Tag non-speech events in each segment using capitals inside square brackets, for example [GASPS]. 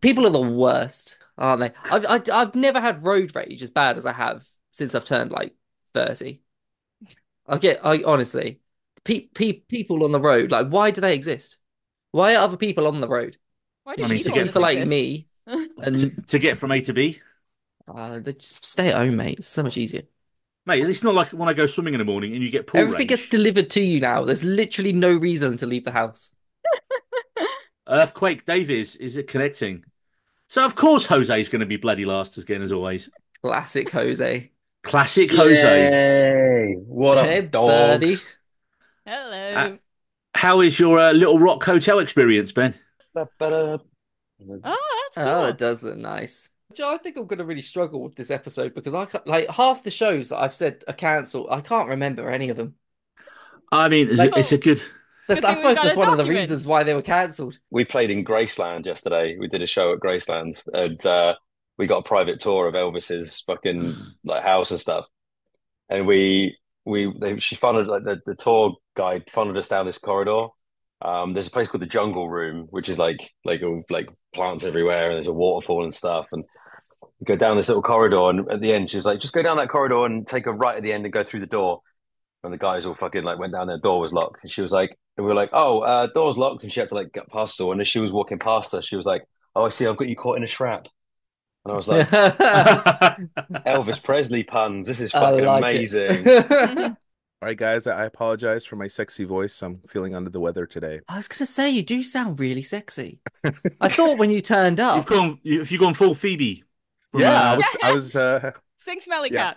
People are the worst, aren't they? I've I, have i have never had road rage as bad as I have since I've turned like 30. I get I honestly pe pe people on the road, like why do they exist? Why are other people on the road? Why do I mean, to get for like me [LAUGHS] and to, to, get from A to B? Uh, they just stay at home, mate. It's so much easier. Mate, it's not like when I go swimming in the morning and you get pool Everything range. gets delivered to you now. There's literally no reason to leave the house. Earthquake Davies is it connecting? So of course Jose's going to be bloody last again as always. Classic Jose. Classic Jose. Hey, what up, hey, dogs? Birdie. Hello. Uh, how is your uh, Little Rock Hotel experience, Ben? Oh, that's cool. Oh, it does look nice. I think I'm going to really struggle with this episode because I like half the shows that I've said are cancelled. I can't remember any of them. I mean, like, it's a good. That's, I suppose that's one document. of the reasons why they were cancelled. We played in Graceland yesterday. We did a show at Graceland, and uh, we got a private tour of Elvis's fucking [SIGHS] like house and stuff. And we we they, she funneled like the, the tour guide funneled us down this corridor. Um, there's a place called the Jungle Room, which is like like all, like plants everywhere, and there's a waterfall and stuff. And we go down this little corridor, and at the end, she's like, "Just go down that corridor and take a right at the end and go through the door." And the guys all fucking like went down there, door was locked, and she was like, and we were like, "Oh, uh, door's locked," and she had to like get past the door. And as she was walking past us, she was like, "Oh, I see, I've got you caught in a trap." And I was like, [LAUGHS] Elvis Presley puns. This is fucking like amazing. [LAUGHS] All right, guys, I apologize for my sexy voice. I'm feeling under the weather today. I was going to say, you do sound really sexy. [LAUGHS] I thought when you turned up. You've gone, if you've gone full Phoebe. yeah, uh... I was, I was, uh... Sing Smelly yeah. Cat.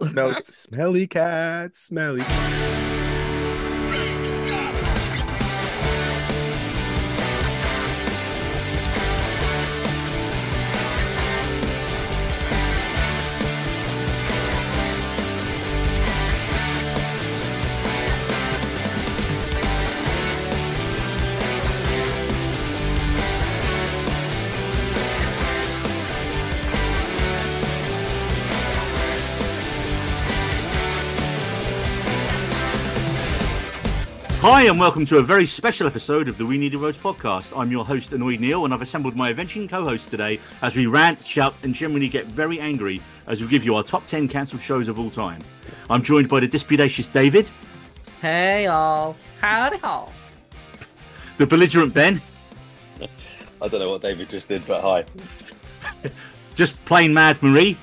No, smelly cat, smelly cat. Hi, and welcome to a very special episode of the We Needed Roads podcast. I'm your host, Annoyed Neil, and I've assembled my avenging co hosts today as we rant, shout, and generally get very angry as we give you our top 10 cancelled shows of all time. I'm joined by the disputatious David. Hey, all. Howdy, all. The belligerent Ben. [LAUGHS] I don't know what David just did, but hi. [LAUGHS] just plain mad Marie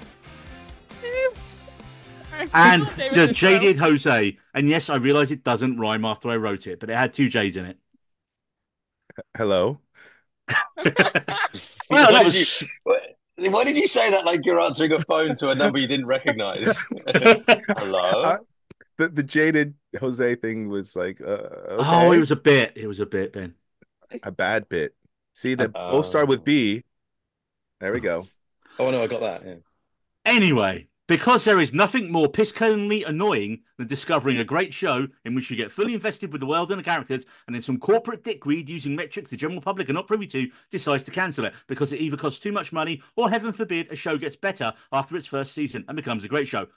and [LAUGHS] the jaded Jose. And yes, I realise it doesn't rhyme after I wrote it, but it had two J's in it. Hello. [LAUGHS] well, that was. You, why did you say that like you're answering a phone to a number you didn't recognize? [LAUGHS] Hello. Uh, the the jaded Jose thing was like, uh, okay. oh, it was a bit. It was a bit, Ben. A bad bit. See, they both start with B. There we go. Oh no, I got that. Yeah. Anyway, because there is nothing more piss-coningly annoying than discovering a great show in which you get fully invested with the world and the characters, and then some corporate dickweed using metrics the general public are not privy to decides to cancel it because it either costs too much money or, heaven forbid, a show gets better after its first season and becomes a great show.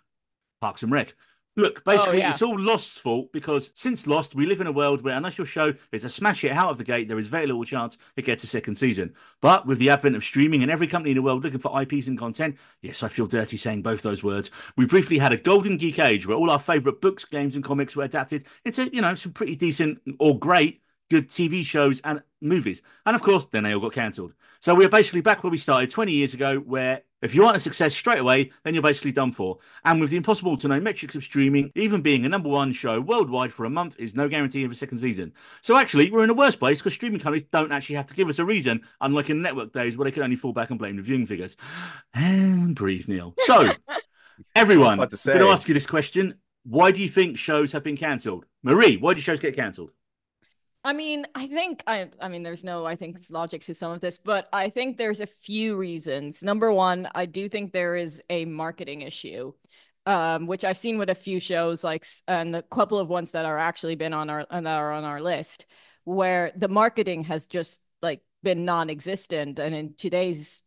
Parks and Rec. Look, oh, basically, oh, yeah. it's all Lost's fault because since Lost, we live in a world where unless your show is a smash hit out of the gate, there is very little chance it gets a second season. But with the advent of streaming and every company in the world looking for IPs and content, yes, I feel dirty saying both those words. We briefly had a golden geek age where all our favourite books, games, and comics were adapted into, you know, some pretty decent or great good TV shows and movies. And of course, then they all got cancelled. So we're basically back where we started 20 years ago, where if you aren't a success straight away, then you're basically done for. And with the impossible to know metrics of streaming, even being a number one show worldwide for a month is no guarantee of a second season. So actually, we're in a worse place because streaming companies don't actually have to give us a reason, unlike in network days where they can only fall back and blame the viewing figures. And breathe, Neil. So, [LAUGHS] everyone, I'm going to ask you this question. Why do you think shows have been cancelled? Marie, why do shows get cancelled? I mean, I think I I mean there's no I think logic to some of this, but I think there's a few reasons. Number one, I do think there is a marketing issue. Um, which I've seen with a few shows like and a couple of ones that are actually been on our that are on our list where the marketing has just like been non-existent and in today's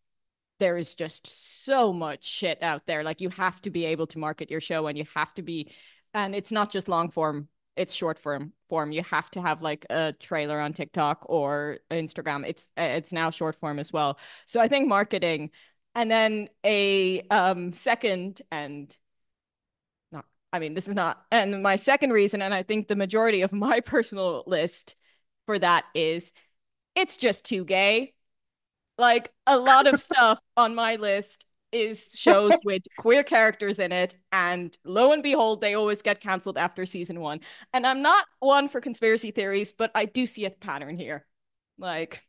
there is just so much shit out there like you have to be able to market your show and you have to be and it's not just long form it's short form form. You have to have like a trailer on TikTok or Instagram. It's it's now short form as well. So I think marketing, and then a um, second and not. I mean, this is not. And my second reason, and I think the majority of my [LAUGHS] personal list for that is, it's just too gay. Like a lot of [LAUGHS] stuff on my list is shows [LAUGHS] with queer characters in it, and lo and behold, they always get canceled after season one. And I'm not one for conspiracy theories, but I do see a pattern here. Like,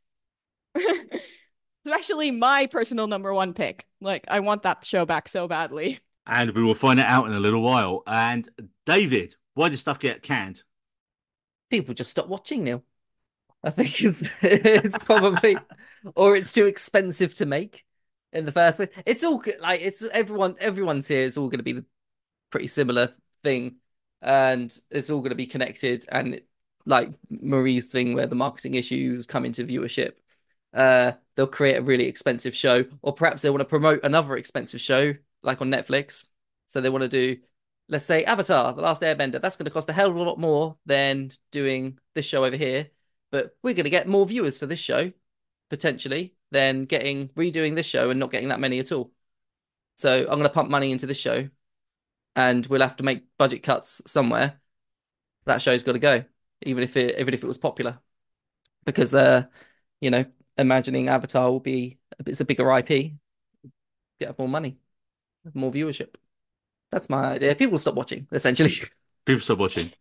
[LAUGHS] especially my personal number one pick. Like, I want that show back so badly. And we will find it out in a little while. And David, why does stuff get canned? People just stop watching now. I think it's, [LAUGHS] it's probably, or it's too expensive to make in the first place. It's all. Like it's everyone. Everyone's here. It's all going to be the pretty similar thing, and it's all going to be connected. And like Marie's thing, where the marketing issues come into viewership, uh, they'll create a really expensive show, or perhaps they want to promote another expensive show, like on Netflix. So they want to do, let's say, Avatar: The Last Airbender. That's going to cost a hell of a lot more than doing this show over here, but we're going to get more viewers for this show potentially than getting redoing this show and not getting that many at all. So I'm going to pump money into this show, and we'll have to make budget cuts somewhere. That show's got to go, even if it even if it was popular, because uh, you know, imagining Avatar will be it's a bigger IP, get more money, more viewership. That's my idea. People will stop watching essentially. [LAUGHS] People stop watching.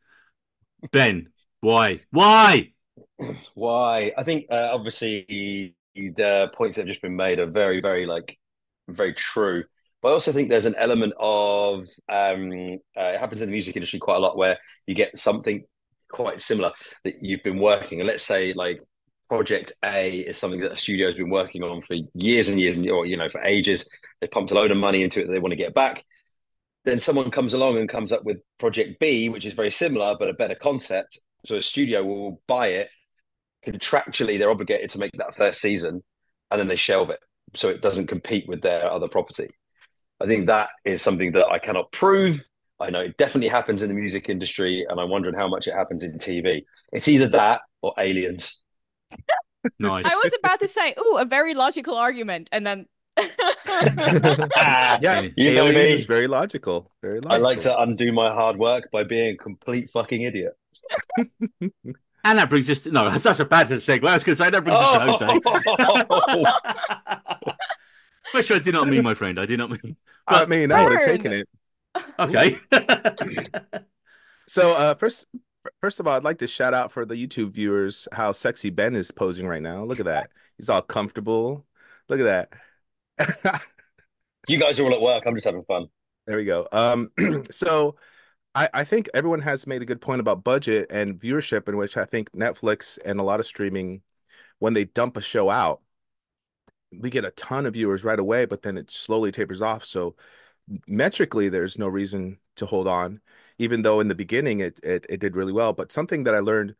Ben, why? Why? [CLEARS THROAT] Why? I think uh, obviously the points that have just been made are very, very like very true. But I also think there's an element of um, uh, it happens in the music industry quite a lot where you get something quite similar that you've been working, and let's say like project A is something that a studio has been working on for years and years, and or you know for ages. They've pumped a load of money into it that they want to get back. Then someone comes along and comes up with project B, which is very similar but a better concept. So a studio will buy it contractually they're obligated to make that first season and then they shelve it so it doesn't compete with their other property. I think that is something that I cannot prove. I know it definitely happens in the music industry, and I'm wondering how much it happens in TV. It's either that or aliens. Nice. I was about to say, oh, a very logical argument, and then [LAUGHS] yeah, You know aliens me. is very logical. Very logical. I like to undo my hard work by being a complete fucking idiot. [LAUGHS] And that brings us to no, that's, [LAUGHS] that's a bad segue. I was going to say that brings us to Jose. [LAUGHS] Which I did not mean, my friend. I did not mean. I mean, I would have taken it. okay. So, uh, first, first of all, I'd like to shout out for the YouTube viewers how sexy Ben is posing right now. Look at that. He's all comfortable. Look at that. [LAUGHS] you guys are all at work. I'm just having fun. There we go. Um, [CLEARS THROAT] so I, I think everyone has made a good point about budget and viewership, in which I think Netflix and a lot of streaming, when they dump a show out, we get a ton of viewers right away, but then it slowly tapers off. So metrically, there's no reason to hold on, even though in the beginning it, it it did really well. But something that I learned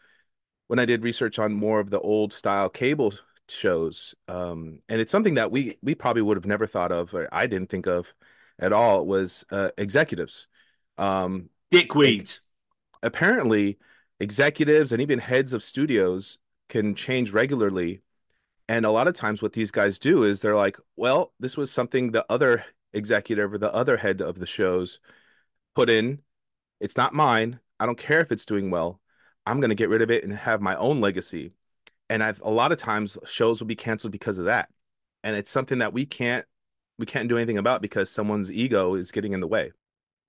when I did research on more of the old style cable shows, um, and it's something that we we probably would have never thought of, or I didn't think of at all, was uh, executives. Um, Dickweeds. apparently executives and even heads of studios can change regularly. And a lot of times what these guys do is they're like, well, this was something the other executive or the other head of the shows put in. It's not mine. I don't care if it's doing well. I'm going to get rid of it and have my own legacy. And I've a lot of times shows will be canceled because of that. And it's something that we can't we can't do anything about because someone's ego is getting in the way.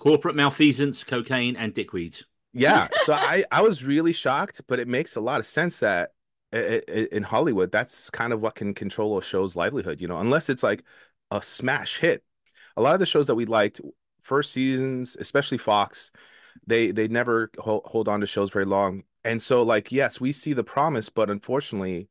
Corporate malfeasance, cocaine, and dickweeds. Yeah, so I I was really shocked, but it makes a lot of sense that i- i- in Hollywood, that's kind of what can control a show's livelihood, you know, unless it's like a smash hit. A lot of the shows that we liked, first seasons, especially Fox, they they never hold, hold on to shows very long. And so like yes, we see the promise, but unfortunately,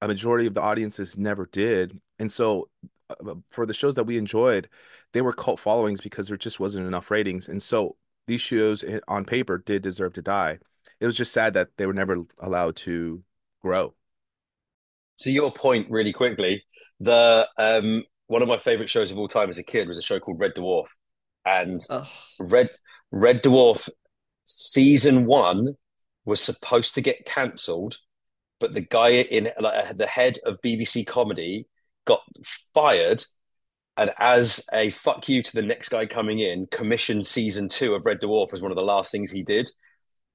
a majority of the audiences never did. And so uh, for the shows that we enjoyed, they were cult followings because there just wasn't enough ratings. And so these shows on paper did deserve to die. It was just sad that they were never allowed to grow. To your point, really quickly, the um, one of my favorite shows of all time as a kid was a show called Red Dwarf, and Ugh. Red Red Dwarf season one was supposed to get cancelled, but the guy in like the head of BBC Comedy got fired, and as a fuck you to the next guy coming in, commissioned season two of Red Dwarf as one of the last things he did.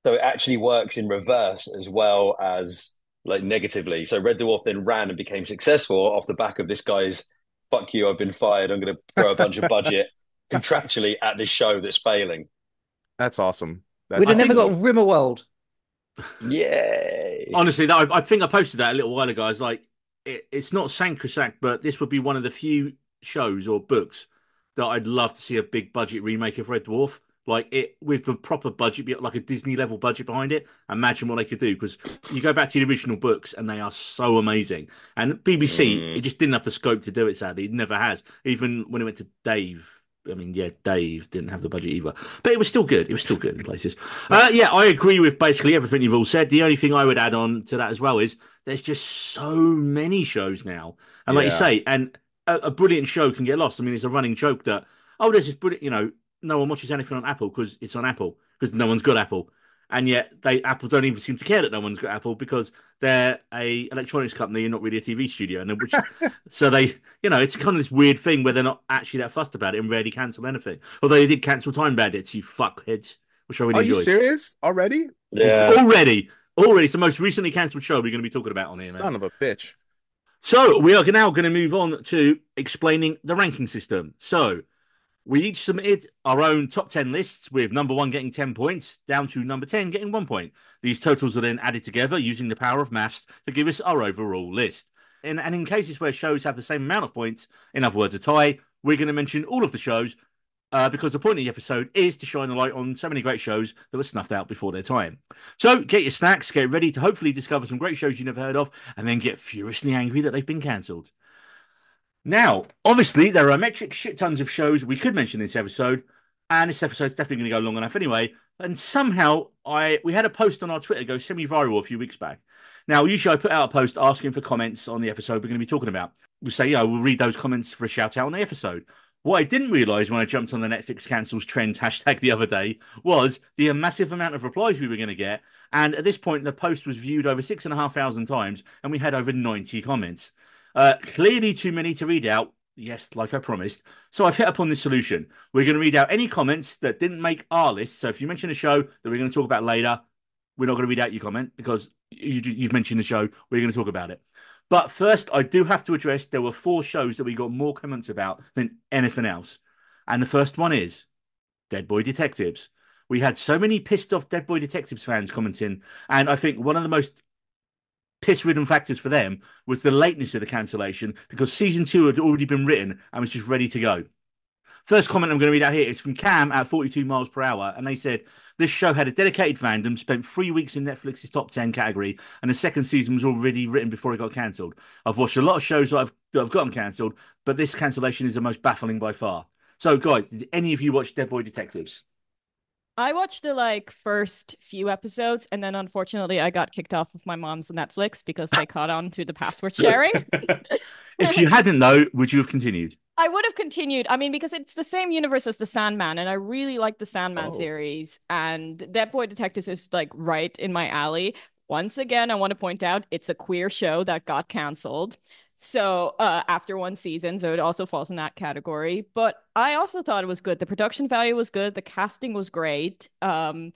So it actually works in reverse as well as like negatively. So Red Dwarf then ran and became successful off the back of this guy's fuck you, I've been fired. I'm going to throw a bunch of budget [LAUGHS] contractually at this show that's failing. That's awesome. That's We'd have never awesome. got Rimmerworld. Yay. Honestly, that, I, I think I posted that a little while ago. I was like, it, it's not sacrosanct, but this would be one of the few shows or books that I'd love to see a big budget remake of Red Dwarf. Like it with a proper budget, like a Disney level budget behind it. Imagine what they could do because you go back to the original books and they are so amazing. And BBC, Mm. it just didn't have the scope to do it. Sadly, it never has. Even when it went to Dave, I mean, yeah, Dave didn't have the budget either, but it was still good. It was still good in places. Uh, yeah, I agree with basically everything you've all said. The only thing I would add on to that as well is there's just so many shows now, and like you say, and a, a brilliant show can get lost. I mean, it's a running joke that oh, this is brilliant, you know, no one watches anything on Apple because it's on Apple because no one's got Apple, and yet they Apple don't even seem to care that no one's got Apple because they're a electronics company and not really a TV studio, and which [LAUGHS] so they, you know, it's kind of this weird thing where they're not actually that fussed about it and rarely cancel anything. Although they did cancel Time Bandits, you fuckheads, which I really Are you serious already? Yeah. Already, already, it's the most recently cancelled show we're going to be talking about on here, man. Son of a bitch. So we are now going to move on to explaining the ranking system. So we each submitted our own top 10 lists with number one getting 10 points down to number 10 getting one point. These totals are then added together using the power of maths to give us our overall list. And, and in cases where shows have the same amount of points, in other words, a tie, we're going to mention all of the shows uh, because the point of the episode is to shine a light on so many great shows that were snuffed out before their time. So get your snacks, get ready to hopefully discover some great shows you never heard of, and then get furiously angry that they've been cancelled. Now, obviously, there are metric shit tons of shows we could mention this episode, and this episode's definitely going to go long enough anyway. And somehow, I we had a post on our Twitter go semi-viral a few weeks back. Now, usually I put out a post asking for comments on the episode we're going to be talking about. We say, yeah, we'll read those comments for a shout out on the episode. What I didn't realise when I jumped on the Netflix cancels trend hashtag the other day was the massive amount of replies we were going to get. And at this point, the post was viewed over six and a half thousand times, and we had over 90 comments. Uh, clearly too many to read out. Yes, like I promised. So I've hit upon this solution. We're going to read out any comments that didn't make our list. So if you mention a show that we're going to talk about later, we're not going to read out your comment because you, you've mentioned the show. We're going to talk about it. But first, I do have to address there were four shows that we got more comments about than anything else. And the first one is Dead Boy Detectives. We had so many pissed off Dead Boy Detectives fans commenting. And I think one of the most piss ridden factors for them was the lateness of the cancellation because season two had already been written and was just ready to go. First comment I'm going to read out here is from Cam at 42 miles per hour. And they said, This show had a dedicated fandom, spent three weeks in Netflix's top 10 category, and the second season was already written before it got cancelled. I've watched a lot of shows that I've, that have gotten cancelled, but this cancellation is the most baffling by far. So, guys, did any of you watch Dead Boy Detectives? I watched the like first few episodes, and then unfortunately, I got kicked off of my mom's Netflix because they caught on to the password sharing. [LAUGHS] if you hadn't, though, would you have continued? I would have continued. I mean, because it's the same universe as the Sandman, and I really like the Sandman Oh. series. And Dead Boy Detectives is like right in my alley. Once again, I want to point out it's a queer show that got canceled. So uh, after one season, so it also falls in that category. But I also thought it was good. The production value was good. The casting was great. Um,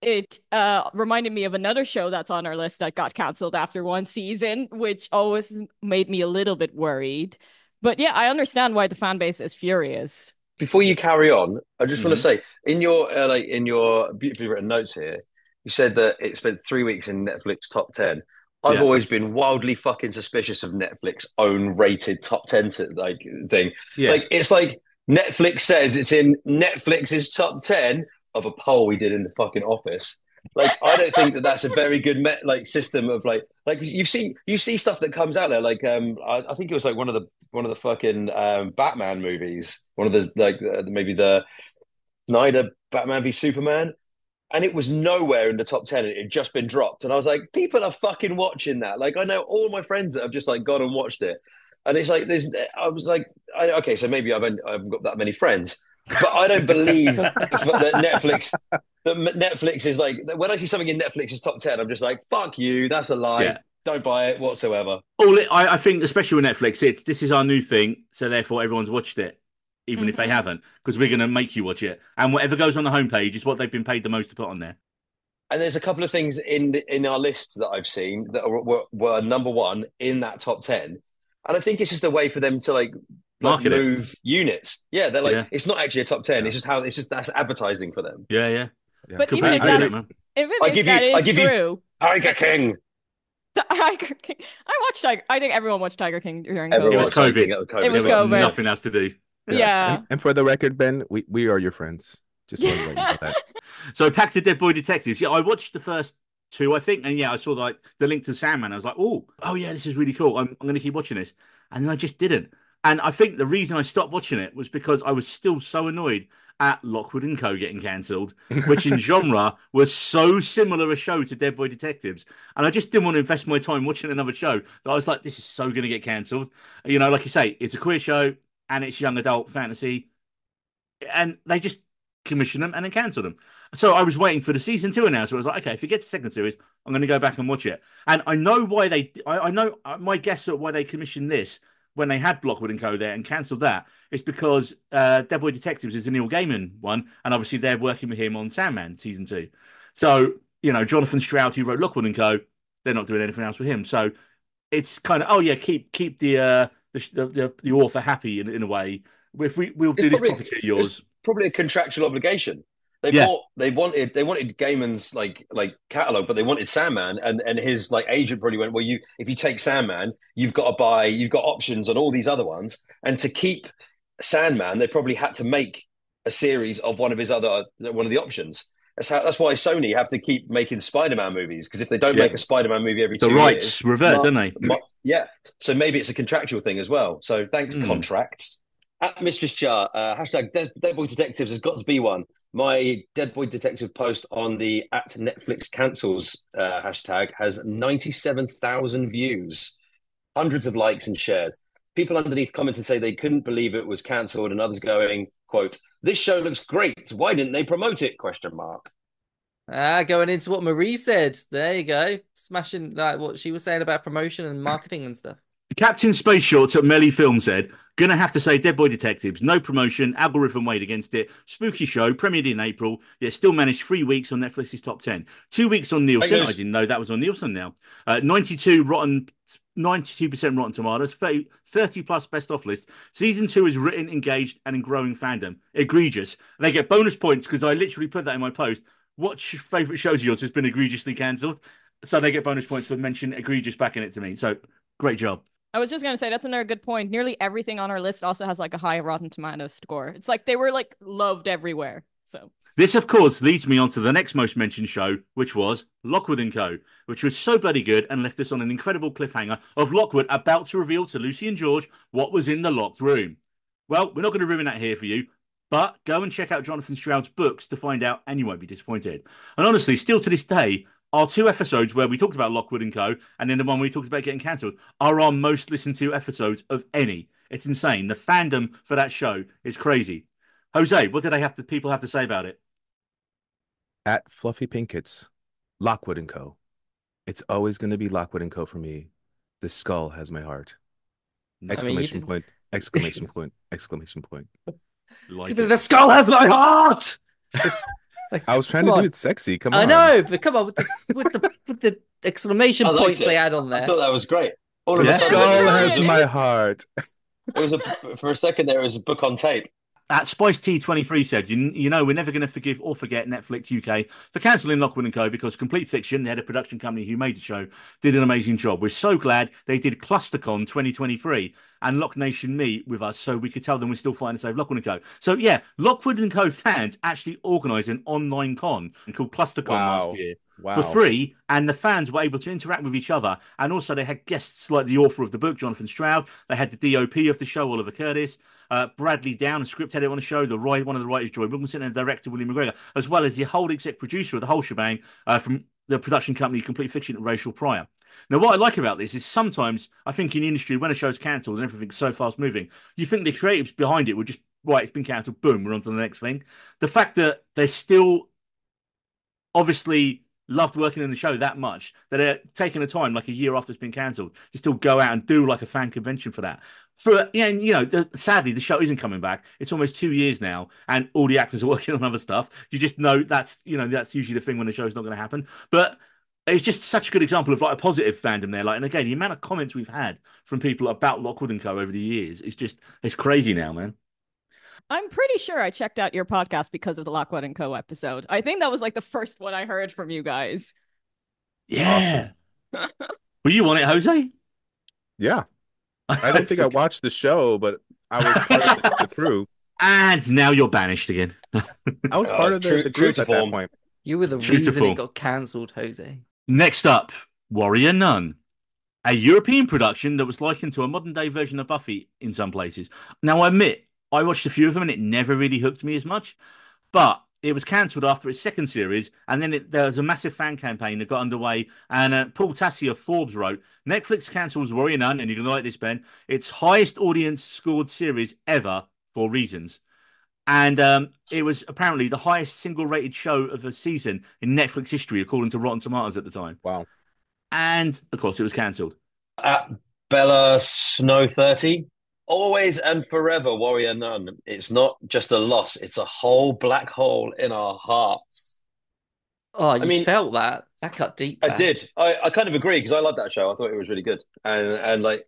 it uh reminded me of another show that's on our list that got canceled after one season, which always made me a little bit worried. But yeah, I understand why the fan base is furious. Before you carry on, I just want Mhm. to say in your uh, like in your beautifully written notes here, you said that it spent three weeks in Netflix top ten. I've Yeah. always been wildly fucking suspicious of Netflix own rated top ten to, like thing. Yeah. Like it's like Netflix says it's in Netflix's top ten of a poll we did in the fucking office. Like I don't think that that's a very good met like system of like like you see you see stuff that comes out there like um I, I think it was like one of the one of the fucking um, Batman movies one of the like uh, maybe the Snyder Batman v Superman and it was nowhere in the top 10 it had just been dropped and I was like people are fucking watching that. Like I know all my friends that have just like gone and watched it and it's like there's I was like I, okay so maybe I've, I haven't got that many friends but I don't believe that Netflix. That Netflix is like when I see something in Netflix's top ten, I'm just like, "Fuck you, that's a lie. Yeah. Don't buy it whatsoever." All it, I, I think, especially with Netflix, it's this is our new thing, so therefore everyone's watched it, even if they Mhm. haven't, because we're going to make you watch it, and whatever goes on the homepage is what they've been paid the most to put on there. And there's a couple of things in in our list that I've seen that are, were, were number one in that top ten, and I think it's just a way for them to like, like Market it. move units. Yeah, they're like Yeah. it's not actually a top ten. It's just how it's just that's advertising for them. Yeah, yeah. Yeah. But Could even if I don't that's know. even I if give you- that is I give you- true, Tiger King. [LAUGHS] Tiger King. I watched Tiger. I think everyone watched Tiger King during Everyone It was COVID. watched Tiger COVID. King, that was COVID. It was They've COVID. Nothing else to do. Yeah. And, and for the record, Ben, we, we are your friends. Just wanted to let you know that. [LAUGHS] So back to Dead Boy Detectives. Yeah, I watched the first two, I think, and yeah, I saw like the link to Sandman. I was like, oh, oh yeah, this is really cool. I'm, I'm going to keep watching this, and then I just didn't. And I think the reason I stopped watching it was because I was still so annoyed at Lockwood and Co. getting cancelled, which in [LAUGHS] genre was so similar a show to Dead Boy Detectives, and I just didn't want to invest my time watching another show. That I was like, this is so going to get cancelled. You know, like you say, it's a queer show and it's young adult fantasy, and they just commission them and then cancel them. So I was waiting for the season two announcement. I was like, okay, if it gets a second series, I'm going to go back and watch it. And I know why they, I, I know uh, my guess at why they commissioned this when they had Lockwood and Co. there and cancelled that, it's because uh, Dead Boy Detectives is a Neil Gaiman one, and obviously they're working with him on Sandman season two. So you know, Jonathan Stroud, who wrote Lockwood and Co. They're not doing anything else with him. So it's kind of, oh yeah, keep keep the uh, the the, the author happy in, in a way. If we we'll do It's this probably- property of yours. Probably a contractual obligation. They Yeah. bought, they wanted they wanted Gaiman's like like catalog, but they wanted Sandman, and and his like agent probably went, well, you if you take Sandman, you've got to buy, you've got options on all these other ones, and to keep Sandman, they probably had to make a series of one of his other one of the options. That's how. That's why Sony have to keep making Spider-Man movies because if they don't Yeah. make a Spider-Man movie every The two rights years, revert, don't they? Yeah. So maybe it's a contractual thing as well. So thanks, Hmm. contracts. At Mistress Jar, uh, hashtag Dead, Dead Boy Detectives has got to be one. My Dead Boy Detective post on the at Netflix cancels uh, hashtag has 97,000 views, hundreds of likes and shares. People underneath comment and say they couldn't believe it was cancelled, and others going, quote, this show looks great. Why didn't they promote it? Question mark. Ah, going into what Marie said. There you go. Smashing like what she was saying about promotion and marketing and stuff. Captain Space Shorts at Melly Film said, Gonna have to say Dead Boy Detectives, no promotion, algorithm weighed against it, spooky show, premiered in April, yet still managed three weeks on Netflix's top 10. Two weeks on Nielsen, news. I didn't know that was on Nielsen now. Uh, 92 rotten, 92% Rotten Tomatoes, 30, 30 plus best off list. Season two is written, engaged, and in growing fandom. Egregious. They get bonus points because I literally put that in my post. What favourite shows of yours has been egregiously cancelled? So they get bonus points for mentioning egregious backing it to me. So great job. I was just gonna say that's another good point. Nearly everything on our list also has like a high Rotten Tomatoes score. It's like they were like loved everywhere. So This, of course, leads me on to the next most mentioned show, which was Lockwood and Co., which was so bloody good and left us on an incredible cliffhanger of Lockwood about to reveal to Lucy and George what was in the locked room. Well, we're not going to ruin that here for you, but go and check out Jonathan Stroud's books to find out, and you won't be disappointed. And honestly, still to this day, our two episodes where we talked about Lockwood and Co., and then the one we talked about getting cancelled, are our most listened to episodes of any. It's insane. The fandom for that show is crazy. Jose, what did they have to people have to say about it? At Fluffy Pinkets, Lockwood and Co. It's always going to be Lockwood and Co. for me. The skull has my heart. you Exclamation did- point! Exclamation point! Exclamation point! [LAUGHS] Like the skull has my heart. It's I was trying to on. do it sexy. Come on. I know, but come on with the with the [LAUGHS] with the exclamation points it. they had on there. I thought that was great. All of The a sudden, skull has my heart. it was a, for a second there, it was a book on tape. At Spice T23 said, you, you know, we're never going to forgive or forget Netflix UK for cancelling Lockwood and Co. because Complete Fiction, the head of production company who made the show, did an amazing job. We're so glad they did ClusterCon 2023 and Lock Nation meet with us so we could tell them we're still fighting to save Lockwood and Co. So, yeah, Lockwood and Co. fans actually organised an online con called ClusterCon Wow. last year. Wow. for free, and the fans were able to interact with each other. And also, they had guests like the author of the book, Jonathan Stroud. They had the DOP of the show, Oliver Curtis, uh, Bradley Down, script editor on the show, the right, one of the writers, Joy Wilkinson, and director William McGregor, as well as the whole exec producer of the whole shebang uh, from the production company Complete Fiction, Rachel Pryor. Now, what I like about this is sometimes I think in the industry, when a show's cancelled and everything's so fast moving, you think the creatives behind it would just right, it's been cancelled. Boom, we're on to the next thing. The fact that they're still obviously loved working in the show that much that they're taking the time, like a year after it's been cancelled, to still go out and do like a fan convention for that. For yeah, and, you know, the, sadly the show isn't coming back. It's almost two years now, and all the actors are [LAUGHS] working on other stuff. You just know that's you know that's usually the thing when the show's not going to happen. But it's just such a good example of like a positive fandom there. Like, and again, the amount of comments we've had from people about Lockwood and Co. over the years is just it's crazy now, man. I'm pretty sure I checked out your podcast because of the Lockwood and Co. episode. I think that was like the first one I heard from you guys. Yeah. Awesome. [LAUGHS] Were you on it, Jose? Yeah. [LAUGHS] I don't think I watched the show, but I was part of the, [LAUGHS] crew. And now you're banished again. I was part uh, of the, true, the group at that point. You were the true reason it got cancelled, Jose. Next up, Warrior Nun, a European production that was likened to a modern day version of Buffy in some places. Now, I admit, I watched a few of them and it never really hooked me as much, but it was cancelled after its second series, and then it, there was a massive fan campaign that got underway. And uh, Paul Tassi of Forbes wrote, "Netflix cancels Warrior Nun, and you're gonna like this, Ben. Its highest audience scored series ever for reasons." And um, it was apparently the highest single-rated show of a season in Netflix history, according to Rotten Tomatoes at the time. Wow! And of course, it was cancelled. At Bella Snow thirty always and forever warrior nun. It's not just a loss it's a whole black hole in our hearts. Oh you I mean, felt that. That cut deep i did. I, I kind of agree because i loved that show. I thought it was really good. And and like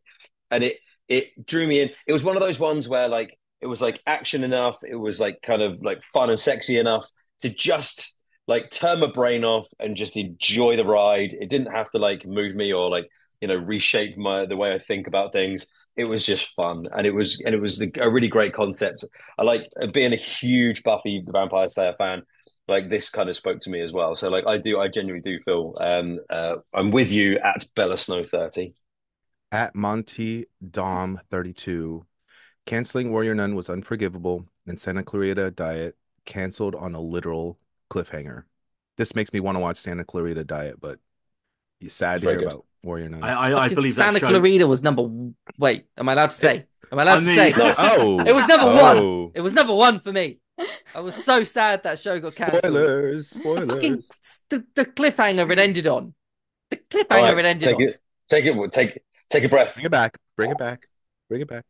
and it it drew me in. It was one of those ones where like it was like action enough. It was like kind of like fun and sexy enough to just like turn my brain off and just enjoy the ride. It didn't have to like move me or like you know reshape my the way i think about things. It was just fun. And it was and it was a really great concept. I like being a huge buffy the vampire slayer fan like this kind of spoke to me as well. So like i do i genuinely do feel um uh, i'm with you at bella snow 30 at monty dom 32 canceling warrior nun was unforgivable and santa clarita diet canceled on a literal cliffhanger. This makes me want to watch santa clarita diet but you sad to hear good. about Warrior Nun. I, I, I believe Santa show... Clarita was number. Wait, am I allowed to say? Am I allowed I mean, to say? [LAUGHS] oh, it was number oh. one. It was number one for me. I was so sad that show got cancelled. Spoilers, spoilers. Fucking, the, the cliffhanger it ended on. The cliffhanger right, it ended take on. It, take it, take take a breath. Bring it back. Bring it back. Bring it back.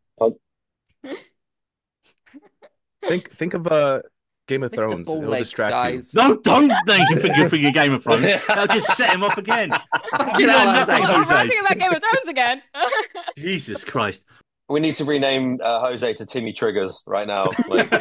think think of uh Game of Mr. Thrones. It'll legs, distract guys. you. No, don't think you think you're thinking Game of Thrones. I'll just set him off again. you know nothing, Jose. I'm thinking about Game of Thrones again. [LAUGHS] Jesus Christ. We need to rename uh, Jose to Timmy Triggers right now. Like, [LAUGHS]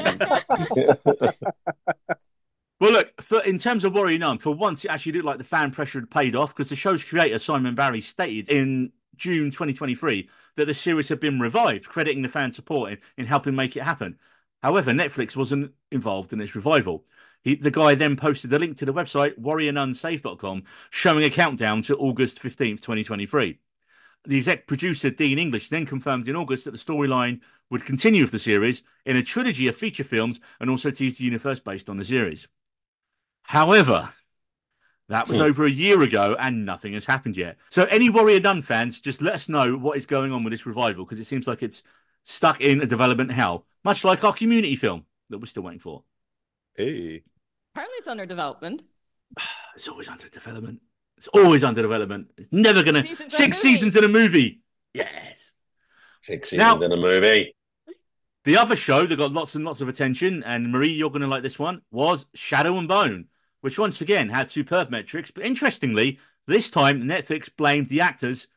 well, look, for, in terms of Warrior Nun, for once, it actually looked like the fan pressure had paid off because the show's creator, Simon Barry, stated in June 2023 that the series had been revived, crediting the fan support in, in helping make it happen. However, Netflix wasn't involved in its revival. He, the guy then posted a link to the website warriornunsave.com showing a countdown to August 15th, 2023. The exec producer, Dean English, then confirmed in August that the storyline would continue with the series in a trilogy of feature films and also teased the universe based on the series. However, that was hmm. over a year ago and nothing has happened yet. So, any Warrior Nun fans, just let us know what is going on with this revival because it seems like it's stuck in a development hell, much like our community film that we're still waiting for. Hey. Apparently, it's under development. [SIGHS] It's always under development. It's always under development. It's never gonna seasons six seasons in a movie. Yes, six seasons now, in a movie. The other show that got lots and lots of attention, and Marie, you're gonna like this one, was Shadow and Bone, which once again had superb metrics. But interestingly, this time Netflix blamed the actors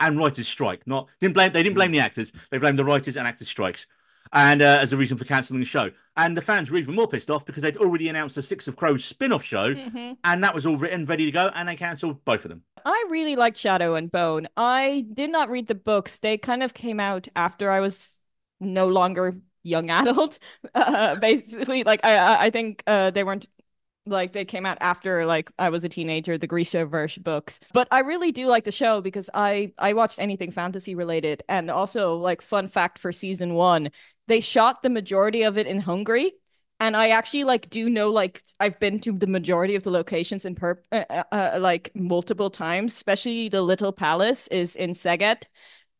and writers' strike. Not didn't blame they didn't blame hmm. the actors. They blamed the writers and actors' strikes, and uh, as a reason for cancelling the show. And the fans were even more pissed off because they'd already announced a Six of Crows spin-off show, mm-hmm. and that was all written, ready to go, and they cancelled both of them. I really liked Shadow and Bone. I did not read the books. They kind of came out after I was no longer young [LAUGHS] adult. Uh, basically, like I, I think uh, they weren't like they came out after like I was a teenager, the Grishaverse books. But I really do like the show because I I watched anything fantasy related, and also like fun fact for season one, they shot the majority of it in Hungary. And I actually like do know like I've been to the majority of the locations in perp uh, uh, uh, like multiple times, especially the Little Palace is in Szeged,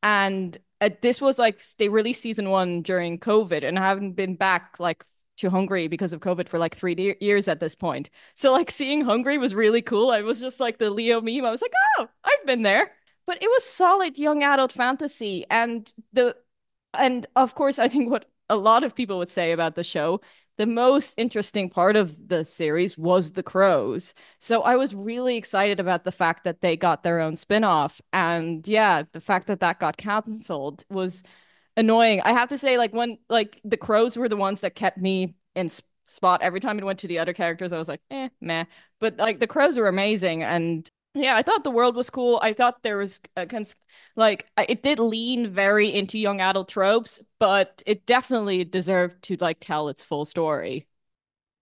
and uh, this was like they released season one during COVID, and I haven't been back like to Hungary because of COVID for like three de- years at this point. So like seeing Hungary was really cool. I was just like the Leo meme. I was like, oh, I've been there. But it was solid young adult fantasy, and the and of course, I think what a lot of people would say about the show the most interesting part of the series was the crows. So I was really excited about the fact that they got their own spin-off. And yeah, the fact that that got canceled was annoying. I have to say, like, when like the crows were the ones that kept me in spot every time it went to the other characters, I was like, eh, meh. But like the crows are amazing and yeah, I thought the world was cool. I thought there was a cons- like it did lean very into young adult tropes, but it definitely deserved to like tell its full story.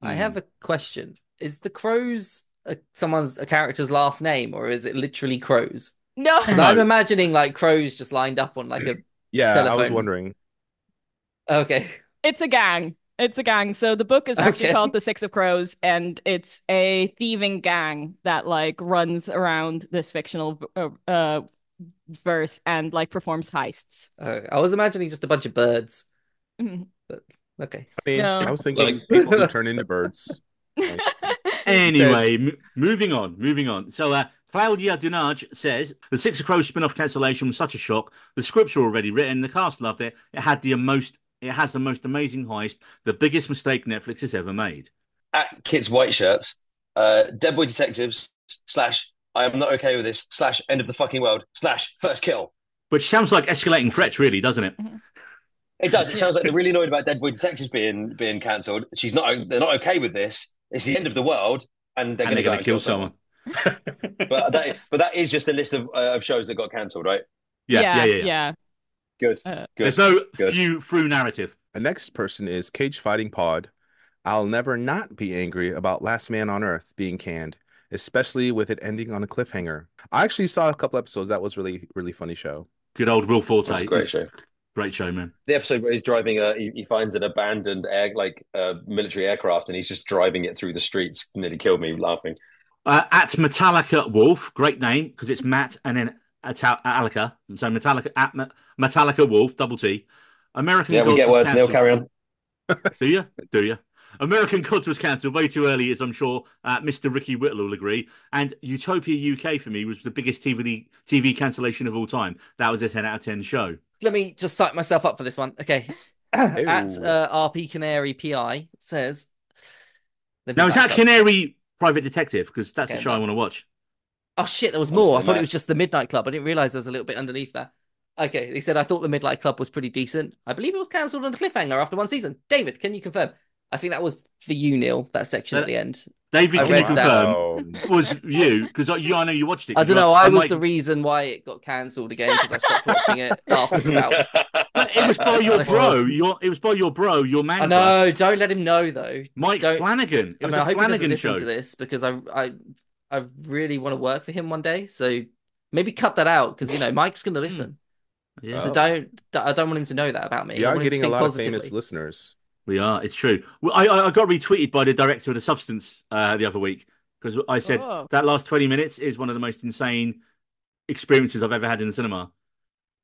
I hmm. have a question. Is the crows a, someone's a character's last name or is it literally crows? No, [LAUGHS] Because I'm imagining like crows just lined up on like a Yeah, I was wondering. okay. it's a gang. It's a gang. So the book is actually Okay. called The Six of Crows, and it's a thieving gang that like runs around this fictional uh, uh verse and like performs heists. Uh, I was imagining just a bunch of birds. Mhm. Okay. I mean, No. I was thinking Like- people who [LAUGHS] turn into birds. [LAUGHS] Anyway, m- moving on, moving on. So, uh, Claudia Dunage says the Six of Crows spin-off cancellation was such a shock. The scripts were already written. The cast loved it. It had the most. It has the most amazing heist. The biggest mistake Netflix has ever made. At Kit's White Shirts, uh, Dead Boy Detectives slash I am not okay with this slash End of the fucking world slash First Kill. Which sounds like escalating threats, really, doesn't it? It does. It sounds like they're really [LAUGHS] annoyed about Dead Boy Detectives being being cancelled. She's not. They're not okay with this. It's the end of the world, and they're going to going kill someone. But that, [LAUGHS] but that is just a list of, uh, of shows that got cancelled, right? yeah, yeah, yeah, yeah. Good. Uh, Good. There's no Good. few through narrative. The next person is Cage Fighting Pod. I'll never not be angry about Last Man on Earth being canned, especially with it ending on a cliffhanger. I actually saw a couple episodes. That was really, really funny show. Good old Will That Forte. was a great show. Great show, man. The episode where he's driving a, he, he finds an abandoned air, like uh, military aircraft, and he's just driving it through the streets. Nearly killed me laughing. Uh, at Metallica Wolf, great name because it's Matt and then Atal- Alika. So Metallica at Metallica Wolf, double T. American Yeah, we Gods get words. Neil, cancelled. carry on. Do you? Do you? American Gods was cancelled way too early, as I'm sure uh, Mr. Ricky Whittle will agree. And Utopia UK for me was the biggest TV TV cancellation of all time. That was a 10 out of 10 show. Let me just psych myself up for this one. Okay. [COUGHS] [COUGHS] At uh, RP Canary PI says. Now, is that Midnight Canary Private Detective? Because that's Okay, the show I want to watch. Oh shit, there was Honestly, more. I thought Matt. it was just the Midnight Club. I didn't realize there was a little bit underneath that. Okay, they said I thought the Midnight Club was pretty decent. I believe it was cancelled on a cliffhanger after one season. David, can you confirm? I think that was for you, Neil. That section at the end. David, I can you read that. confirm? Was you? Because you, I know you watched it. I don't know. I I'm was like- the reason why it got cancelled again because I stopped watching it [LAUGHS] after about. It was by your bro. Your it was by your bro. Your man. I know. Don't let him know though. Mike Don't- Flanagan. It I was mean, I a hope he doesn't listen show. to this because I, I, I really want to work for him one day. So maybe cut that out because you know Mike's going to listen. Yeah, So don't. I don't want him to know that about me. We I are want to getting a lot positively. of famous listeners. we are. It's true. Well, I, I I got retweeted by the director of the Substance uh, the other week because I said Oh. that last twenty minutes is one of the most insane experiences I've ever had in the cinema,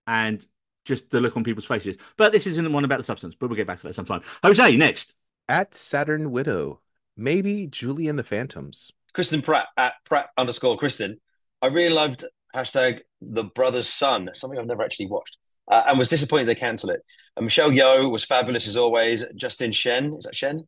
and just the look on people's faces. But this isn't one about the substance. But we'll get back to that sometime. Jose, next. At Saturn Widow, maybe Julie and the Phantoms. Kristen Pratt at Pratt underscore Kristen. I really loved hashtag the Brothers Sun, something I've never actually watched, uh, and was disappointed they cancelled it. And Michelle Yeoh was fabulous as always. Justin Shen, is that Shen?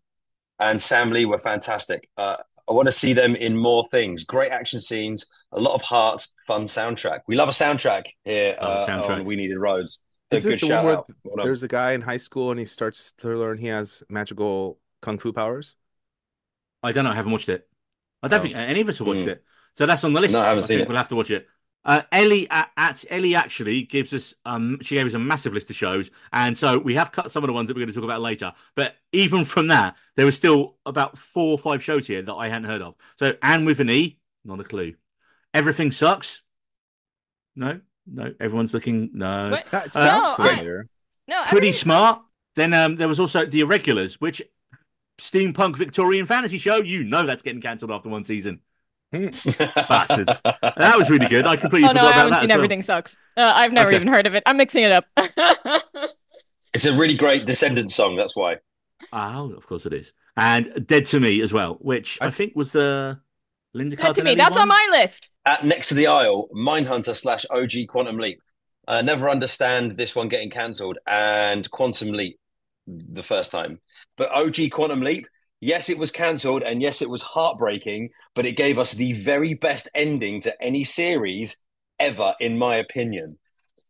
And Sam Lee were fantastic. Uh, I want to see them in more things. Great action scenes, a lot of heart, fun soundtrack. We love a soundtrack here Love a uh, soundtrack. on We Needed Roads. A Is this the one where out. Well. There's a guy in high school and he starts to learn he has magical kung fu powers. I don't know. I haven't watched it. I don't Oh. think any of us have watched Hmm. it. So that's on the list. No, I haven't seen think it. We'll have to watch it. Uh, Ellie at, at Ellie actually gives us um she gave us a massive list of shows, and so we have cut some of the ones that we're going to talk about later. But even from that, there was still about four or five shows here that I hadn't heard of. So Anne with an E, not a clue. Everything sucks. No, no. Everyone's looking. No. Wait, That Uh, sounds no, I- no, Pretty everything smart. Then um, there was also the Irregulars, which steampunk Victorian fantasy show. You know that's getting cancelled after one season. [LAUGHS] Bastards. That was really good. I completely Oh no, forgot I haven't that. seen as well. Everything Sucks. Uh, I've never Okay. even heard of it. I'm mixing it up. [LAUGHS] It's a really great Descendants song. That's why. Oh, of course it is. And Dead to Me as well, which I, I- think was the Linda Good to me. That's one. on my list. At next to the aisle, Mindhunter slash OG Quantum Leap. I never understand this one getting cancelled and Quantum Leap the first time. But OG Quantum Leap, yes, it was cancelled and yes, it was heartbreaking, but it gave us the very best ending to any series ever, in my opinion.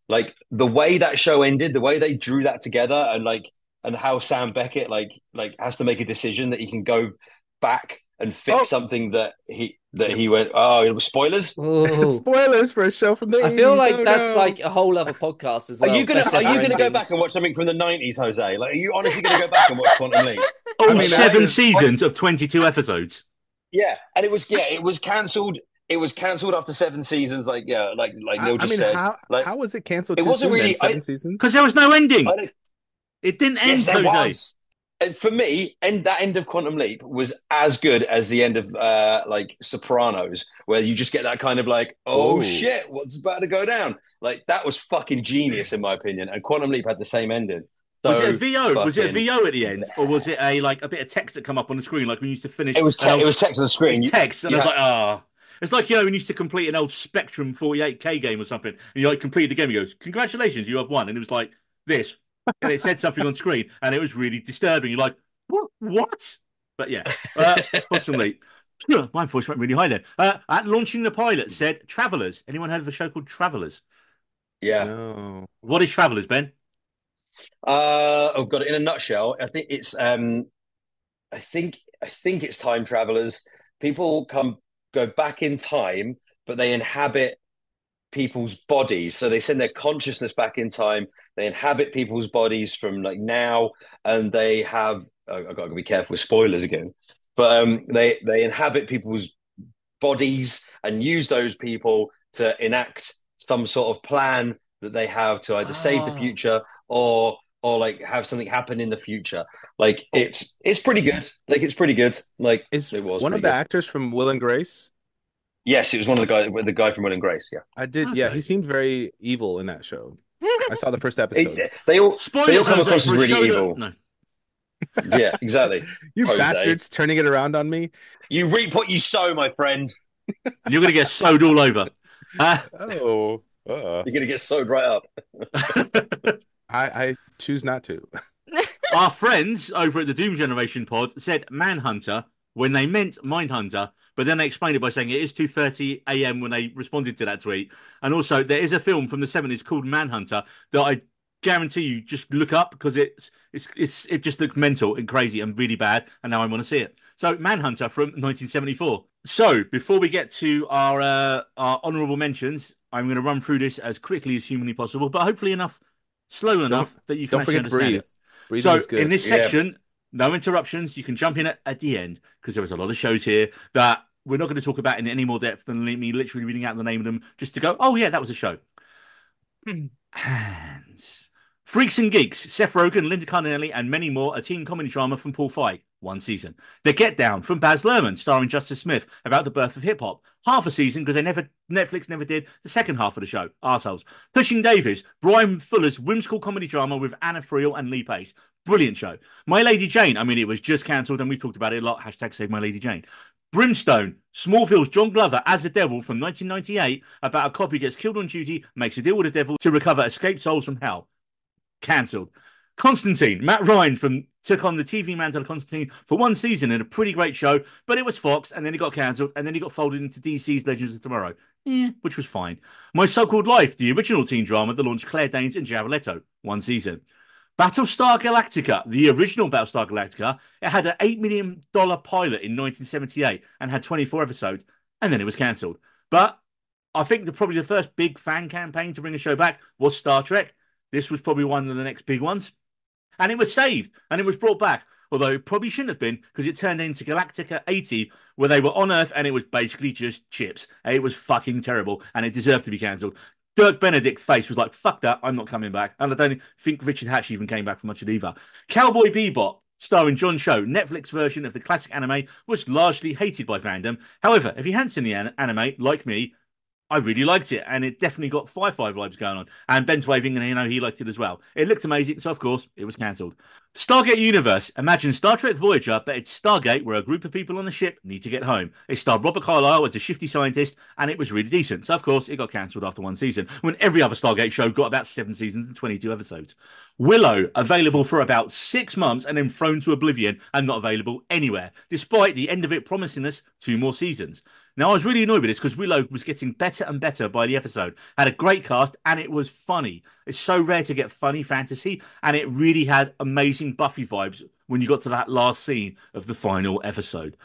Like the way that show ended, the way they drew that together, and like and how Sam Beckett like like has to make a decision that he can go back and fix Oh. something that he that he went. Oh, it was spoilers. [LAUGHS] Spoilers for a show from the I feel like Oh, that's no. like a whole other podcast as well. are you gonna Best Are you gonna go endings. back and watch something from the nineties, Jose? Like, are you honestly gonna go back and watch Quantum Leap? All [LAUGHS] oh, I mean, seven I- seasons of 22 episodes. Yeah, and it was yeah, it was cancelled. It was cancelled after seven seasons. Like yeah, like like I, Neil I just mean, said. how, like- how was it canceled? It wasn't soon then? really- seven I- seasons. Because there was no ending. It didn't end, Yes, there Jose. was. For me, and that end of Quantum Leap was as good as the end of uh like Sopranos, where you just get that kind of like, oh Ooh. shit, what's about to go down? Like that was fucking genius in my opinion. And Quantum Leap had the same ending. Was it a VO? Was it a VO at the end, or was it a like a bit of text that come up on the screen, like when you used to finish? It was te- old- it was text on the screen. You- text, and I was like, ah. It's like you know when you used to complete an old Spectrum 48k game or something, and you like completed the game. He goes, "Congratulations, you have won," and it was like this, and it said something on screen, and it was really disturbing. You're like, "What? What?" But yeah, uh, Quantum [LAUGHS] My voice went really high then. Uh, at launching the pilot, said Travelers. Anyone heard of a show called Travelers? yeah. No. What is Travelers, Ben? Uh, I've got it in a nutshell. I think it's um, I think I think it's time travelers. People come go back in time, but they inhabit people's bodies. So they send their consciousness back in time. They inhabit people's bodies from like now, and they have. I- I've got to be careful with spoilers again, but um, they they inhabit people's bodies and use those people to enact some sort of plan that they have to either save the Ah. future or or like have something happen in the future. Like it's it's pretty good. Like it's pretty good. Like Is it was one of the good. actors from Will and Grace? Yes, it was one of the guys, the guy from Will and Grace. Yeah, I did. Yeah, he seemed very evil in that show. I saw the first [LAUGHS] episode. It- they all Spoilers. they all come across as really show that- evil. No. [LAUGHS] Yeah, exactly. [LAUGHS] you Jose. bastards turning it around on me. You reap what you sow, my friend. You're going to get sewed all over. Uh, Oh, uh, You're gonna get sewed right up. I, I choose not to. our friends over at the Doom Generation pod said Manhunter when they meant Mindhunter, but then they explained it by saying it is 2:30 a.m. when they responded to that tweet. And also, there is a film from the 70s called Manhunter that I guarantee you just look up because it's it's it's it just looks mental and crazy and really bad, and now I want to see it. So Manhunter from 1974. So before we get to our uh, our honourable mentions, I'm going to run through this as quickly as humanly possible, but hopefully enough slow enough that you can Don't forget to understand breathe. it. Breathing So in this Yeah. No interruptions. You can jump in at, at the end because there was a lot of shows here that we're not going to talk about in any more depth than me literally reading out the name of them just to go, oh yeah, that was a show. Hmm. Hands. Freaks and Geeks, Seth Rogen, Linda Cardellini, and many more, a teen comedy drama from Paul Feig, one season. The Get Down from Baz Luhrmann, starring Justice Smith, about the birth of hip hop, half a season because they never Netflix never did the second half of the show. Arseholes. Pushing Daisies, Bryan Fuller's whimsical comedy drama with Anna Friel and Lee Pace. Brilliant show. My Lady Jane, I mean, it was just cancelled and we've talked about it a lot. Hashtag save my Lady Jane. Brimstone, Smallville's John Glover as the devil from 1998 about a cop who gets killed on duty, makes a deal with the devil to recover escaped souls from hell. Cancelled. Constantine, Matt Ryan from took on the TV mantle Constantine for one season in a pretty great show, but it was Fox, and then it got cancelled, and then he got folded into DC's Legends of Tomorrow. Yeah, which was fine. My So-Called Life, the original teen drama that launched Claire Danes and Jared Leto, one season. Battlestar Galactica, the original Battlestar Galactica, it had an $8 million pilot in 1978 and had 24 episodes, and then it was cancelled. But I think the, probably the first big fan campaign to bring a show back was Star Trek. This was probably one of the next big ones. And it was saved and it was brought back. Although it probably shouldn't have been because it turned into Galactica 80, where they were on Earth and it was basically just chips. It was fucking terrible and it deserved to be cancelled. Dirk Benedict's face was like, fuck that, I'm not coming back. And I don't think Richard Hatch even came back for much of it either. Cowboy Bebop, starring John Cho, Netflix version of the classic anime, was largely hated by fandom. However, if you hadn't seen the anime, like me, I really liked it, and it definitely got Firefly vibes going on. And Ben's waving, and you know he liked it as well. It looked amazing, so of course it was cancelled. Stargate Universe. Imagine Star Trek Voyager, but it's Stargate, where a group of people on the ship need to get home. It starred Robert Carlyle as a shifty scientist, and it was really decent. So of course it got cancelled after one season. When every other Stargate show got about seven seasons and twenty-two episodes. Willow available for about six months and then thrown to oblivion and not available anywhere, despite the end of it promising us two more seasons. Now, I was really annoyed with this because Willow was getting better and better by the episode. Had a great cast and it was funny. It's so rare to get funny fantasy, and it really had amazing Buffy vibes when you got to that last scene of the final episode.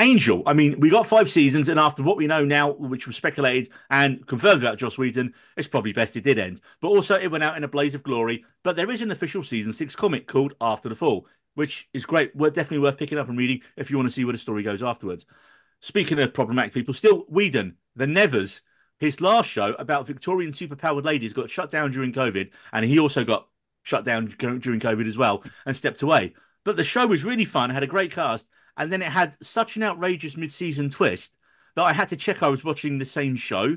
Angel, I mean, we got five seasons, and after what we know now, which was speculated and confirmed about Joss Whedon, it's probably best it did end. But also, it went out in a blaze of glory. But there is an official season six comic called After the Fall, which is great. We're definitely worth picking up and reading if you want to see where the story goes afterwards. Speaking of problematic people, still Whedon, the Nevers, his last show about Victorian superpowered ladies got shut down during COVID, and he also got shut down during COVID as well and stepped away. But the show was really fun, had a great cast, and then it had such an outrageous mid-season twist that I had to check I was watching the same show,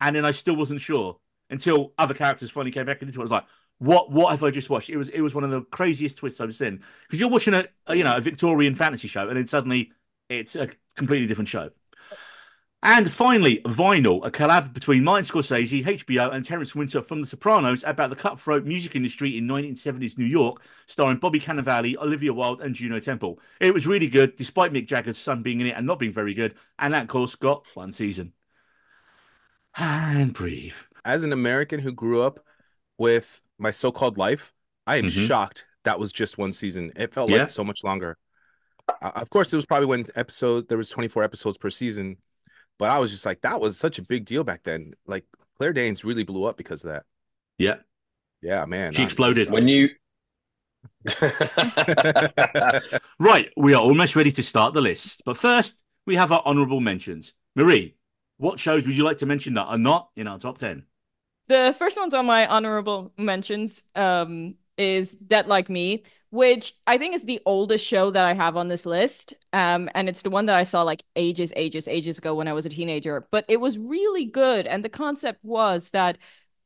and then I still wasn't sure until other characters finally came back into it. I was like, "What? What have I just watched?" It was it was one of the craziest twists I've seen because you're watching a, a you know a Victorian fantasy show, and then suddenly it's a completely different show. And finally, Vinyl, a collab between Martin Scorsese, HBO, and Terrence Winter from The Sopranos about the cutthroat music industry in 1970s New York, starring Bobby Cannavale, Olivia Wilde, and Juno Temple. It was really good, despite Mick Jagger's son being in it and not being very good. And that, of course, got one season. And breathe. As an American who grew up with my so-called life, I am Mhm. shocked that was just one season. It felt Yeah. like so much longer. Uh, of course, it was probably when episode there was 24 episodes per season, but I was just like, that was such a big deal back then. Like Claire Danes really blew up because of that. Yeah, Yeah, man. she I'm- exploded. when you [LAUGHS] Right, we are almost ready to start the list. But first, we have our honourable mentions. Marie, what shows would you like to mention that are not in our top 10? The first one's on my honorable mentions um, is Dead Like Me, which I think is the oldest show that I have on this list. Um, and it's the one that I saw like ages, ages, ages ago when I was a teenager. But it was really good. And the concept was that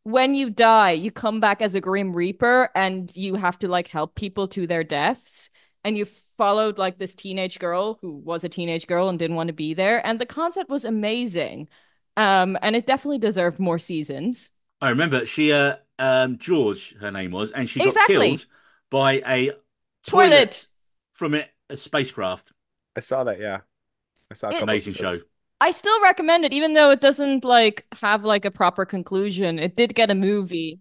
when you die, you come back as a Grim Reaper and you have to like help people to their deaths. And you followed like this teenage girl who was a teenage girl and didn't want to be there. And the concept was amazing. Um, and it definitely deserved more seasons. I remember she, uh, um, George, her name was, and she got killed by a Toilet. toilet from a, a spacecraft. I saw that. Yeah, I saw It- Amazing show. I still recommend it, even though it doesn't like have like a proper conclusion. It did get a movie.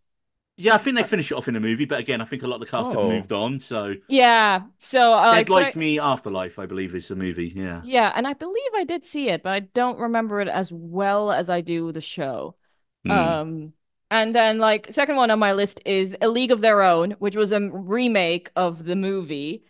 Yeah, I think they finished it off in a movie, but again, I think a lot of the cast Oh. have moved on. So, Yeah. So uh, Dead like, Like Me Afterlife, I believe, is the movie. Yeah. Yeah, and I believe I did see it, but I don't remember it as well as I do the show. Hmm. Um, and then like second one on my list is A League of Their Own, which was a remake of the movie.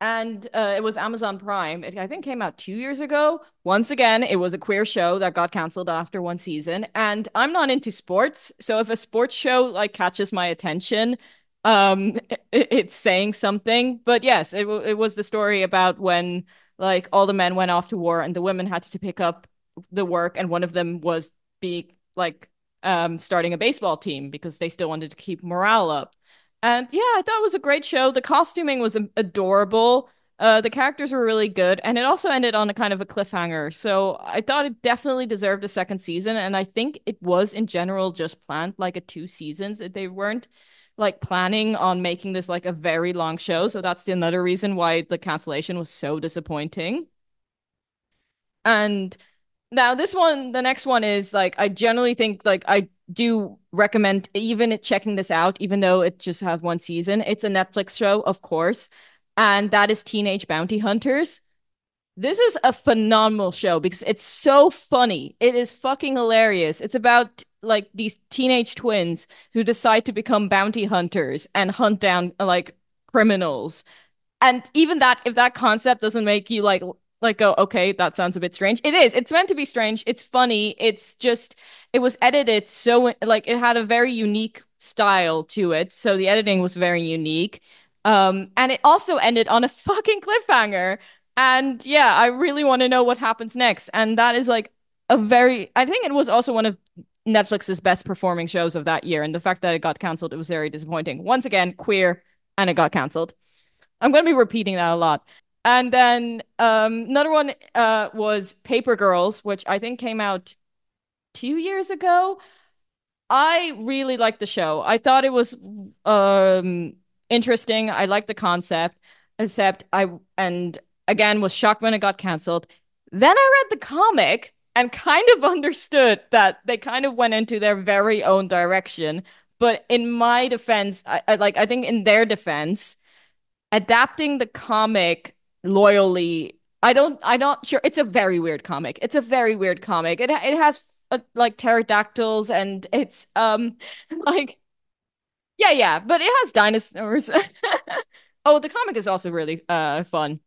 And uh, it was Amazon Prime. It, I think came out two years ago. Once again, it was a queer show that got canceled after one season. And I'm not into sports, so if a sports show like catches my attention, um, [LAUGHS] it, it's saying something. But yes, it it was the story about when like all the men went off to war and the women had to pick up the work, and one of them was be like um starting a baseball team because they still wanted to keep morale up. And yeah, I thought it was a great show. The costuming was adorable. Uh, the characters were really good, and it also ended on a kind of a cliffhanger. So I thought it definitely deserved a second season, and I think it was in general just planned like a two seasons. They weren't like planning on making this like a very long show, so that's another reason why the cancellation was so disappointing. And now this one, the next one is like I generally think like I do recommend even checking this out, even though it just has one season. It's a Netflix show, of course, and that is Teenage Bounty Hunters. This is a phenomenal show because it's so funny. It is fucking hilarious. It's about like these teenage twins who decide to become bounty hunters and hunt down like criminals. And even that, if that concept doesn't make you like like go, okay, that sounds a bit strange. It is. It's meant to be strange. It's funny. It's just it was edited so like it had a very unique style to it. So the editing was very unique. Um, and it also ended on a [LAUGHS] fucking cliffhanger. And yeah, I really want to know what happens next. And that is like a very, I think it was also one of Netflix's best performing shows of that year. And the fact that it got canceled, it was very disappointing. Once again, queer, and it got canceled. I'm going to be repeating that a lot. And then um, another one uh, was Paper Girls, which I think came out two years ago. I really liked the show. I thought it was um, interesting. I liked the concept, except I, and again, was shocked when it got canceled. Then I read the comic and [LAUGHS] kind of understood that they kind of went into their very own direction. But in my defense, I, I like I think in their defense, adapting the comic loyally, I don't I'm not sure. It's a very weird comic. It's a very weird comic. It it has uh, like pterodactyls and it's um [LAUGHS] like yeah yeah, but it has dinosaurs. [LAUGHS] oh, the comic is also really uh fun.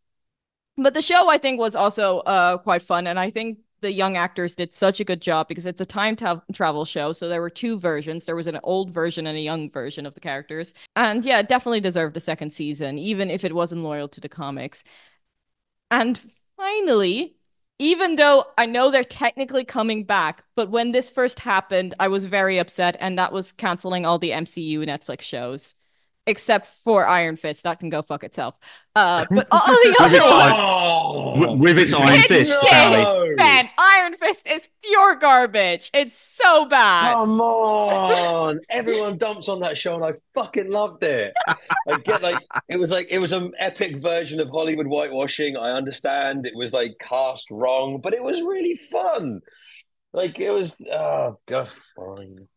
But the show I think was also uh quite fun and I think the young actors did such a good job because it's a time ta- travel show. So there were two versions. There was an old version and a young version of the characters. And yeah, definitely deserved a second season, even if it wasn't loyal to the comics. And finally, even though I know they're technically coming back, but when this first happened, I was very upset, and that was canceling all the MCU Netflix shows except for Iron Fist. That can go fuck itself. Uh, [LAUGHS] but all the other ones, with, with its Iron it's Fist, shit, man. Iron Fist is pure garbage. It's so bad. Come on! Everyone dumps on that show, and I fucking loved it. I get like it was like it was an epic version of Hollywood whitewashing. I understand it was like cast wrong, but it was really fun. Like it was. Oh god, fine.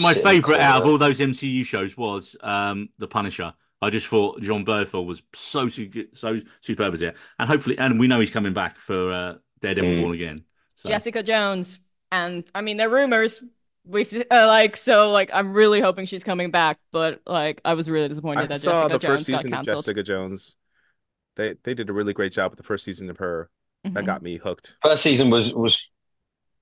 My favourite out of all those MCU shows was um, The Punisher. I just thought Jon Bernthal was so so superb as it, and hopefully, and we know he's coming back for uh, Daredevil mm. Born Again. So. Jessica Jones, and I mean, there are rumors. We've uh, like so like I'm really hoping she's coming back, but like I was really disappointed I that saw Jessica the Jones first season got of canceled. Jessica Jones. They they did a really great job with the first season of her. Mm-hmm. That got me hooked. First season was was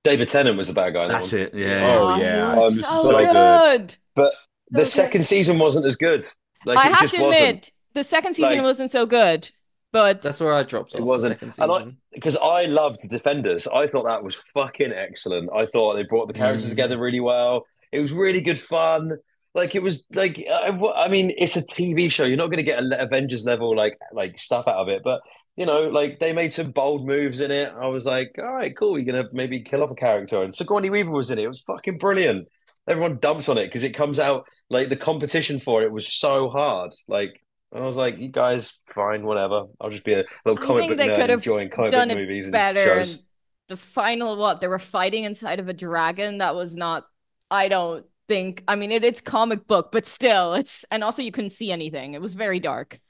David Tennant was the bad guy. That's one. it. Yeah. Oh, yeah. he was Um, so, so good. good. But the So second season wasn't as good. Like I it have just to wasn't. admit, the second season Like- wasn't so good, but That's where I dropped off. It wasn't. second And I- because I loved Defenders. I thought that was fucking excellent. I thought they brought the characters Mm. together really well. It was really good fun. Like it was like I, I mean, it's a TV show. You're not going to get a Avengers level like like stuff out of it, but you know, like they made some bold moves in it. I was like, all right, cool. You're gonna maybe kill off a character, and Sigourney Weaver was in it. It was fucking brilliant. Everyone dumps on it because it comes out like the competition for it was so hard. Like I was like, you guys, fine, whatever. I'll just be a little I comic book nerd enjoying comic book it movies and shows. And the final what they were fighting inside of a dragon that was not. I don't think. I mean, it, it's comic book, but still, it's and also you couldn't see anything. It was very dark.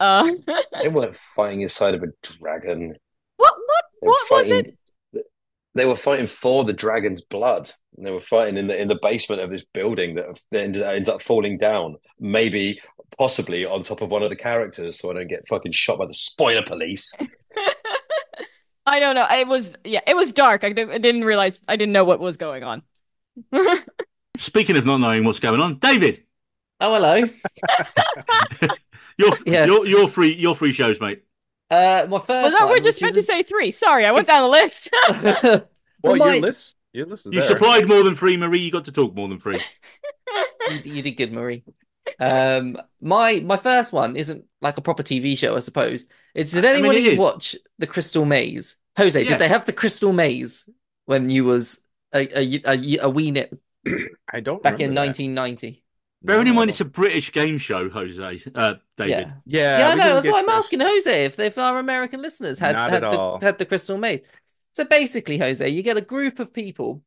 Uh, They weren't fighting inside of a dragon. what what They were what was fighting, it? They were fighting for the dragon's blood. And they were fighting in the in the basement of this building that ends, ends up falling down. Maybe, possibly on top of one of the characters, so I don't get fucking shot by the spoiler police. [LAUGHS] I don't know. It was yeah, it was dark. I, I didn't realize. I didn't know what was going on. [LAUGHS] Speaking of not knowing what's going on, David, Oh, hello. [LAUGHS] your Yes. your your free your free shows, mate. Uh, my first Was that one, we're just which meant to is say three? Sorry, I went It's- down the list. a- [LAUGHS] Well, my- your list, your list is You there. supplied more than free, Marie. You got to talk more than free. [LAUGHS] you, you did good, Marie. Um, my my first one isn't like a proper TV show, I suppose. It's did I mean, anybody it is. watch the Crystal Maze? Jose, Yes. did they have the Crystal Maze when you was a a, a, a wee nip I don't back in remember that. 1990? Bearing in No. mind it's a British game show, Jose, uh, David. Yeah. Yeah, Yeah, I know. didn't That's why I'm this. asking Jose if, if our American listeners had had the, had the crystal maze. So basically, Jose, you get a group of people,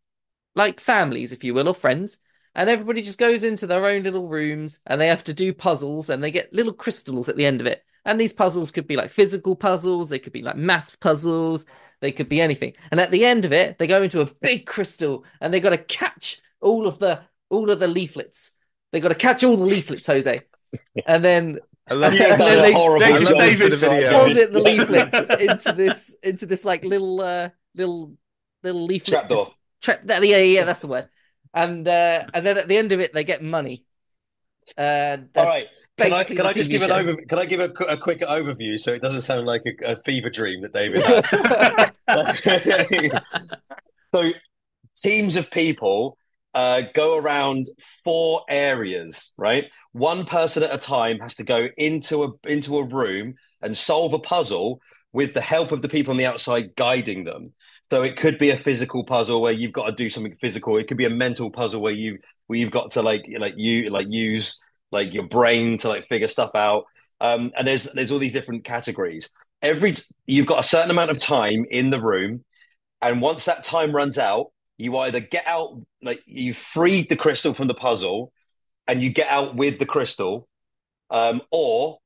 like families, if you will, or friends, and everybody just goes into their own little rooms and they have to do puzzles and they get little crystals at the end of it. And these puzzles could be like physical puzzles, they could be like maths puzzles, they could be anything. And at the end of it, they go into a big crystal and they've got to catch all of the all of the leaflets. They got to catch all the leaflets, Jose. [LAUGHS] And then I love And You've then they- horrible David- the video. deposit the [LAUGHS] leaflets into this into this like little uh little little leaflet Trapdoor. Trap that yeah, yeah, that's the word. And uh and then at the end of it they get money. Uh, that's All right. Can I, can I just TV give an show. over? Can I give a, a quick overview so it doesn't sound like a, a fever dream that David [LAUGHS] had? so, teams of people uh, go around four areas, right? One person at a time has to go into a into a room and solve a puzzle with the help of the people on the outside guiding them. So it could be a physical puzzle where you've got to do something physical. It could be a mental puzzle where you where you've got to like like you like use like your brain to like figure stuff out. Um, and there's there's all these different categories. Every you've got a certain amount of time in the room, and once that time runs out, you either get out like you freed the crystal from the puzzle, and you get out with the crystal, um, or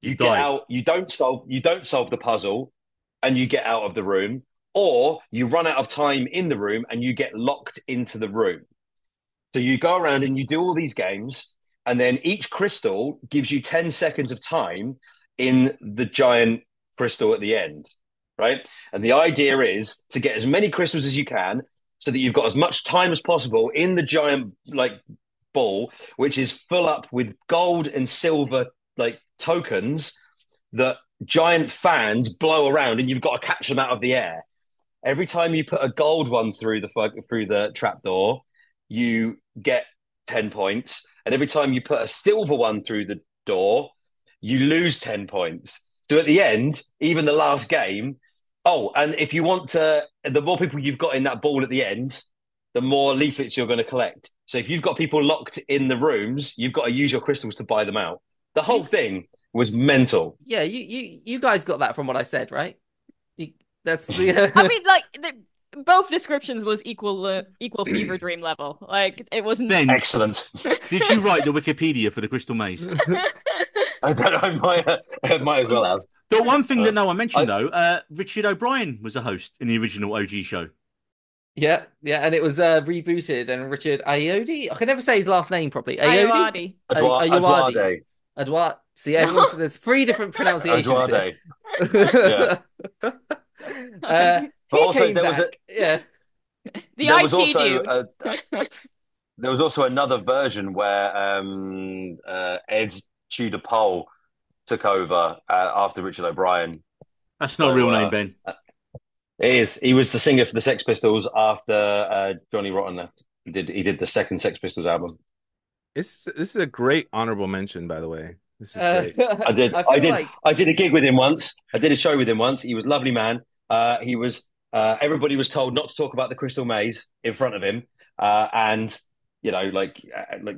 you, You get die. out. You don't solve. You don't solve the puzzle, and you get out of the room, or you run out of time in the room and you get locked into the room. So you go around and you do all these games, and then each crystal gives you 10 seconds of time in the giant crystal at the end, right? And the idea is to get as many crystals as you can so that you've got as much time as possible in the giant like ball, which is full up with gold and silver like tokens that giant fans blow around and you've got to catch them out of the air. Every time you put a gold one through the through the trapdoor, you get 10 points. And every time you put a silver one through the door, you lose 10 points. So at the end, even the last game, oh, and if you want to, the more people you've got in that ball at the end, the more leaflets you're going to collect. So if you've got people locked in the rooms, you've got to use your crystals to buy them out. The whole thing was mental. Yeah, you you you guys got that from what I said, right? You, that's the. [LAUGHS] I mean, like the, both descriptions was equal uh, equal fever dream level. Like it wasn't. Ben, Excellent. did you write the Wikipedia for the Crystal Maze? [LAUGHS] [LAUGHS] I don't know. I might, I might as well have. The one thing that Uh, no one mentioned I- though, uh, Richard O'Brien was a host in the original OG show. yeah, yeah, and it was uh, rebooted, and Richard Ayoade. I can never say his last name properly. Ayoade. Ayoade. Eduard, Ayoade. Eduarde. Eduard. See, everyone's, [LAUGHS] there's three different pronunciations. here. Eduarde. [LAUGHS] uh, But also came there was a- yeah. The there IT was also dude. a- [LAUGHS] there was also another version where um, uh, Ed Tudor Pole took over uh, after Richard O'Brien. That's not So, a real uh, name, Ben. It is. He was the singer for the Sex Pistols after uh, Johnny Rotten left. He did. He did the second Sex Pistols album. This this is a great honorable mention, by the way. This is Uh, great. [LAUGHS] I did. I I, did. like I did a gig with him once. I did a show with him once. He was a lovely man. Uh, he was. Uh, everybody was told not to talk about the Crystal Maze in front of him, uh, and you know, like uh, like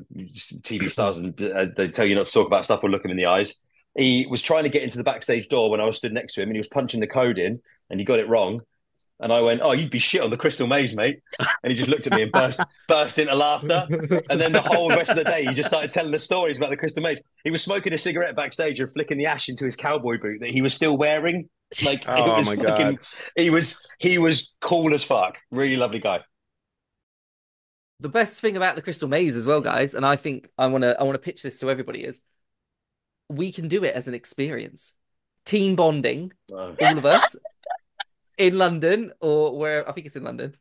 TV stars, and uh, they tell you not to talk about stuff or look him in the eyes. He was trying to get into the backstage door when I was stood next to him, and he was punching the code in, and he got it wrong. And I went, "Oh, you'd be shit on the Crystal Maze, mate." And he just looked at me and burst [LAUGHS] burst into laughter. And then the whole rest of the day, he just started telling the stories about the Crystal Maze. He was smoking a cigarette backstage and flicking the ash into his cowboy boot that he was still wearing. Like [LAUGHS] it Oh, was my fucking, he was he was cool as fuck. Really lovely guy. the best thing about the Crystal Maze as well, guys, and I think I want to I want to pitch this to everybody is we can do it as an experience. Team bonding, Oh. all of us in London or where I think it's in London.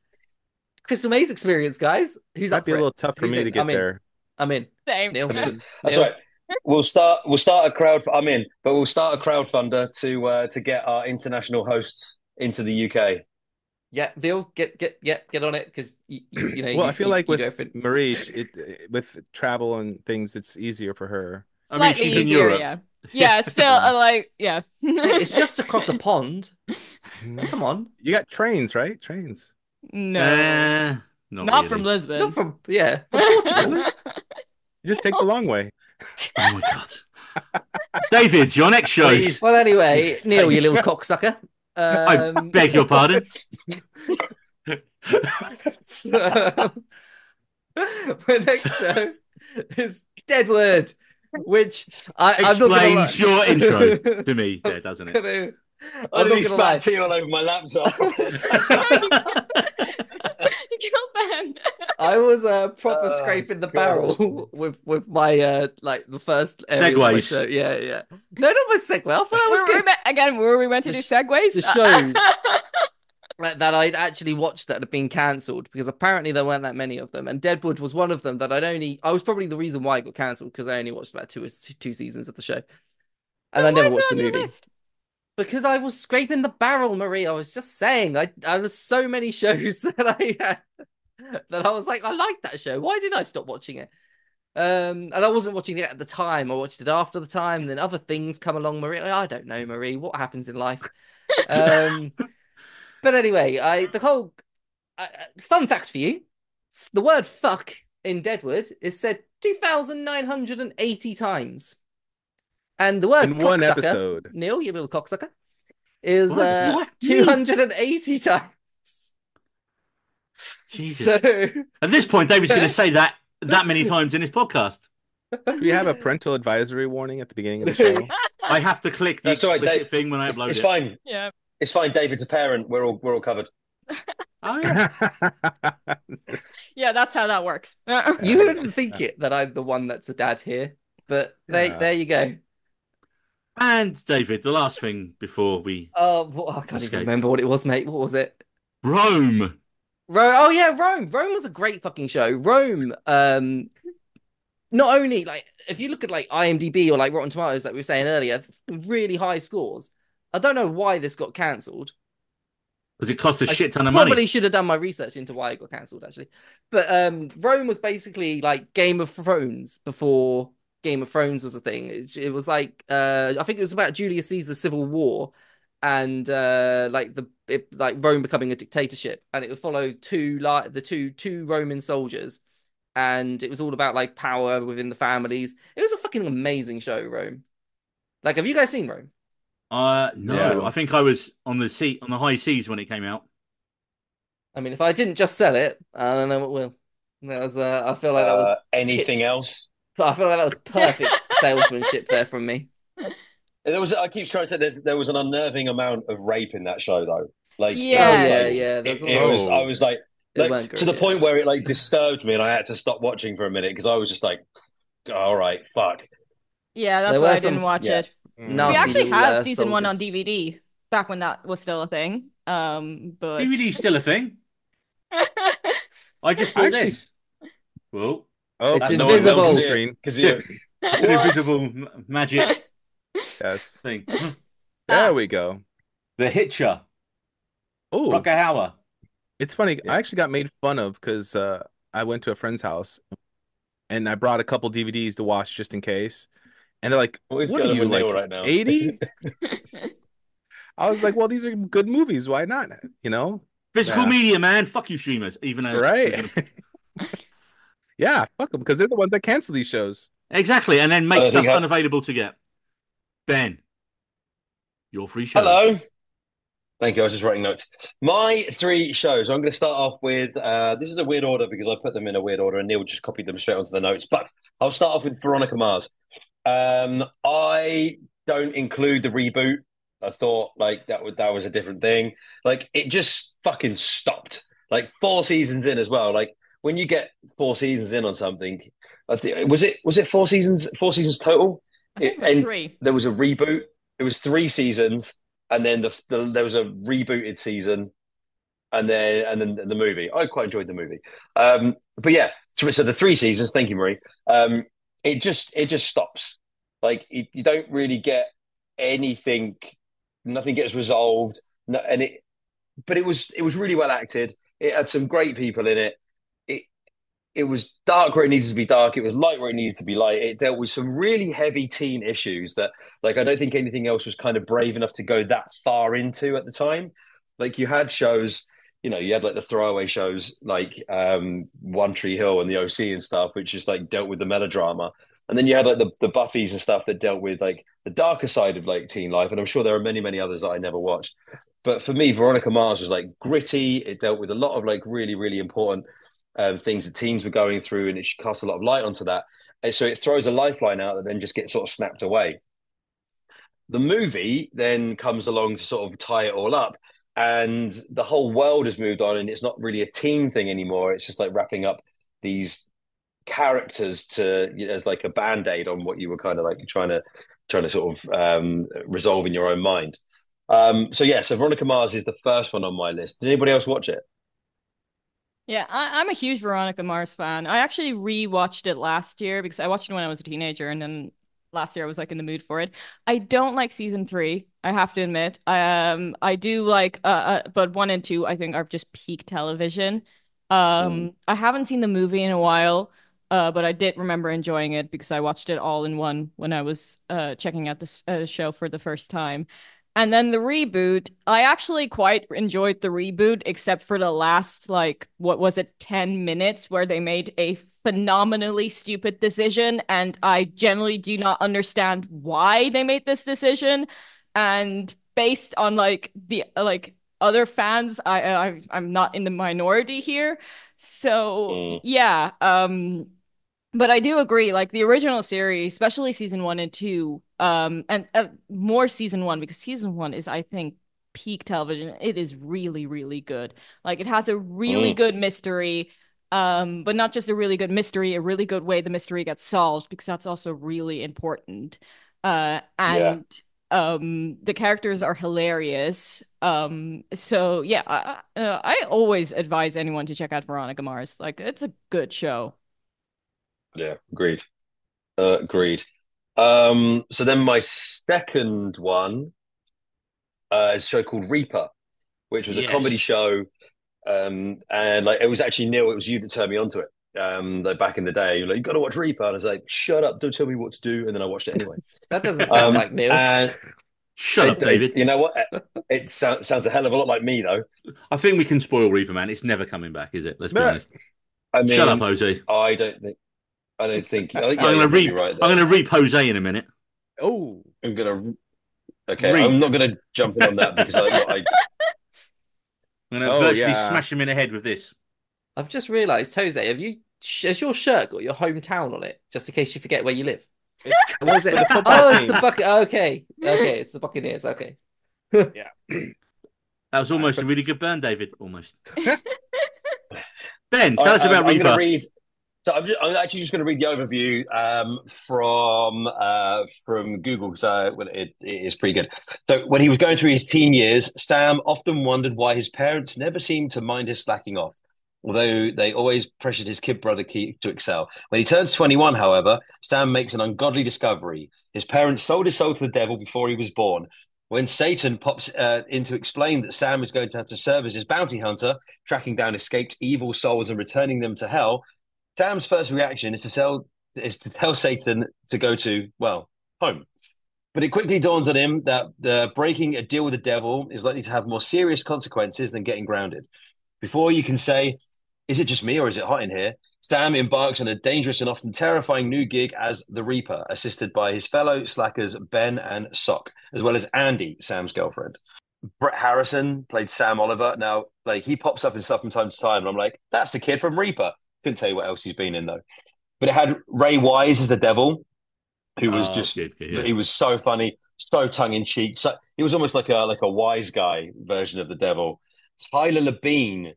Crystal Maze experience, guys. Who's Might up be a little it? tough for Who's me in? to get I'm in. there. I'm in. Same. Neil. That's Neil. right. We'll start. We'll start a crowd. I'm in, but we'll start a crowdfunder to uh, to get our international hosts into the UK. Yeah, Neil, get get yeah, get on it because you, you, you know. Well, you, I feel you- like you with go for- Marish, [LAUGHS] it with travel and things, it's easier for her. I mean, Slightly she's in easier, Europe. yeah. Yeah, [LAUGHS] still uh, like yeah. it's just across a [LAUGHS] pond. Come on, You got trains, right? Trains. no, Uh, not, not from. Lisbon. not from yeah, from Portugal. [LAUGHS] You just take the long way. Oh my god. David, your next show. Please. Well, anyway, Neil, you little cocksucker. Um, I beg your pardon. so, my next show is Deadwood, which I, I'm not gonna. Explains your intro [LAUGHS] to me, there, doesn't it? Gonna- I I'm not nearly gonna lie. spat tea all over my laptop. [LAUGHS] Kill Ben. I was uh, proper Oh, scraping the God. barrel [LAUGHS] with with my uh like the first area Segues. show. Yeah, yeah. No, not my segue. I thought that was Were we good. again, were we meant to The do sh- segues? the shows. That I'd actually watched that had been cancelled because apparently there weren't that many of them, and Deadwood was one of them that I'd only. I was probably the reason why it got cancelled because I only watched about two two seasons of the show, and Then I never watched the movie because I was scraping the barrel, Marie. I was just saying, I I was so many [LAUGHS] shows that I had that I was like, I like that show. Why did I stop watching it? Um, and I wasn't watching it at the time. I watched it after the time. Then other things come along, Marie. I don't know, Marie. What happens in life? [LAUGHS] Um, but anyway, I the whole uh, fun fact for you: the word "fuck" in Deadwood is said two thousand nine hundred and eighty times, and the word In one episode. Neil, you little cocksucker, is What? uh, What? two hundred and eighty times. Jesus. So At this point, David's going [LAUGHS] to say that that many times in his podcast. Do we have a parental advisory warning at the beginning of the [LAUGHS] show? I have to click the That's all right, explicit Dave. thing when I upload it's it. fine. Yeah. It's fine. David's a parent. We're all we're all covered. Oh, [LAUGHS] yeah. Yeah, that's how that works. [LAUGHS] you wouldn't think it that I'm the one that's a dad here, but there, Yeah. there you go. And David, the last thing before we Oh, well, I can't Escape. even remember what it was, mate. What was it? Rome. Ro- oh yeah, Rome. Rome was a great fucking show. Rome, um, not only like if you look at like IMDb or like Rotten Tomatoes, like we were saying earlier, really high scores. I don't know why this got cancelled. Because it cost a I shit ton of Probably money. Probably should have done my research into why it got cancelled, actually. But um, Rome was basically like Game of Thrones before Game of Thrones was a thing. It, it was like uh, I think it was about Julius Caesar's civil war and uh, like the it, like Rome becoming a dictatorship, and it would follow two like the two two Roman soldiers, and it was all about like power within the families. It was a fucking amazing show, Rome. Like, have you guys seen Rome? Uh, no, Yeah. I think I was on the seat on the high seas when it came out. I mean, if I didn't just sell it, I don't know what will. That was uh, I feel like that was Uh, anything else? I feel like that was perfect [LAUGHS] salesmanship there from me. There was. I keep trying to say there's, there was an unnerving amount of rape in that show, though. Like, Yeah. was Yeah, like- yeah, It, it was. I was like, like weren't to the great, point where it like disturbed me, and I had to stop watching for a minute because I was just like, all right, fuck. Yeah, that's There why were I didn't some- watch yeah. it. Mm. No. we actually have uh, season one on. DVD back when that was still a thing. Um, but DVD's still a thing. [LAUGHS] I just bought Actually- this. Well, Oh, It's invisible. knows the screen. because it's an invisible magic Yes. thing. [LAUGHS] There we go. the Hitcher, Oh, Rutger Hauer. it's funny. Yeah. I actually got made fun of because uh, I went to a friend's house and I brought a couple DVDs to watch just in case. And they're like, What is "What going are on you with Neil like right now? 80?" [LAUGHS] I was like, "Well, these are good movies. Why not? You know, Physical Yeah. media, man. Fuck you, streamers. Even though right?" [LAUGHS] yeah, fuck them because they're the ones that cancel these shows. exactly, and then I make don't stuff unavailable to get. Ben, your free show. Hello. Thank you. I was just writing notes. My three shows. I'm going to start off with. Uh, this is a weird order because I put them in a weird order, and Neil just copied them straight onto the notes. But I'll start off with Veronica Mars. Um, I don't include the reboot. I thought like that would that was a different thing. Like it just fucking stopped. Like four seasons in as well. Like when you get four seasons in on something, I think was it was it four seasons? Four seasons total. It- it and- three. there was a reboot. It was three seasons, and then the, the there was a rebooted season, and then and then the movie. I quite enjoyed the movie. Um, but yeah, so so the three seasons. Thank you, Marie. Um, it just it just stops. Like it, you don't really get anything. Nothing gets resolved. No, and it, but it was it was really well acted. It had some great people in it. It it was dark where it needed to be dark. It was light where it needed to be light. It dealt with some really heavy teen issues that, like, I don't think anything else was kind of brave enough to go that far into at the time. Like, you had shows, you know, you had like the throwaway shows like um, One Tree Hill and the OC and stuff, which just like dealt with the melodrama. And then you had like the, the Buffys and stuff that dealt with like the darker side of like teen life. And I'm sure there are many, many others that I never watched. But for me, Veronica Mars was like gritty. It dealt with a lot of like really, really important um, things that teams were going through, and it cast a lot of light onto that. And so it throws a lifeline out that then just gets sort of snapped away. The movie then comes along to sort of tie it all up, and the whole world has moved on, and it's not really a team thing anymore. It's just like wrapping up these characters to you know, as like a band aid on what you were kind of like trying to trying to sort of um, resolve in your own mind. Um, so yeah, so Veronica Mars is the first one on my list. Did anybody else watch it? Yeah, I, I'm a huge Veronica Mars fan. I actually rewatched it last year because I watched it when I was a teenager, and then last year I was like in the mood for it. I don't like season three, I have to admit. Um, I do like, uh, uh but one and two I think are just peak television. Um, Mm. I haven't seen the movie in a while, uh, but I did remember enjoying it because I watched it all in one when I was uh checking out this uh, show for the first time. And then the reboot, I actually quite enjoyed the reboot, except for the last, like, what was it, 10 minutes where they made a phenomenally stupid decision. And I generally do not understand why they made this decision. And based on like the like other fans, I, I I'm not in the minority here. So Mm. yeah, um but I do agree, like the original series, especially season one and two, um, and uh, more season one because season one is, I think, peak television. It is really, really good. Like it has a really Mm. good mystery, um, but not just a really good mystery, a really good way the mystery gets solved because that's also really important. Uh, Yeah. and um, the characters are hilarious. Um, so yeah, I, I- uh, I always advise anyone to check out Veronica Mars. Like it's a good show. Yeah, agreed. Uh, agreed. Um, so then my second one uh, is a show called Reaper, which was a comedy show. Um, and like it was actually Neil, it was you that turned me onto it. Um, like back in the day, you're like, you got to watch Reaper, and I was like, shut up, don't tell me what to do, and then I watched it anyway. [LAUGHS] That doesn't sound Um, like Neil. and Shut up, it- David. You know what? It sounds sounds a hell of a lot like me, though. I think we can spoil Reaper Man. It's never coming back, is it? Let's be No. honest. I mean, Shut up, Jose. I don't think. I don't think. I think oh, yeah, I'm you're going to reap. probably right I'm going to reap Jose in a minute. Oh, I'm gonna. Okay, Reap. I'm not gonna jump in on that because I, I [LAUGHS] I'm going to Oh, virtually yeah. smash him in the head with this. I've just realised, Jose, have you has your shirt got your hometown on it, just in case you forget where you live? it's [LAUGHS] What is it? The Oh, it's the Bucket. Oh, okay, okay, it's the Buccaneers. Okay. [LAUGHS] Yeah. That was almost a really good burn, David. Almost. Ben, tell us I'm- about I'm Reaper. gonna read. So I'm, just, I'm actually just going to read the overview um, from uh, from Google because uh, it, it is pretty good. So when he was going through his teen years, Sam often wondered why his parents never seemed to mind his slacking off, although they always pressured his kid brother Keith to excel. When he turns 21, however, Sam makes an ungodly discovery. His parents sold his soul to the devil before he was born. When Satan pops uh, in to explain that Sam is going to have to serve as his bounty hunter, tracking down escaped evil souls and returning them to hell, Sam's first reaction is to tell is to tell Satan to go to well home. But it quickly dawns on him that the breaking a deal with the devil is likely to have more serious consequences than getting grounded. Before you can say, "Is it just me or is it hot in here?" Sam embarks on a dangerous and often terrifying new gig as the Reaper, assisted by his fellow slackers Ben and Sock, as well as Andy, Sam's girlfriend. Bret Harrison played Sam Oliver. Now, like he pops up in stuff from time to time, and I'm like, that's the kid from Reaper. Couldn't tell you what else he's been in though. But it had Ray Wise as the devil, who was Oh, just good, good, yeah. he was so funny, so tongue in cheek. So he was almost like a like a wise guy version of the devil. Tyler Labine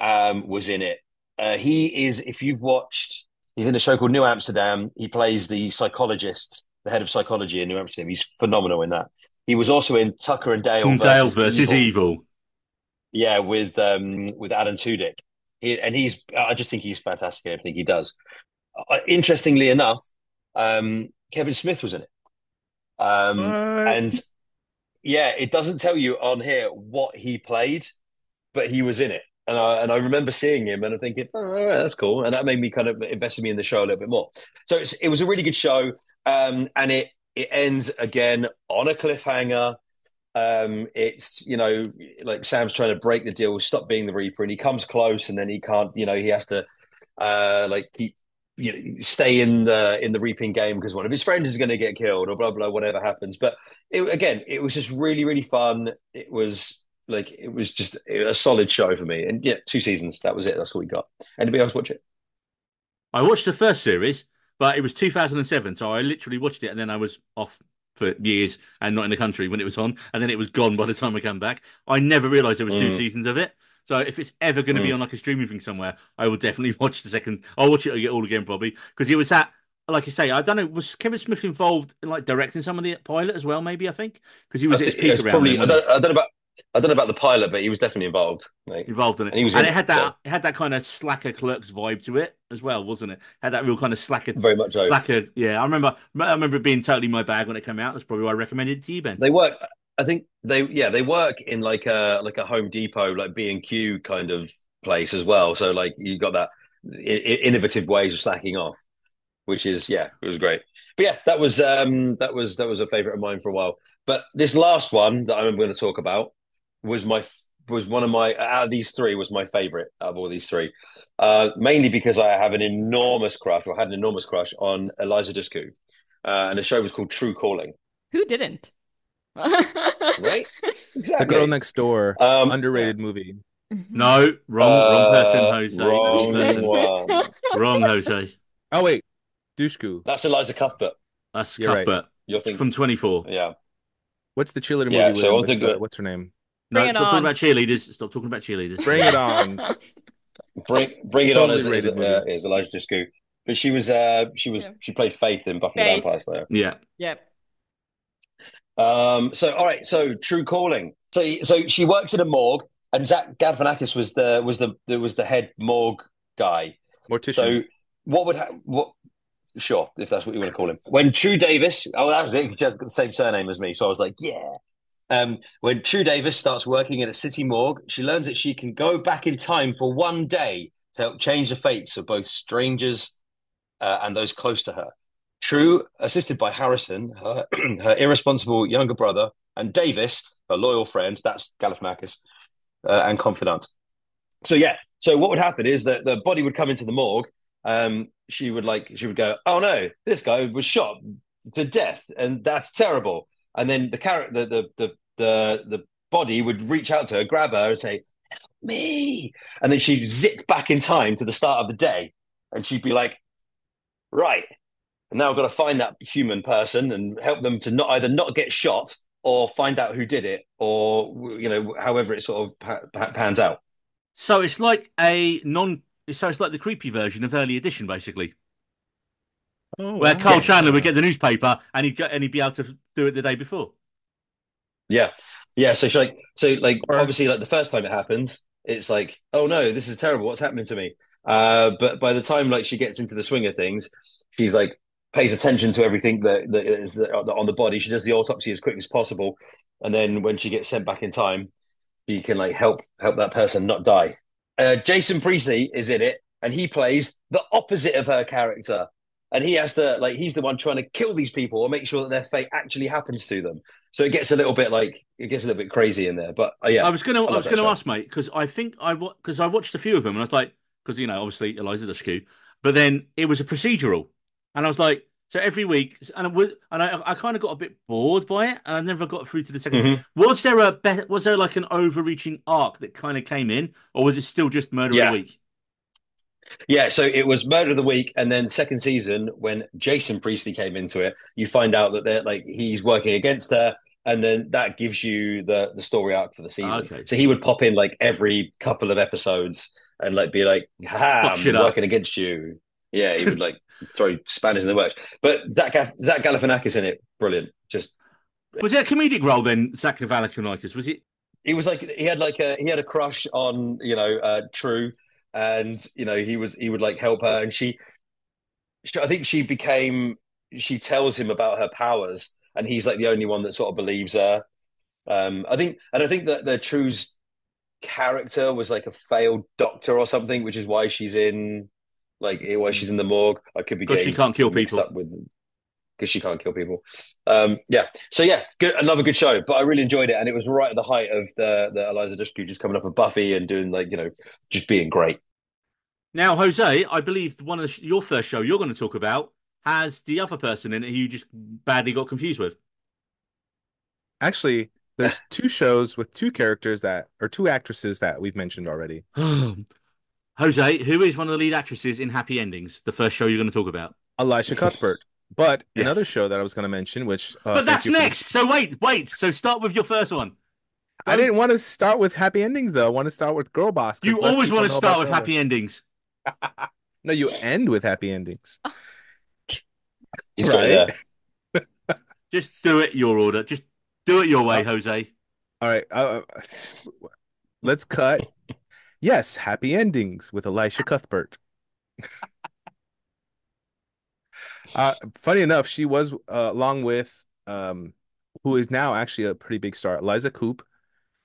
um, was in it. Uh, he is, if you've watched, he's in a show called New Amsterdam. He plays the psychologist, the head of psychology in New Amsterdam. He's phenomenal in that. He was also in Tucker and Dale versus, Dale versus Evil. Evil. Yeah, with um with Alan Tudyk. He, and he's I just think he's fantastic in everything he does. Uh, interestingly enough, um Kevin Smith was in it. Um What? and yeah, it doesn't tell you on here what he played, but he was in it. And I and I remember seeing him and I'm thinking, oh, that's cool. And that made me kind of invested me in the show a little bit more. So it's, it was a really good show. Um, and it it ends again on a cliffhanger. Um, it's you know like Sam's trying to break the deal, stop being the Reaper, and he comes close, and then he can't. You know he has to uh, like keep you know stay in the in the reaping game because one of his friends is going to get killed or blah blah whatever happens. But it, again, it was just really really fun. It was like it was just a solid show for me, and yeah, two seasons. That was it. That's all we got. Anybody else watch it? I watched the first series, but it was 2007, so I literally watched it and then I was off for years and not in the country when it was on, and then it was gone by the time I came back. I never realised there was two Mm. seasons of it. So if it's ever going to be Mm. on like a streaming thing somewhere, I will definitely [LAUGHS] watch the second. I'll watch it all again probably because it was that like you say, I don't know. Was Kevin Smith involved in like directing some of the pilot as well? Maybe I think because he was I at his peak it's around probably. then, I don't, I don't know about. I don't know about the pilot, but he was definitely involved. Like, involved in it, and and it had that so- it had that kind of slacker clerks vibe to it as well, wasn't it? Had that real kind of slacker, very much so. slacker. Yeah, I remember. I remember it being totally my bag when it came out. That's probably why I recommended it to you, Ben. They work. I think they. Yeah, they work in like a like a Home Depot, like B and Q kind of place as well. So like you got that innovative ways of slacking off, which is yeah, it was great. But yeah, that was um that was that was a favorite of mine for a while. But this last one that I'm going to talk about was my was one of my out of these three was my favorite out of all these three, uh, mainly because I have an enormous crush or had an enormous crush on Eliza Dushku, uh, and the show was called True Calling. Who didn't? [LAUGHS] Right? exactly. The Girl Next Door, Um, underrated movie. No, wrong, wrong person, Uh, Jose. Wrong person. Wrong, Jose. Oh wait, Dushku. That's Eliza Cuthbert. That's You're right. Cuthbert You're thinking, from 24. yeah. What's the cheerleader movie? Yeah, with, so I with, think uh, what's her name? No, Bring it stop talking on. about cheerleaders. Stop talking about cheerleaders. Bring it on. [LAUGHS] Bring bring it Totally on as, as, rated movie. uh, as Eliza Dushku. But she was uh she was Yeah. she played Faith in Buffy Faith. the Vampire Slayer. Yeah. Yep. Um so all right, so True Calling. So so she works in a morgue and Zach Galifianakis was the was the, the was the head morgue guy. Mortician. So what would ha- what sure, if that's what you want to call him. When True Davis, oh that was it, because got the same surname as me, so I was like, yeah. Um, when True Davis starts working at a city morgue, she learns that she can go back in time for one day to help change the fates of both strangers uh, and those close to her. True, assisted by Harrison, her, [CLEARS THROAT] her irresponsible younger brother, and Davis, her loyal friend, that's Galifianakis, uh, and confidant. So yeah, so what would happen is that the body would come into the morgue. Um, she would like she would go, "Oh no, this guy was shot to death, and that's terrible." And then the character, the the the the, the body would reach out to her, grab her, and say, "Help me!" And then she'd zip back in time to the start of the day, and she'd be like, "Right, and now I've got to find that human person and help them to not either not get shot or find out who did it, or you know, however it sort of pa- pa- pans out." So it's like a non. So it's like the creepy version of Early Edition, basically, oh, where wow. Kyle Chandler would get the newspaper and he'd get and he'd be able to do it the day before. Yeah, yeah. So she like, so like, obviously, like the first time it happens, it's like, oh no, this is terrible. What's happening to me? Uh, but by the time like she gets into the swing of things, she's like pays attention to everything that that is that on the body. She does the autopsy as quick as possible, and then when she gets sent back in time, she can like help help that person not die. Uh, Jason Priestley is in it, and he plays the opposite of her character. And he has to like he's the one trying to kill these people or make sure that their fate actually happens to them. So it gets a little bit like it gets a little bit crazy in there. But uh, yeah, I was gonna, I, love was gonna show. ask, mate, because I think I because I watched a few of them and I was like, because you know, obviously Eliza Dushku, but then it was a procedural, and I was like, so every week, and I was, and I, I kind of got a bit bored by it, and I never got through to the 2nd Mhm. Was there a was there like an overreaching arc that kind of came in, or was it still just Murder Yeah. of the Week? Yeah, so it was Murder of the Week, and then second season when Jason Priestley came into it, you find out that they're like he's working against her, and then that gives you the the story arc for the season. Okay. So he would pop in like every couple of episodes and like be like, "Ha, I'm shit up. working against you." Yeah, he would like throw spanners in the works. But Zach Zach Galifianakis in it, brilliant. Just Was it a comedic role then, Zach Galifianakis? Was it? he was like he had like a he had a crush on you know uh True, and you know he was he would like help her, and she, she I think she became she tells him about her powers, and he's like the only one that sort of believes her. Um, I think, and I think that the True's character was like a failed doctor or something, which is why she's in like why she's in the morgue. I could be 'Cause she can't kill people. because she can't kill people. Um, yeah. So yeah, good, another good show. But I really enjoyed it, and it was right at the height of the the Eliza Dushku just coming off of Buffy and doing like you know just being great. Now, Jose, I believe one of the sh- your first show you're going to talk about has the other person in it who you just badly got confused with. Actually, there's [LAUGHS] two shows with two characters that, or two actresses that we've mentioned already. [GASPS] Jose, who is one of the lead actresses in Happy Endings, the first show you're going to talk about? Elisha [LAUGHS] Cuthbert. But Yes. another show that I was going to mention, which uh, but that's you for- next. So wait, wait. So start with your first one. I didn't want to start with happy endings though. I want to start with Girl Boss. You always want to start with happy endings. Boss. No, you end with happy endings. He's got Right. [LAUGHS] Just do it your order. Just do it your way, Uh, Jose. All right. Uh, let's cut. Yes, happy endings with Elisha Cuthbert. [LAUGHS] Uh, funny enough, she was uh, along with um, who is now actually a pretty big star, Eliza Coupe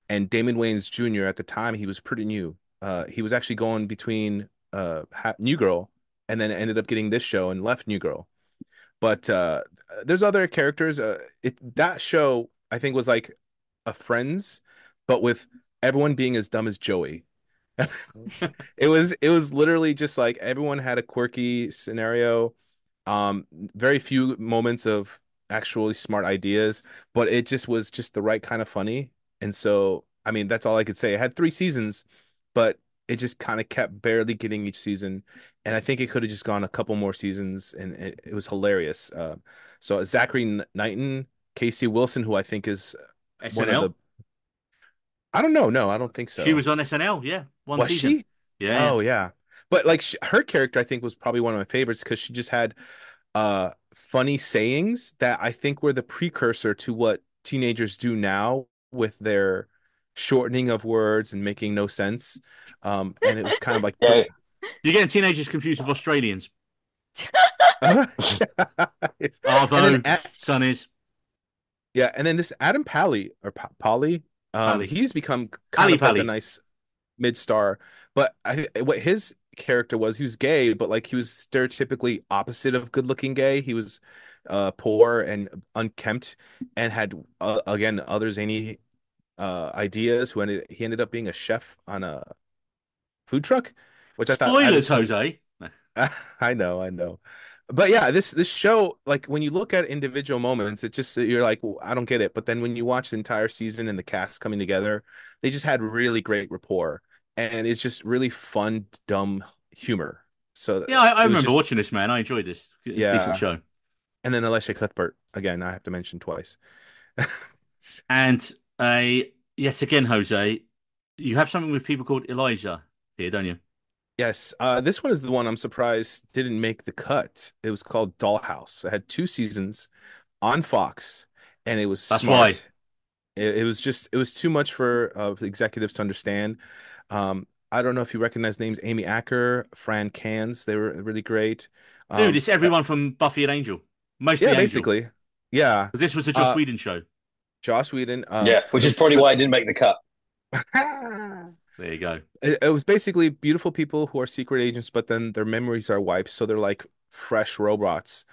and Damon Wayans Jr. At the time, he was pretty new. Uh, he was actually going between uh, New Girl and then ended up getting this show and left New Girl. But uh, there's other characters. Uh, it that show I think was like a Friends, but with everyone being as dumb as Joey. [LAUGHS] it was it was literally just like everyone had a quirky scenario um very few moments of actually smart ideas but it just was just the right kind of funny and so i mean that's all i could say it had three seasons but it just kind of kept barely getting each season and i think it could have just gone a couple more seasons and it, it was hilarious uh, so zachary knighton casey wilson who i think is one of the i don't know no i don't think so She was on SNL. Yeah, one was season. she Yeah. Oh yeah, but like sh her character, I think was probably one of my favorites because she just had uh funny sayings that I think were the precursor to what teenagers do now with their shortening of words and making no sense. Um, and it was kind of like [LAUGHS] Yeah, You're getting teenagers confused with Australians. [LAUGHS] It's- Arvo, and then is. yeah, and then this Adam Pally or Pa- Polly, um, Pally. he's become Pally kind of like Pally. a nice mid star. But I what his character was, he was gay, but like he was stereotypically opposite of good looking gay. He was uh poor and unkempt and had uh, again other zany uh ideas. Who ended he ended up being a chef on a food truck, which I thought Spoilers, [LAUGHS] Jose. I know, I know. But yeah, this this show, like when you look at individual moments, it just you're like, well, I don't get it. But then when you watch the entire season and the cast coming together, they just had really great rapport, and it's just really fun, dumb humor. So Yeah, I, I remember just- watching this, man. I enjoyed this. It's a Yeah. Decent show. And then Elisha Cuthbert again, I have to mention twice. [LAUGHS] And yes, again, Jose, you have something with people called Eliza here, don't you? Yes, uh, this one is the one I'm surprised didn't make the cut. It was called Dollhouse. It had two seasons on Fox, and it was That's smart. It, it was just it was too much for uh, executives to understand. Um, I don't know if you recognize names: Amy Acker, Fran Kranz. They were really great. Dude, Um, it's everyone from Buffy and Angel. Mostly yeah, Angel. basically, yeah. this was a Joss Uh, Whedon show. Josh Whedon. Uh, yeah, which is probably why I didn't make the cut. [LAUGHS] There you go. It, it was basically beautiful people who are secret agents, but then their memories are wiped, so they're like fresh robots.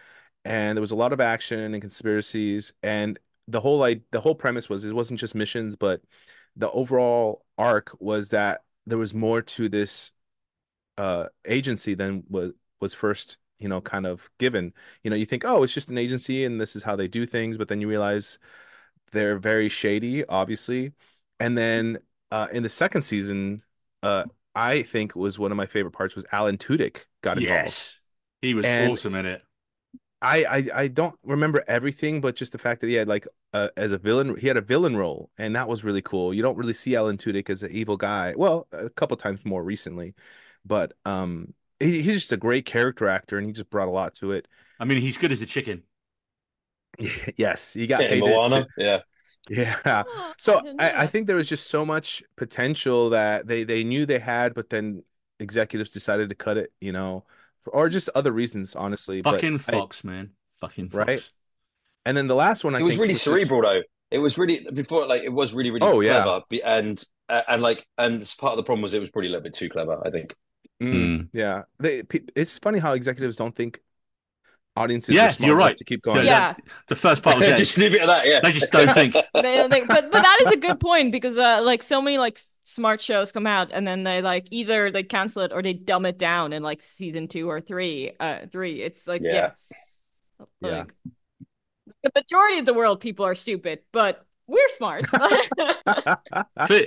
And there was a lot of action and conspiracies, and the whole like the whole premise was it wasn't just missions, but the overall arc was that there was more to this uh agency than was was first, you know, kind of given. You know, you think, oh, it's just an agency and this is how they do things, but then you realize they're very shady, obviously. And then uh, in the second season, uh, I think was one of my favorite parts was Alan Tudyk got involved. Yes. He was And- awesome in it. I, I I don't remember everything, but just the fact that he had like uh, as a villain, he had a villain role, and that was really cool. You don't really see Alan Tudyk as an evil guy. Well, a couple times more recently, but um, he, he's just a great character actor, and he just brought a lot to it. I mean, he's good as a chicken. [LAUGHS] yes, he got Yeah, paid Moana. to- Yeah. yeah. [GASPS] So I, I think there was just so much potential that they they knew they had, but then executives decided to cut it, you know, for, or just other reasons, honestly. But Fucking I- Fox, man. Fucking Fox. Right? and then the last one, I It was think, really just- cerebral though. It was really before like it was really really Oh, yeah. clever Be- and uh, and like and this part of the problem was it was probably a little bit too clever. I think. Mm, Mm. yeah, they, it's funny how executives don't think audiences Yeah, are you're right. to keep going. Yeah. The first part was [LAUGHS] dead. just leave it at that. Yeah. They just don't think. [LAUGHS] they, they, but but that is a good point because uh like so many like smart shows come out and then they like either they cancel it or they dumb it down in like season two or three uh three it's like yeah, Yeah. Yeah. The majority of the world people are stupid but we're smart [LAUGHS]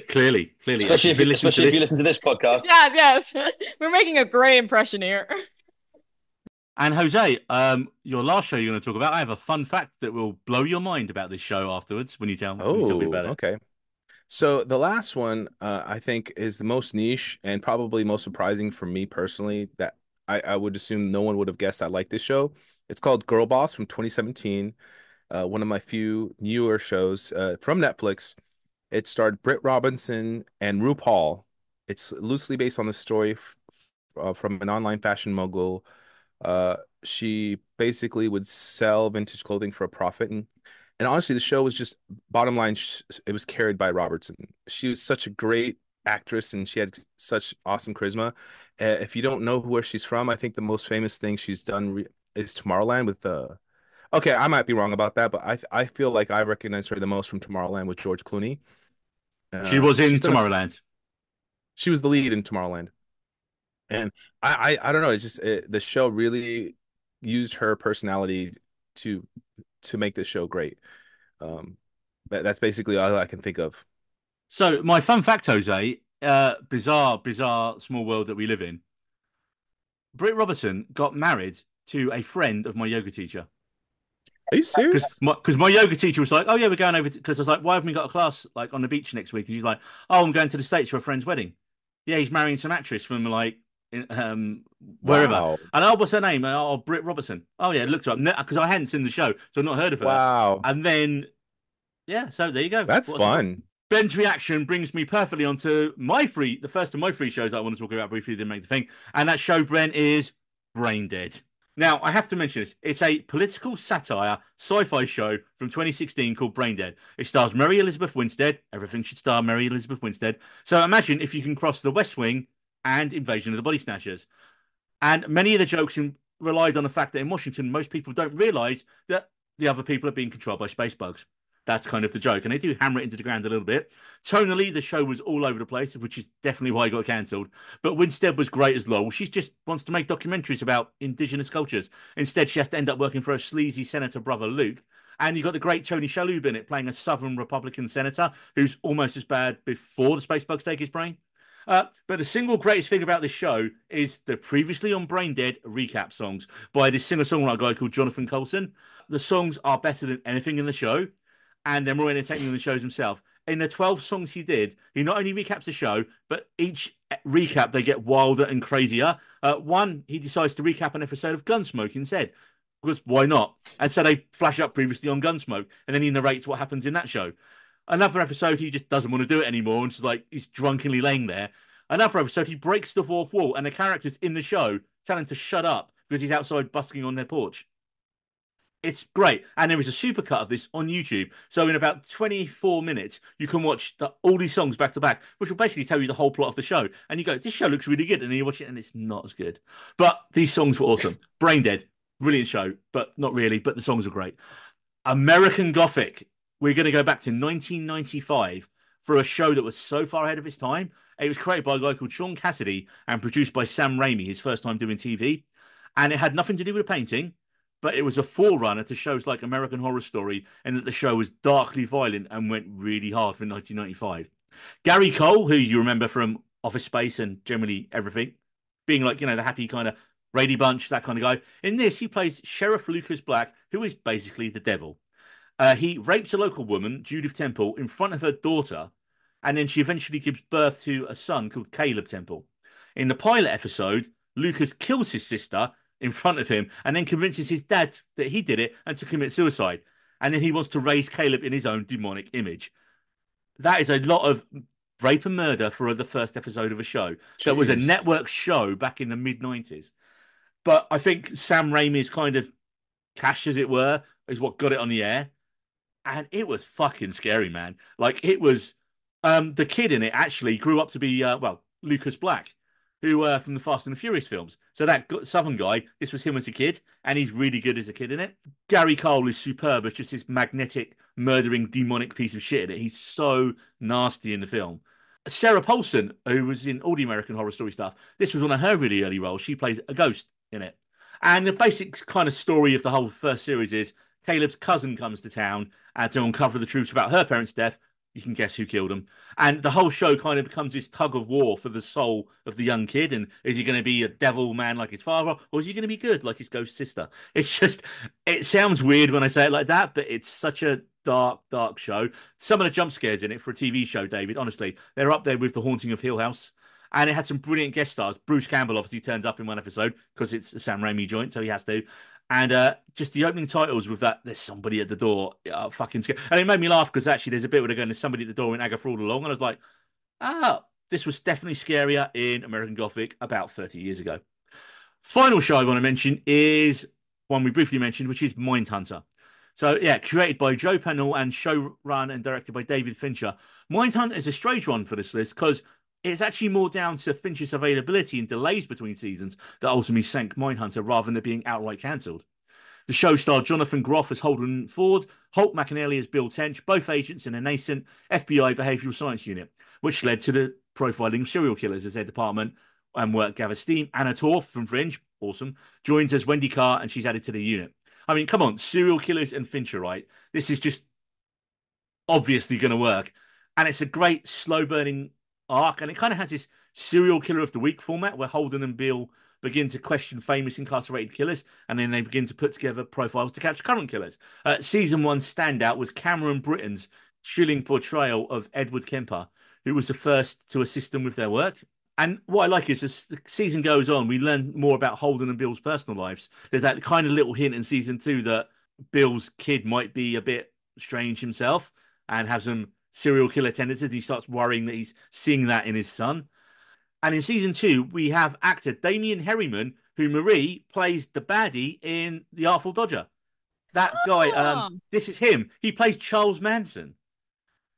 clearly, clearly. especially If if you you, listen to especially if you listen to this podcast. yes yes we're making a great impression here And Jose, um, your last show you're going to talk about, I have a fun fact that will blow your mind about this show afterwards when you tell, when you tell me Oh, about it. okay. So the last one, uh, I think, is the most niche and probably most surprising for me personally. That I, I would assume no one would have guessed I like this show. It's called Girl Boss from 2017. Uh, one of my few newer shows uh, from Netflix. It starred Britt Robertson and RuPaul. It's loosely based on the story uh, from an online fashion mogul. Uh, she basically would sell vintage clothing for a profit, and and honestly, the show was just bottom line. It was carried by Robertson. She was such a great actress, and she had such awesome charisma. Uh, if you don't know where she's from, I think the most famous thing she's done re- is Tomorrowland with the. Uh, okay, I might be wrong about that, but I I feel like I recognize her the most from Tomorrowland with George Clooney. Uh, she was in Tomorrowland. A, she was the lead in Tomorrowland, and I I, I don't know. It's just it, the show really used her personality to to make this show great. Um, that, that's basically all I can think of. So my fun fact, Jose, uh, bizarre, bizarre small world that we live in. Britt Robertson got married to a friend of my yoga teacher. Are you serious? Because my, my, yoga teacher was like, "Oh yeah, we're going over." Because I was like, "Why haven't we got a class like on the beach next week?" And she's like, "Oh, I'm going to the states for a friend's wedding." Yeah, he's marrying some actress from like um wherever. Wow. And oh, what's her name? Oh, Britt Robertson. Oh yeah, looked her up because I hadn't seen the show, so I've not heard of her. Wow. And then, yeah, so there you go. That's What's fun. Ben's reaction brings me perfectly onto my free, the first of my free shows I want to talk about briefly. Didn't make the thing, and that show, Brent, is Brain Dead. Now, I have to mention this. It's a political satire sci-fi show from 2016 called Brain Dead. It stars Mary Elizabeth Winstead. Everything should star Mary Elizabeth Winstead. So imagine if you can cross The West Wing and Invasion of the Body Snatchers. And many of the jokes in, relied on the fact that in Washington, most people don't realize that the other people are being controlled by space bugs. That's kind of the joke. And they do hammer it into the ground a little bit. Tonally, the show was all over the place, which is definitely why it got cancelled. But Winstead was great as Laurel. She just wants to make documentaries about indigenous cultures. Instead, she has to end up working for a sleazy senator brother, Luke. And you've got the great Tony Shalhoub in it, playing a Southern Republican senator who's almost as bad before the space bugs take his brain. Uh, but the single greatest thing about this show is the previously on Brain Dead recap songs by this singer songwriter guy called Jonathan Coulton. The songs are better than anything in the show and they're more entertaining than the shows himself. In the 12 songs he did, he not only recaps the show, but each recap they get wilder and crazier. Uh, one, he decides to recap an episode of Gunsmoke instead, because why not? And so they flash up previously on Gunsmoke, and then he narrates what happens in that show. Another episode, he just doesn't want to do it anymore, and just like he's drunkenly laying there. Another episode, he breaks the fourth wall, and the characters in the show tell him to shut up because he's outside busking on their porch. It's great. And there is a supercut of this on YouTube. So in about 24 minutes, you can watch the, all these songs back to back, which will basically tell you the whole plot of the show. And you go, this show looks really good. And then you watch it and it's not as good. But these songs were awesome. Brain Dead, brilliant show, but not really. But the songs are great. American Gothic. We're going to go back to 1995 for a show that was so far ahead of its time. It was created by a guy called Shaun Cassidy and produced by Sam Raimi, his first time doing TV. And it had nothing to do with a painting but it was a forerunner to shows like American Horror Story, and that the show was darkly violent and went really hard for 1995. Gary Cole, who you remember from Office Space and generally everything, being like, you know, the happy kind of Brady Bunch, that kind of guy. In this, he plays Sheriff Lucas Black, who is basically the devil. Uh, he rapes a local woman, Judith Temple, in front of her daughter, and then she eventually gives birth to a son called Caleb Temple. In the pilot episode, Lucas kills his sister in front of him and then convinces his dad that he did it and to commit suicide. And then he wants to raise Caleb in his own demonic image. That is a lot of rape and murder for the first episode of a show Jeez. that was a network show back in the mid 90s. But I think Sam Raimi's kind of cash, as it were, is what got it on the air. And it was fucking scary, man. Like, it was. Um, the kid in it actually grew up to be, uh, well, Lucas Black who uh, from the Fast and the Furious films. So that Southern guy, this was him as a kid, and he's really good as a kid in it. Gary Cole is superb as just this magnetic, murdering, demonic piece of shit in it. He's so nasty in the film. Sarah Paulson, who was in all the American Horror Story stuff, this was one of her really early roles. She plays a ghost in it. And the basic kind of story of the whole first series is Caleb's cousin comes to town uh, to uncover the truth about her parents' death you can guess who killed him. And the whole show kind of becomes this tug of war for the soul of the young kid. And is he going to be a devil man like his father, or is he going to be good like his ghost sister? It's just, it sounds weird when I say it like that, but it's such a dark, dark show. Some of the jump scares in it for a TV show, David, honestly, they're up there with The Haunting of Hill House. And it had some brilliant guest stars. Bruce Campbell obviously turns up in one episode because it's a Sam Raimi joint, so he has to. And uh, just the opening titles with that, there's somebody at the door, fucking scary. And it made me laugh because actually there's a bit where they're going, there's somebody at the door in Agatha all along. And I was like, ah, this was definitely scarier in American Gothic about 30 years ago. Final show I want to mention is one we briefly mentioned, which is Mindhunter. So yeah, created by Joe Penhall and show run and directed by David Fincher. Mindhunter is a strange one for this list because it's actually more down to Fincher's availability and delays between seasons that ultimately sank Mindhunter rather than it being outright cancelled. The show starred Jonathan Groff as Holden Ford, Holt McCallany as Bill Tench, both agents in a nascent FBI behavioral science unit, which led to the profiling of serial killers as their department and work gather steam. Anna Torv from Fringe, awesome, joins as Wendy Carr and she's added to the unit. I mean, come on, serial killers and Fincher, right? This is just obviously going to work. And it's a great slow burning arc. And it kind of has this serial killer of the week format where Holden and Bill begin to question famous incarcerated killers and then they begin to put together profiles to catch current killers. Uh, season one standout was Cameron Britton's chilling portrayal of Edward Kemper, who was the first to assist them with their work. And what I like is as the season goes on, we learn more about Holden and Bill's personal lives. There's that kind of little hint in season two that Bill's kid might be a bit strange himself and have some serial killer tendencies. He starts worrying that he's seeing that in his son. And in season two, we have actor Damon Herriman, who Marie plays the baddie in The Artful Dodger. That guy, um, this is him. He plays Charles Manson.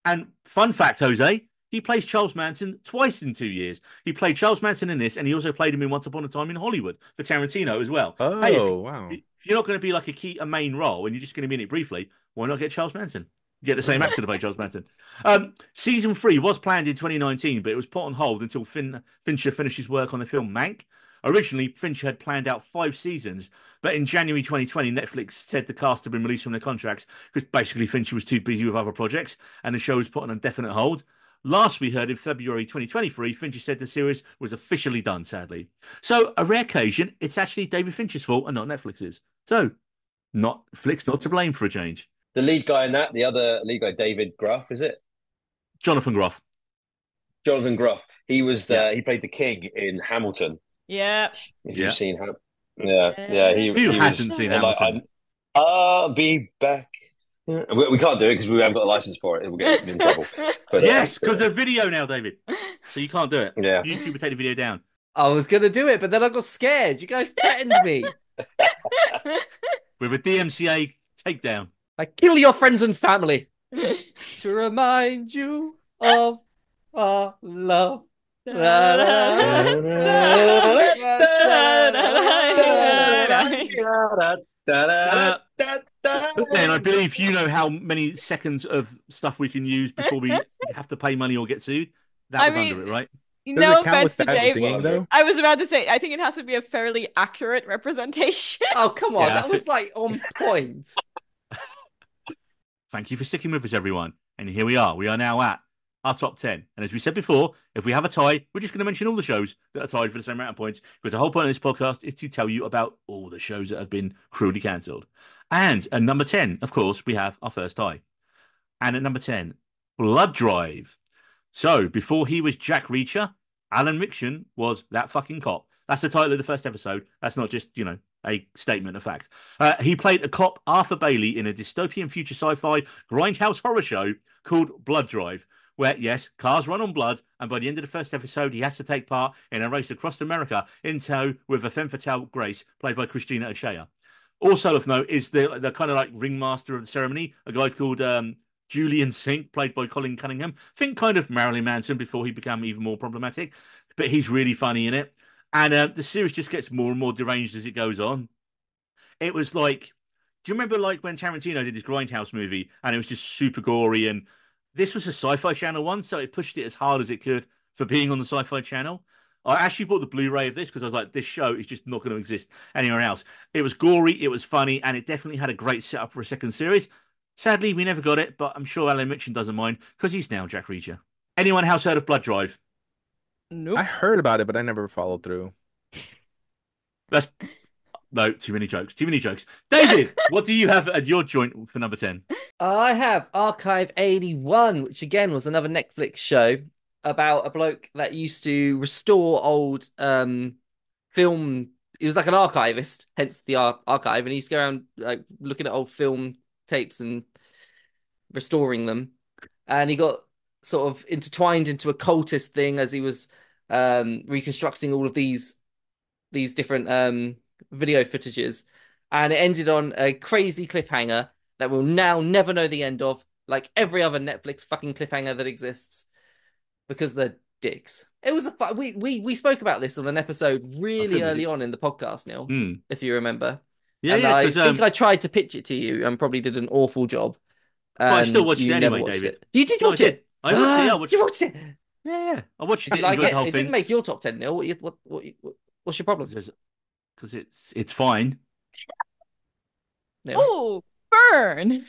And fun fact, Jose, he plays Charles Manson twice in two years. He played Charles Manson in this, and he also played him in Once Upon a Time in Hollywood for Tarantino as well. Oh, Hey, if- wow. if you're not going to be like a key, a main role, and you're just going to be in it briefly, why not get Charles Manson? Get the same actor to play Charles Manson. Um, season three was planned in 2019, but it was put on hold until fin- Fincher finishes work on the film Mank. Originally, Fincher had planned out five seasons, but in January 2020, Netflix said the cast had been released from their contracts because basically Fincher was too busy with other projects, and the show was put on indefinite hold. Last we heard in February 2023, Fincher said the series was officially done, sadly. So, a rare occasion, it's actually David Fincher's fault and not Netflix's. So, not Flick's not to blame for a change. The lead guy in that, the other lead guy, David Gruff, is it? Jonathan Groff. Jonathan Gruff. He was the, Yeah. he played the king in Hamilton. Yeah. If Yeah. you've seen Ham, yeah, yeah. He, Who he was- hasn't seen like, Hamilton? I'm- I'll be back. Yeah. We, we can't do it because we haven't got a license for it. We'll get in trouble. [LAUGHS] But, uh, yes, because of video now, David. So you can't do it. Yeah. YouTube will take the video down. I was gonna do it, but then I got scared. You guys threatened me. [LAUGHS] With a DMCA takedown. I kill your friends and family [LAUGHS] to remind you of our love. And I believe you know how many seconds of stuff we can use before we [LAUGHS] have to pay money or get sued. That I was mean- under it, right? Does no offense to Dave. singing though? I was about to say, I think it has to be a fairly accurate representation. Oh come on, Yeah. that was like on point. Thank you for sticking with us, everyone. And here we are. We are now at our top 10. And as we said before, if we have a tie, we're just going to mention all the shows that are tied for the same amount of points because the whole point of this podcast is to tell you about all the shows that have been cruelly cancelled. And at number 10, of course, we have our first tie. And at number 10, Blood Drive. So before he was Jack Reacher, Alan Ritchson was that fucking cop. That's the title of the first episode. That's not just, you know, a statement of fact. Uh, he played a cop, Arthur Bailey, in a dystopian future sci fi grindhouse horror show called Blood Drive, where, yes, cars run on blood, and by the end of the first episode, he has to take part in a race across America in tow with a femme fatale Grace, played by Christina Ochoa. Also of note is the, the kind of like ringmaster of the ceremony, a guy called um, Julian Slink, played by Colin Cunningham. Think kind of Marilyn Manson before he became even more problematic, but he's really funny in it. And uh, the series just gets more and more deranged as it goes on. It was like, do you remember like when Tarantino did his Grindhouse movie and it was just super gory? And this was a sci fi channel one, so it pushed it as hard as it could for being on the sci fi channel. I actually bought the Blu ray of this because I was like, this show is just not going to exist anywhere else. It was gory, it was funny, and it definitely had a great setup for a second series. Sadly, we never got it, but I'm sure Alan Mitchell doesn't mind because he's now Jack Reacher. Anyone else heard of Blood Drive? Nope. I heard about it, but I never followed through. That's no too many jokes. Too many jokes. David, [LAUGHS] what do you have at your joint for number ten? I have Archive 81, which again was another Netflix show about a bloke that used to restore old um film he was like an archivist, hence the ar- archive, and he used to go around like looking at old film tapes and restoring them. And he got sort of intertwined into a cultist thing as he was um, reconstructing all of these these different um, video footages, and it ended on a crazy cliffhanger that we'll now never know the end of, like every other Netflix fucking cliffhanger that exists, because they're dicks. It was a fu- we we we spoke about this on an episode really early on in the podcast, Neil, Hmm. if you remember. Yeah, and yeah. I think um, I tried to pitch it to you and probably did an awful job. I still watched it anyway, watched David. It. You did no, watch did. it. I watched it. Yeah, I [GASPS] watched you watched it. Yeah, yeah. I watched Did it. you like it? the whole It thing. didn't make your top ten, Neil. What, you, what, what, what what's your problem? because it's it's fine. Neil? Oh, burn.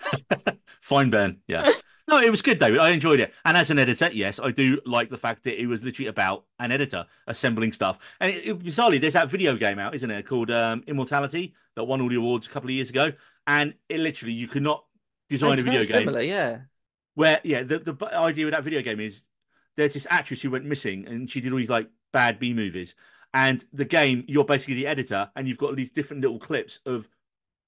[LAUGHS] Fine, Ben. Yeah. No, it was good, David. I enjoyed it. And as an editor, yes, I do like the fact that it was literally about an editor assembling stuff. And it, it, bizarrely, there's that video game out, isn't it, called um, Immortality that won all the awards a couple of years ago. And it literally, you could not design That's a video very game similar, yeah. where, yeah, the, the idea of that video game is there's this actress who went missing and she did all these like bad B movies. And the game, you're basically the editor, and you've got all these different little clips of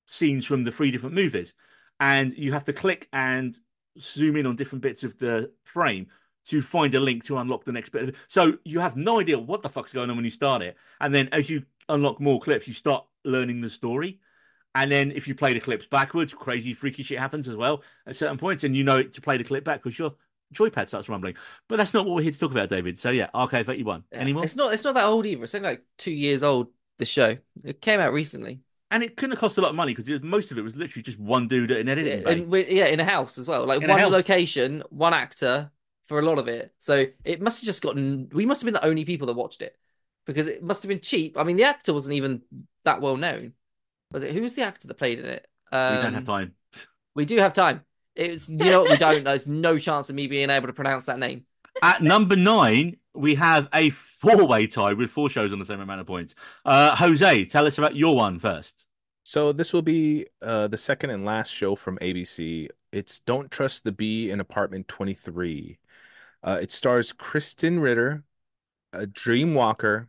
scenes from the three different movies. And you have to click and zoom in on different bits of the frame to find a link to unlock the next bit. So you have no idea what the fuck's going on when you start it. And then as you unlock more clips, you start learning the story. And then if you play the clips backwards, crazy, freaky shit happens as well at certain points. And you know to play the clip back because your joypad starts rumbling. But that's not what we're here to talk about, David. So yeah, Arcade 31. Yeah. Anyone? It's not it's not that old either. It's only like two years old, the show. It came out recently. And it couldn't have cost a lot of money because most of it was literally just one dude at an editing bay. And yeah, in a house as well. Like In one location, one actor for a lot of it. So it must have just gotten we must have been the only people that watched it. Because it must have been cheap. I mean, the actor wasn't even that well known. Was it who was the actor that played in it? Um, we don't have time. We do have time. It's you know what we don't. There's no chance of me being able to pronounce that name. At number nine, we have a four-way tie with four shows on the same amount of points. Uh, Jose, tell us about your one first. So this will be uh, the second and last show from ABC. It's Don't Trust the Bee in Apartment 23. Uh, it stars Krysten Ritter, uh, Dreama Walker,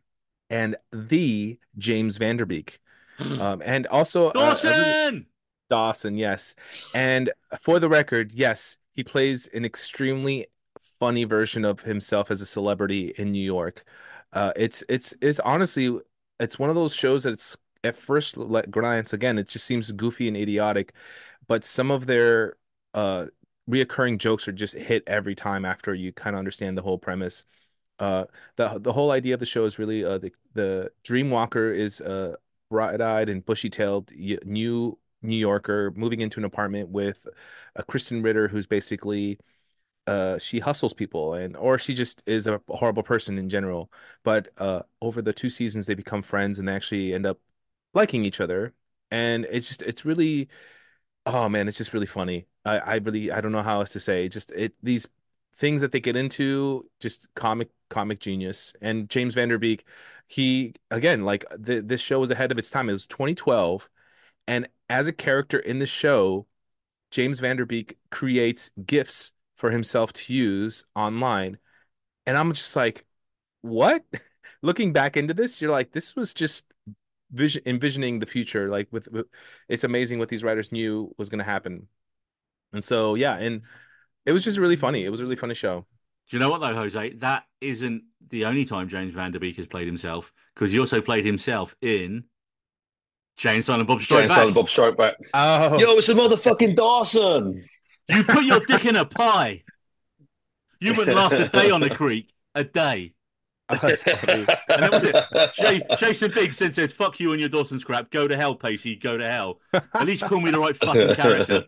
and the James Van Der Beek. [GASPS] Um, and also uh, Dawson! Dawson, yes. And for the record, yes, he plays an extremely funny version of himself as a celebrity in New York. Uh, it's it's it's honestly it's one of those shows that it's at first le- glance again it just seems goofy and idiotic, but some of their uh reoccurring jokes are just hit every time after you kind of understand the whole premise. Uh, the the whole idea of the show is really uh, the the Dreama Walker is a bright-eyed and bushy-tailed new New Yorker moving into an apartment with a Krysten Ritter who's basically uh she hustles people and or she just is a horrible person in general. But uh over the two seasons they become friends and they actually end up liking each other. And it's just it's really oh man, it's just really funny. I I really I don't know how else to say. Just it these things that they get into just comic comic genius. And James Van Der Beek, he again like the, this show was ahead of its time. It was 2012 and as a character in the show, James Van Der Beek creates gifts for himself to use online. And I'm just like, what? [LAUGHS] Looking back into this, you're like, this was just vision envisioning the future. Like with, with it's amazing what these writers knew was going to happen. And so, yeah, and it was just really funny. It was a really funny show. Do you know what though, Jose? That isn't the only time James Van Der Beek has played himself because he also played himself in Jane Silent Bob Strike Jane Back. Silent Bob Strike Back. Oh, Yo, it's a motherfucking Dawson. You put your dick in a pie. [LAUGHS] You wouldn't last a day on the creek. A day. [LAUGHS] that's. And that was it. Jay, Jason Biggs then says, "Fuck you and your Dawson's crap. Go to hell, Pacey. Go to hell. At least call me the right fucking [LAUGHS] character."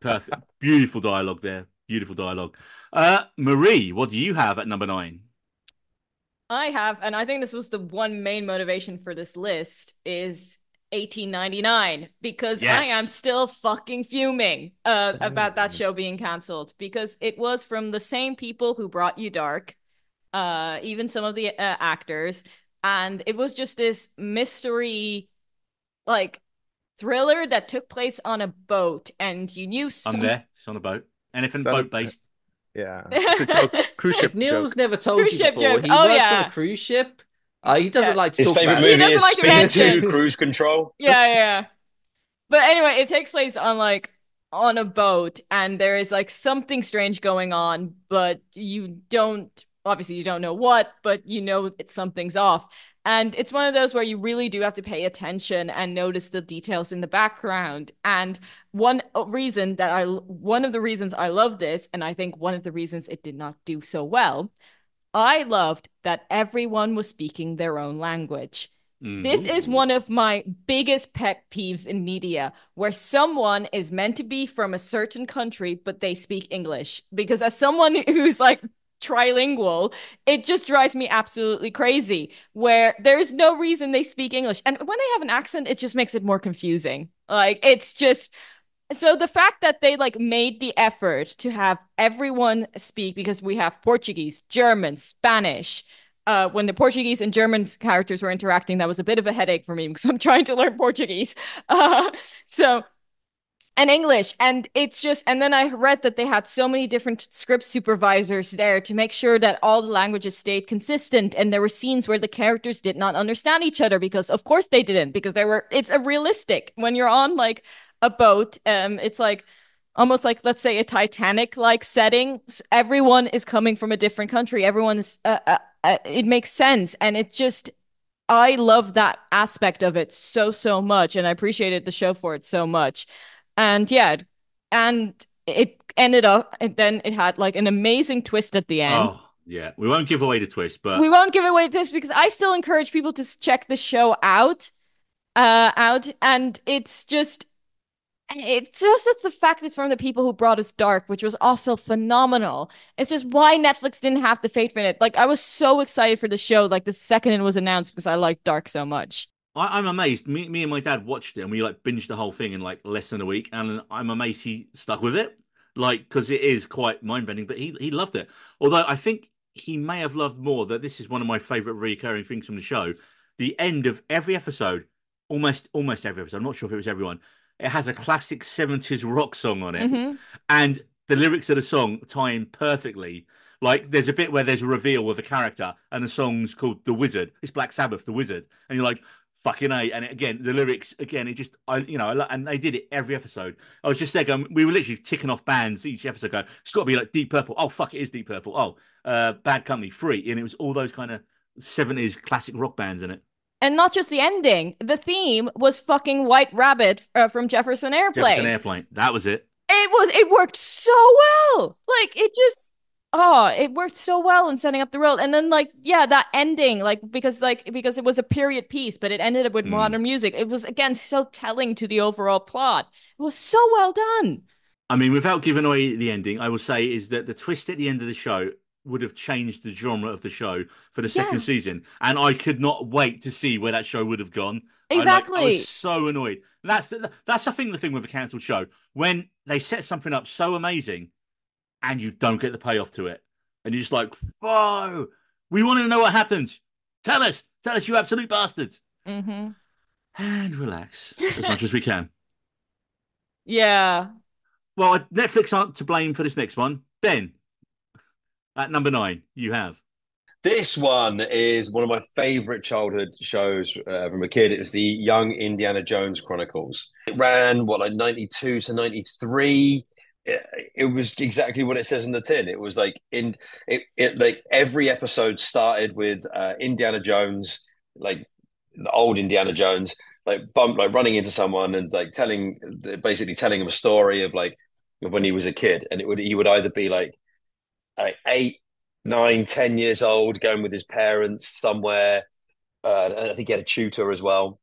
Perfect. Beautiful dialogue there. Beautiful dialogue. Uh, Marie, what do you have at number nine? I have, and I think this was the one main motivation for this list is 1899 because Yes. I am still fucking fuming uh, [LAUGHS] about that show being canceled because it was from the same people who brought you Dark, uh, even some of the uh, actors, and it was just this mystery, like thriller that took place on a boat, and you knew some. I'm there. It's on a boat. Anything It's on a- boat based. Yeah. [LAUGHS] Joke. Cruise ship If Neil's joke. never told Cruise you before, joke. he Oh, worked yeah. on a cruise ship Uh, he doesn't Yeah. like to His talk favorite about it. movie doesn't is like Speed 2 Cruise Control. [LAUGHS] yeah, yeah. But anyway, it takes place on like on a boat, and there is like something strange going on, but you don't obviously you don't know what, but you know it, something's off. And it's one of those where you really do have to pay attention and notice the details in the background. And one reason that I, one of the reasons I love this, and I think one of the reasons it did not do so well, I loved that everyone was speaking their own language. Mm. This is one of my biggest pet peeves in media where someone is meant to be from a certain country, but they speak English. Because as someone who's like trilingual, it just drives me absolutely crazy where there's no reason they speak English. And when they have an accent, it just makes it more confusing. Like it's just so the fact that they like made the effort to have everyone speak because we have Portuguese, German, Spanish. Uh, when the Portuguese and German characters were interacting, that was a bit of a headache for me because I'm trying to learn Portuguese. [LAUGHS] Uh, so and English. And it's just, and then I read that they had so many different script supervisors there to make sure that all the languages stayed consistent. And there were scenes where the characters did not understand each other because, of course, they didn't, because they were, it's a realistic. When you're on like a boat, um, it's like, almost like let's say a titanic like setting everyone is coming from a different country everyone's uh, uh, uh, it makes sense and it just i love that aspect of it so so much and i appreciated the show for it so much and yeah, and it ended up, and then it had like an amazing twist at the end. Oh, yeah. We won't give away the twist, but We won't give away this because I still encourage people to check the show out, uh, out, and it's just, it's just it's the fact it's from the people who brought us Dark, which was also phenomenal. It's just why Netflix didn't have the faith in it. Like I was so excited for the show, like the second it was announced because I liked Dark so much. I, I'm amazed. Me, me and my dad watched it, and we like binged the whole thing in like less than a week. And I'm amazed he stuck with it, like because it is quite mind bending. But he he loved it. Although I think he may have loved more that this is one of my favorite recurring things from the show. The end of every episode, almost almost every episode. I'm not sure if it was everyone. It has a classic 70s rock song on it, Mhm. and the lyrics of the song tie in perfectly. Like there's a bit where there's a reveal with a character, and the song's called "The Wizard." It's Black Sabbath, "The Wizard," and you're like, "Fucking a!" And again, the lyrics again, it just, I, you know, and they did it every episode. I was just there going, we were literally ticking off bands each episode. Going, it's got to be like Deep Purple. Oh fuck, it is Deep Purple. Oh, uh, Bad Company, Free, and it was all those kind of 70s classic rock bands in it. And not just the ending, the theme was fucking White Rabbit uh, from Jefferson Airplane. Jefferson Airplane, that was it. It was it worked so well. Like it just oh, it worked so well in setting up the world. And then like yeah, that ending like because like because it was a period piece, but it ended up with Mm. modern music. It was again so telling to the overall plot. It was so well done. I mean, without giving away the ending, I will say is that the twist at the end of the show would have changed the genre of the show for the second Yeah. season, and I could not wait to see where that show would have gone. I, like, I Exactly. was so annoyed. That's the, that's I think the thing with a cancelled show when they set something up so amazing, and you don't get the payoff to it, and you're just like, "Whoa, we want to know what happens. Tell us, tell us, you absolute bastards." hmm And relax as much as we can. [LAUGHS] Yeah. Well, Netflix aren't to blame for this next one. Ben, at number nine, you have. This one is one of my favorite childhood shows uh, from a kid. It was the Young Indiana Jones Chronicles. It ran what like ninety two to ninety three. It, was exactly what it says in the tin. It was like in it, it like every episode started with uh, Indiana Jones, like the old Indiana Jones, like bump like running into someone and like telling basically telling him a story of like when he was a kid, and it would he would either be like like eight nine, ten years old, going with his parents somewhere. Uh, and I think he had a tutor as well.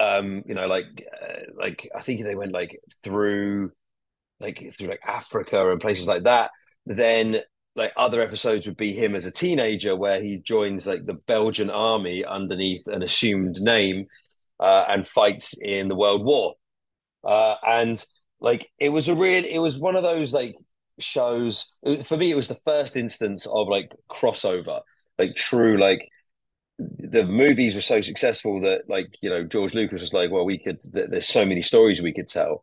Um, you know, like uh, like I think they went like through like through like Africa and places like that. Then like other episodes would be him as a teenager where he joins like the Belgian army underneath an assumed name uh, and fights in the World War. Uh, and like it was a real it was one of those like shows for me it was the first instance of like crossover like true like the movies were so successful that like you know george lucas was like well we could th- there's so many stories we could tell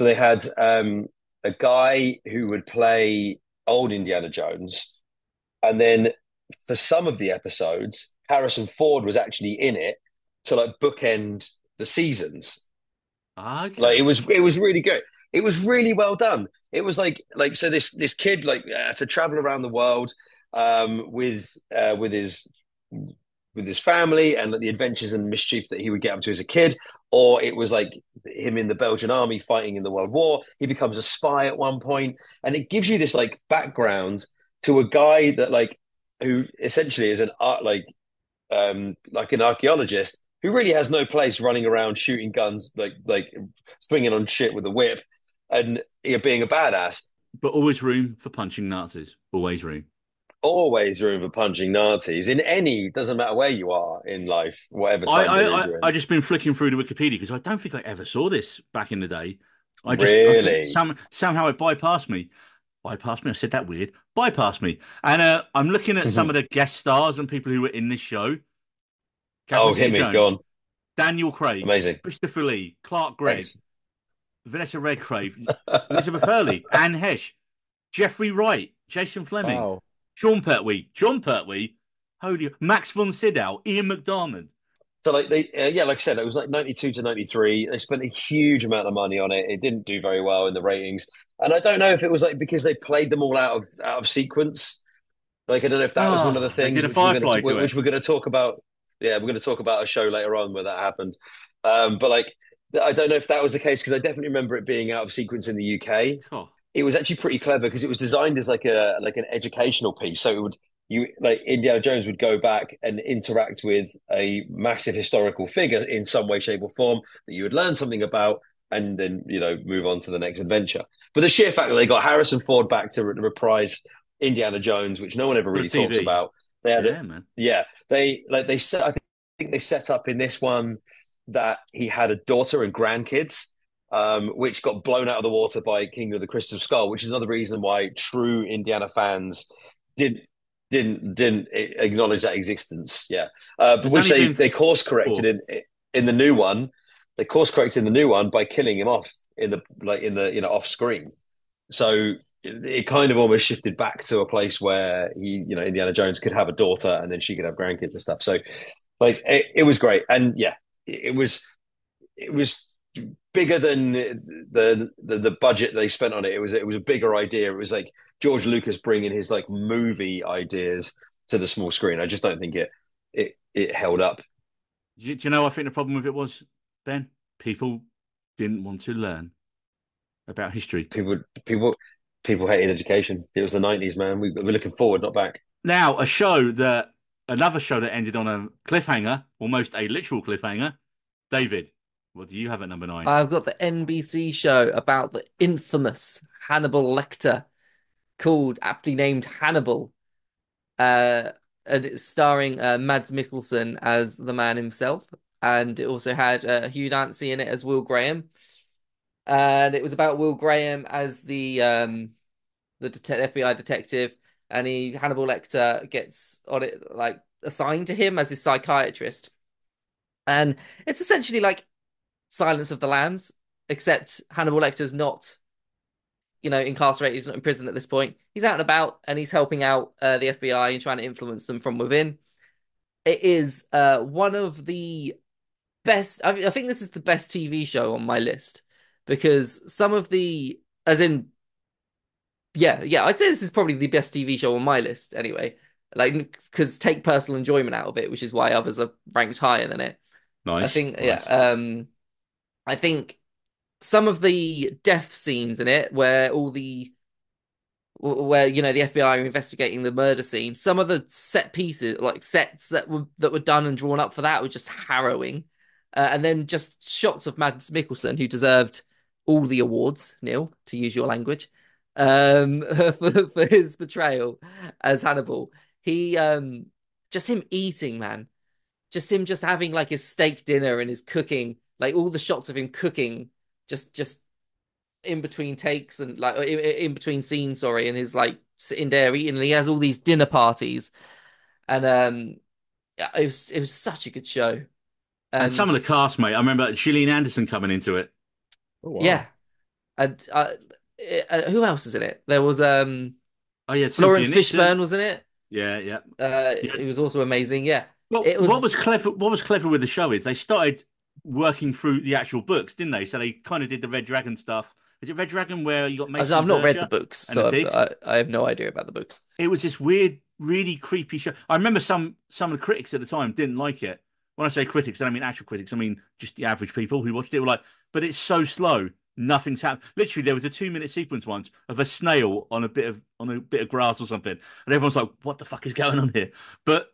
so they had um a guy who would play old indiana jones and then for some of the episodes Harrison Ford was actually in it to like bookend the seasons. Okay. Like it was, it was really good. It was really well done. It was like, like so this this kid like had to travel around the world um, with uh, with his with his family and the adventures and mischief that he would get up to as a kid, or it was like him in the Belgian army fighting in the World War. He becomes a spy at one point, and it gives you this like background to a guy that like who essentially is an art like um like an archaeologist who really has no place running around shooting guns like like swinging on shit with a whip and you know, being a badass. but always room for punching Nazis. Always room. Always room for punching Nazis in any doesn't matter where you are in life, whatever I, time I, period I, you're in. I just been flicking through the Wikipedia because I don't think I ever saw this back in the day. I just Really? think some, somehow it bypassed me. Bypassed me. I said that weird. Bypassed me. And uh, I'm looking at some of the guest stars and people who were in this show. oh, Catherine hit me, go on. Daniel Craig, Amazing. Christopher Lee, Clark Gregg, Thanks. Vanessa Redgrave, [LAUGHS] Elizabeth Hurley, Anne Heche, Jeffrey Wright, Jason Flemyng, Wow. Sean Pertwee, Jon Pertwee, holy Max von Sydow, Ian McDermott. So like they, uh, yeah, like I said, it was like ninety two to ninety three. They spent a huge amount of money on it. It didn't do very well in the ratings, and I don't know if it was like because they played them all out of out of sequence. Like I don't know if that was one of the they things did a which we're gonna- Firefly to which we're going to talk about. Yeah, we're going to talk about a show later on where that happened. Um, but like, I don't know if that was the case because I definitely remember it being out of sequence in the UK. Oh, it was actually pretty clever because it was designed as like a like an educational piece. So it would you like Indiana Jones would go back and interact with a massive historical figure in some way, shape, or form that you would learn something about, and then you know move on to the next adventure. But the sheer fact that they got Harrison Ford back to re- reprise Indiana Jones, which no one ever really talks about, they had yeah, man. yeah, they like they set. I think they set up in this one that he had a daughter and grandkids, um, which got blown out of the water by King of the Crystal Skull, which is another reason why true Indiana fans didn't didn't didn't acknowledge that existence. Yeah, uh, but which they been they course corrected in in the new one. They course corrected in the new one by killing him off in the like in the you know off screen. So it, it kind of almost shifted back to a place where he, you know, Indiana Jones could have a daughter and then she could have grandkids and stuff. So, like, it, it was great, and yeah, it, it was it was bigger than the, the the budget they spent on it. It was it was a bigger idea. It was like George Lucas bringing his like movie ideas to the small screen. I just don't think it it it held up. Do you, do you know? I think the problem with it was Ben. People didn't want to learn about history. People people people hated education. It was the nineties, man. We, we're looking forward, not back. Now, a show that another show that ended on a cliffhanger, almost a literal cliffhanger. David, what do you have at number nine? I've got the NBC show about the infamous Hannibal Lecter called aptly named Hannibal. Uh, and it's starring uh, Mads Mikkelsen as the man himself. And it also had uh, Hugh Dancy in it as Will Graham. And it was about Will Graham as the um the det FBI detective, and he Hannibal Lecter gets on it like assigned to him as his psychiatrist. And it's essentially like Silence of the Lambs, except Hannibal Lecter's not, you know, incarcerated. He's not in prison at this point. He's out and about, and he's helping out uh, the FBI and trying to influence them from within. It is uh, one of the best. I, I think this is the best TV show on my list because some of the, as in, yeah, yeah, I'd say this is probably the best TV show on my list anyway. Like, because take personal enjoyment out of it, which is why others are ranked higher than it. nice. I think nice. yeah, um I think some of the death scenes in it where all the where you know the FBI are investigating the murder scene, some of the set pieces like sets that were that were done and drawn up for that were just harrowing. Uh, and then just shots of Mads Mikkelsen who deserved all the awards, Neil, to use your language, um [LAUGHS] for, for his portrayal as Hannibal. He um just him eating, man just him just having like his steak dinner and his cooking, like all the shots of him cooking, just just in between takes and like in, in between scenes, sorry, and his like sitting there eating. And he has all these dinner parties, and um, it was it was such a good show. and some of the cast, mate. I remember Gillian Anderson coming into it. Oh, wow. yeah, and uh, uh, who else is in it? There was um Oh yeah, Laurence Fishburne was in it. Yeah, yeah. Uh, Yeah. it was also amazing. Yeah, Well, It was- what was clever. What was clever with the show is they started working through the actual books, didn't they? So they kind of did the Red Dragon stuff. Is it Red Dragon where you got? I've Mason I've not read the books, so the I, I have no idea about the books. It was this weird, really creepy show. I remember some some of the critics at the time didn't like it. When I say critics, I don't mean actual critics. I mean just the average people who watched it were like, "But it's so slow. Nothing's happened." Literally, there was a two minute sequence once of a snail on a bit of on a bit of grass or something, and everyone's like, "What the fuck is going on here?" But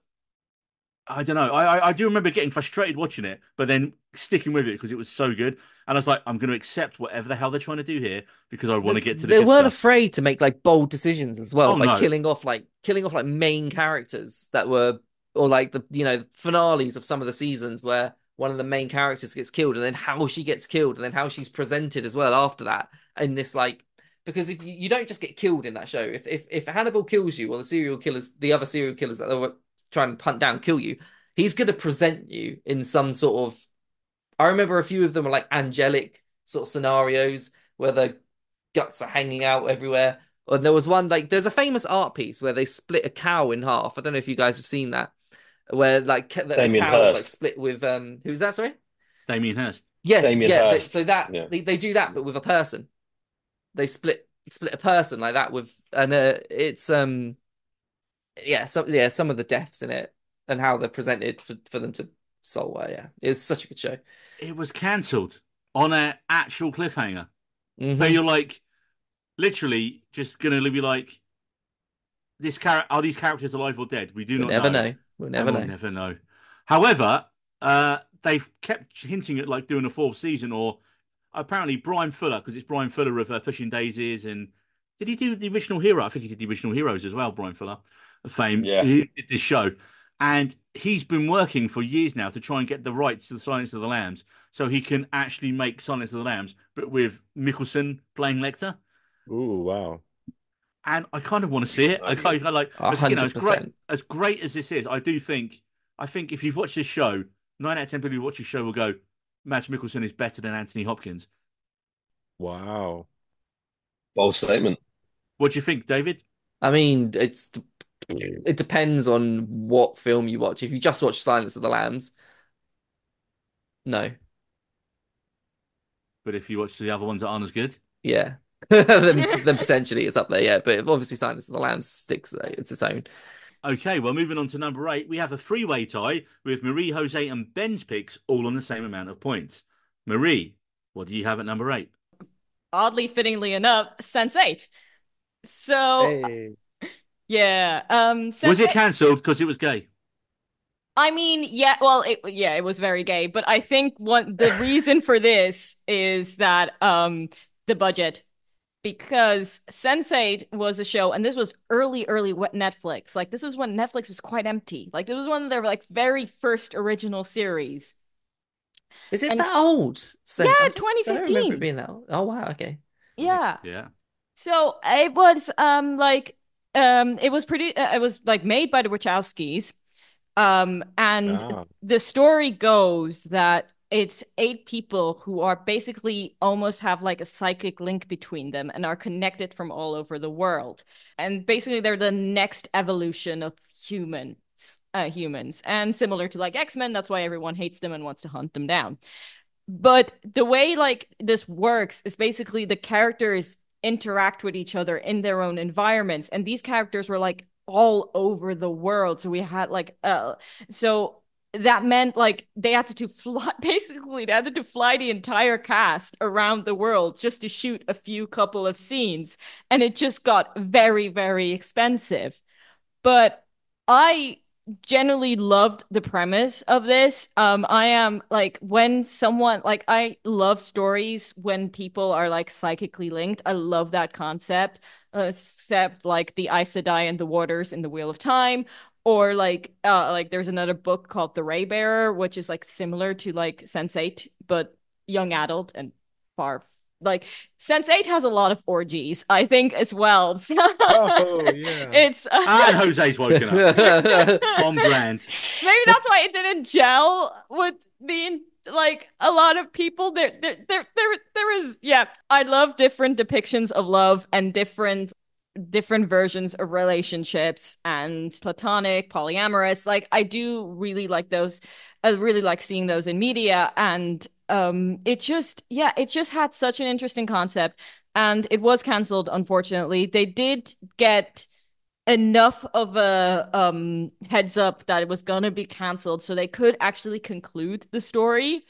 I don't know. I I, I do remember getting frustrated watching it, but then sticking with it because it was so good. And I was like, I'm going to accept whatever the hell they're trying to do here because I want to get to the. They weren't stuff. afraid to make like bold decisions as well Oh, by no. killing off like killing off like main characters that were or like the you know finales of some of the seasons where one of the main characters gets killed and then how she gets killed and then how she's presented as well after that in this like because if you, you don't just get killed in that show if if if Hannibal kills you or the serial killers the other serial killers that were trying to punt down kill you he's going to present you in some sort of I remember a few of them are like angelic sort of scenarios where the guts are hanging out everywhere. And there was one like there's a famous art piece where they split a cow in half. I don't know if you guys have seen that, where like the, the Damien cow is like split with um who's that? Sorry. Damien Hirst. Yes, Damien yeah. they- so that Yeah. they, they do that, but with a person. They split split a person like that with, and uh, it's um, yeah, some yeah, some of the deaths in it and how they're presented for for them to solve. Yeah, it was such a good show. It was cancelled on an actual cliffhanger. Mhm. Where you're like, literally, just gonna be like, this character are these characters alive or dead? We do We'll not never know. We'll And never we'll know. never know. However, uh, they've kept hinting at like doing a fourth season, or apparently Bryan Fuller, because it's Bryan Fuller of uh, Pushing Daisies, and did he do the original Hero? I think he did the original Heroes as well. Bryan Fuller fame. Yeah. he did this show, and he's been working for years now to try and get the rights to the Silence of the Lambs, so he can actually make Silence of the Lambs, but with Mikkelsen playing Lecter. Ooh, wow. And I kind of want to see it. I kind of like, A as, you know, as great, as great as this is, I do think, I think if you've watched this show, nine out of ten people who watch this show will go, Matt Mikkelsen is better than Anthony Hopkins. Wow. Bold statement. What do you think, David? I mean, it's it depends on what film you watch. If you just watch Silence of the Lambs, no, But if you watch the other ones that aren't as good, yeah, [LAUGHS] then then potentially it's up there, yeah. But obviously, Silence of the Lambs sticks there. It's its own. okay. Well, moving on to number eight, we have a three-way tie with Marie, Jose, and Ben's picks all on the same amount of points. Marie, what do you have at number eight? Oddly fittingly enough, Sense8. So Hey. Yeah, um, Was it cancelled because it was gay? I mean, yeah, well, it, yeah, it was very gay, but I think what the [LAUGHS] reason for this is that um the budget because Sense8 was a show and this was early early what Netflix. Like this was when Netflix was quite empty. Like this was one of their like very first original series. Is it And- that old? So, Yeah, I don't- I don't remember 2015. it being that. Old. Oh wow, okay. Yeah. Yeah. So it was um like um it was pretty uh, it was like made by the Wachowskis. Um and Ah. the story goes that it's eight people who are basically almost have like a psychic link between them and are connected from all over the world. And basically they're the next evolution of humans, uh, humans. And similar to like X-Men, that's why everyone hates them and wants to hunt them down. But the way like this works is basically the characters interact with each other in their own environments. And these characters were like all over the world. So we had like uh so that meant like they had to fly [LAUGHS] basically they had to fly the entire cast around the world just to shoot a few couple of scenes. And it just got very very expensive. But i generally loved the premise of this. Um i am like when someone like i love stories when people are like psychically linked. I love that concept except like the Aes Sedai and the Warders in the wheel of time or like uh like there's another book called the Raybearer which is like similar to like sense8 but young adult and far like sense8 has a lot of orgies i think as well [LAUGHS] So Oh, yeah. it's uh, And Jose's woken up. [LAUGHS] On brand. maybe that's why it didn't gel with the like a lot of people there there there there, there is yeah i love different depictions of love and different different versions of relationships and platonic, polyamorous. Like I do really like those. I really like seeing those in media, and um, it just yeah, it just had such an interesting concept, and it was cancelled. Unfortunately, they did get enough of a um heads up that it was gonna be cancelled, so they could actually conclude the story.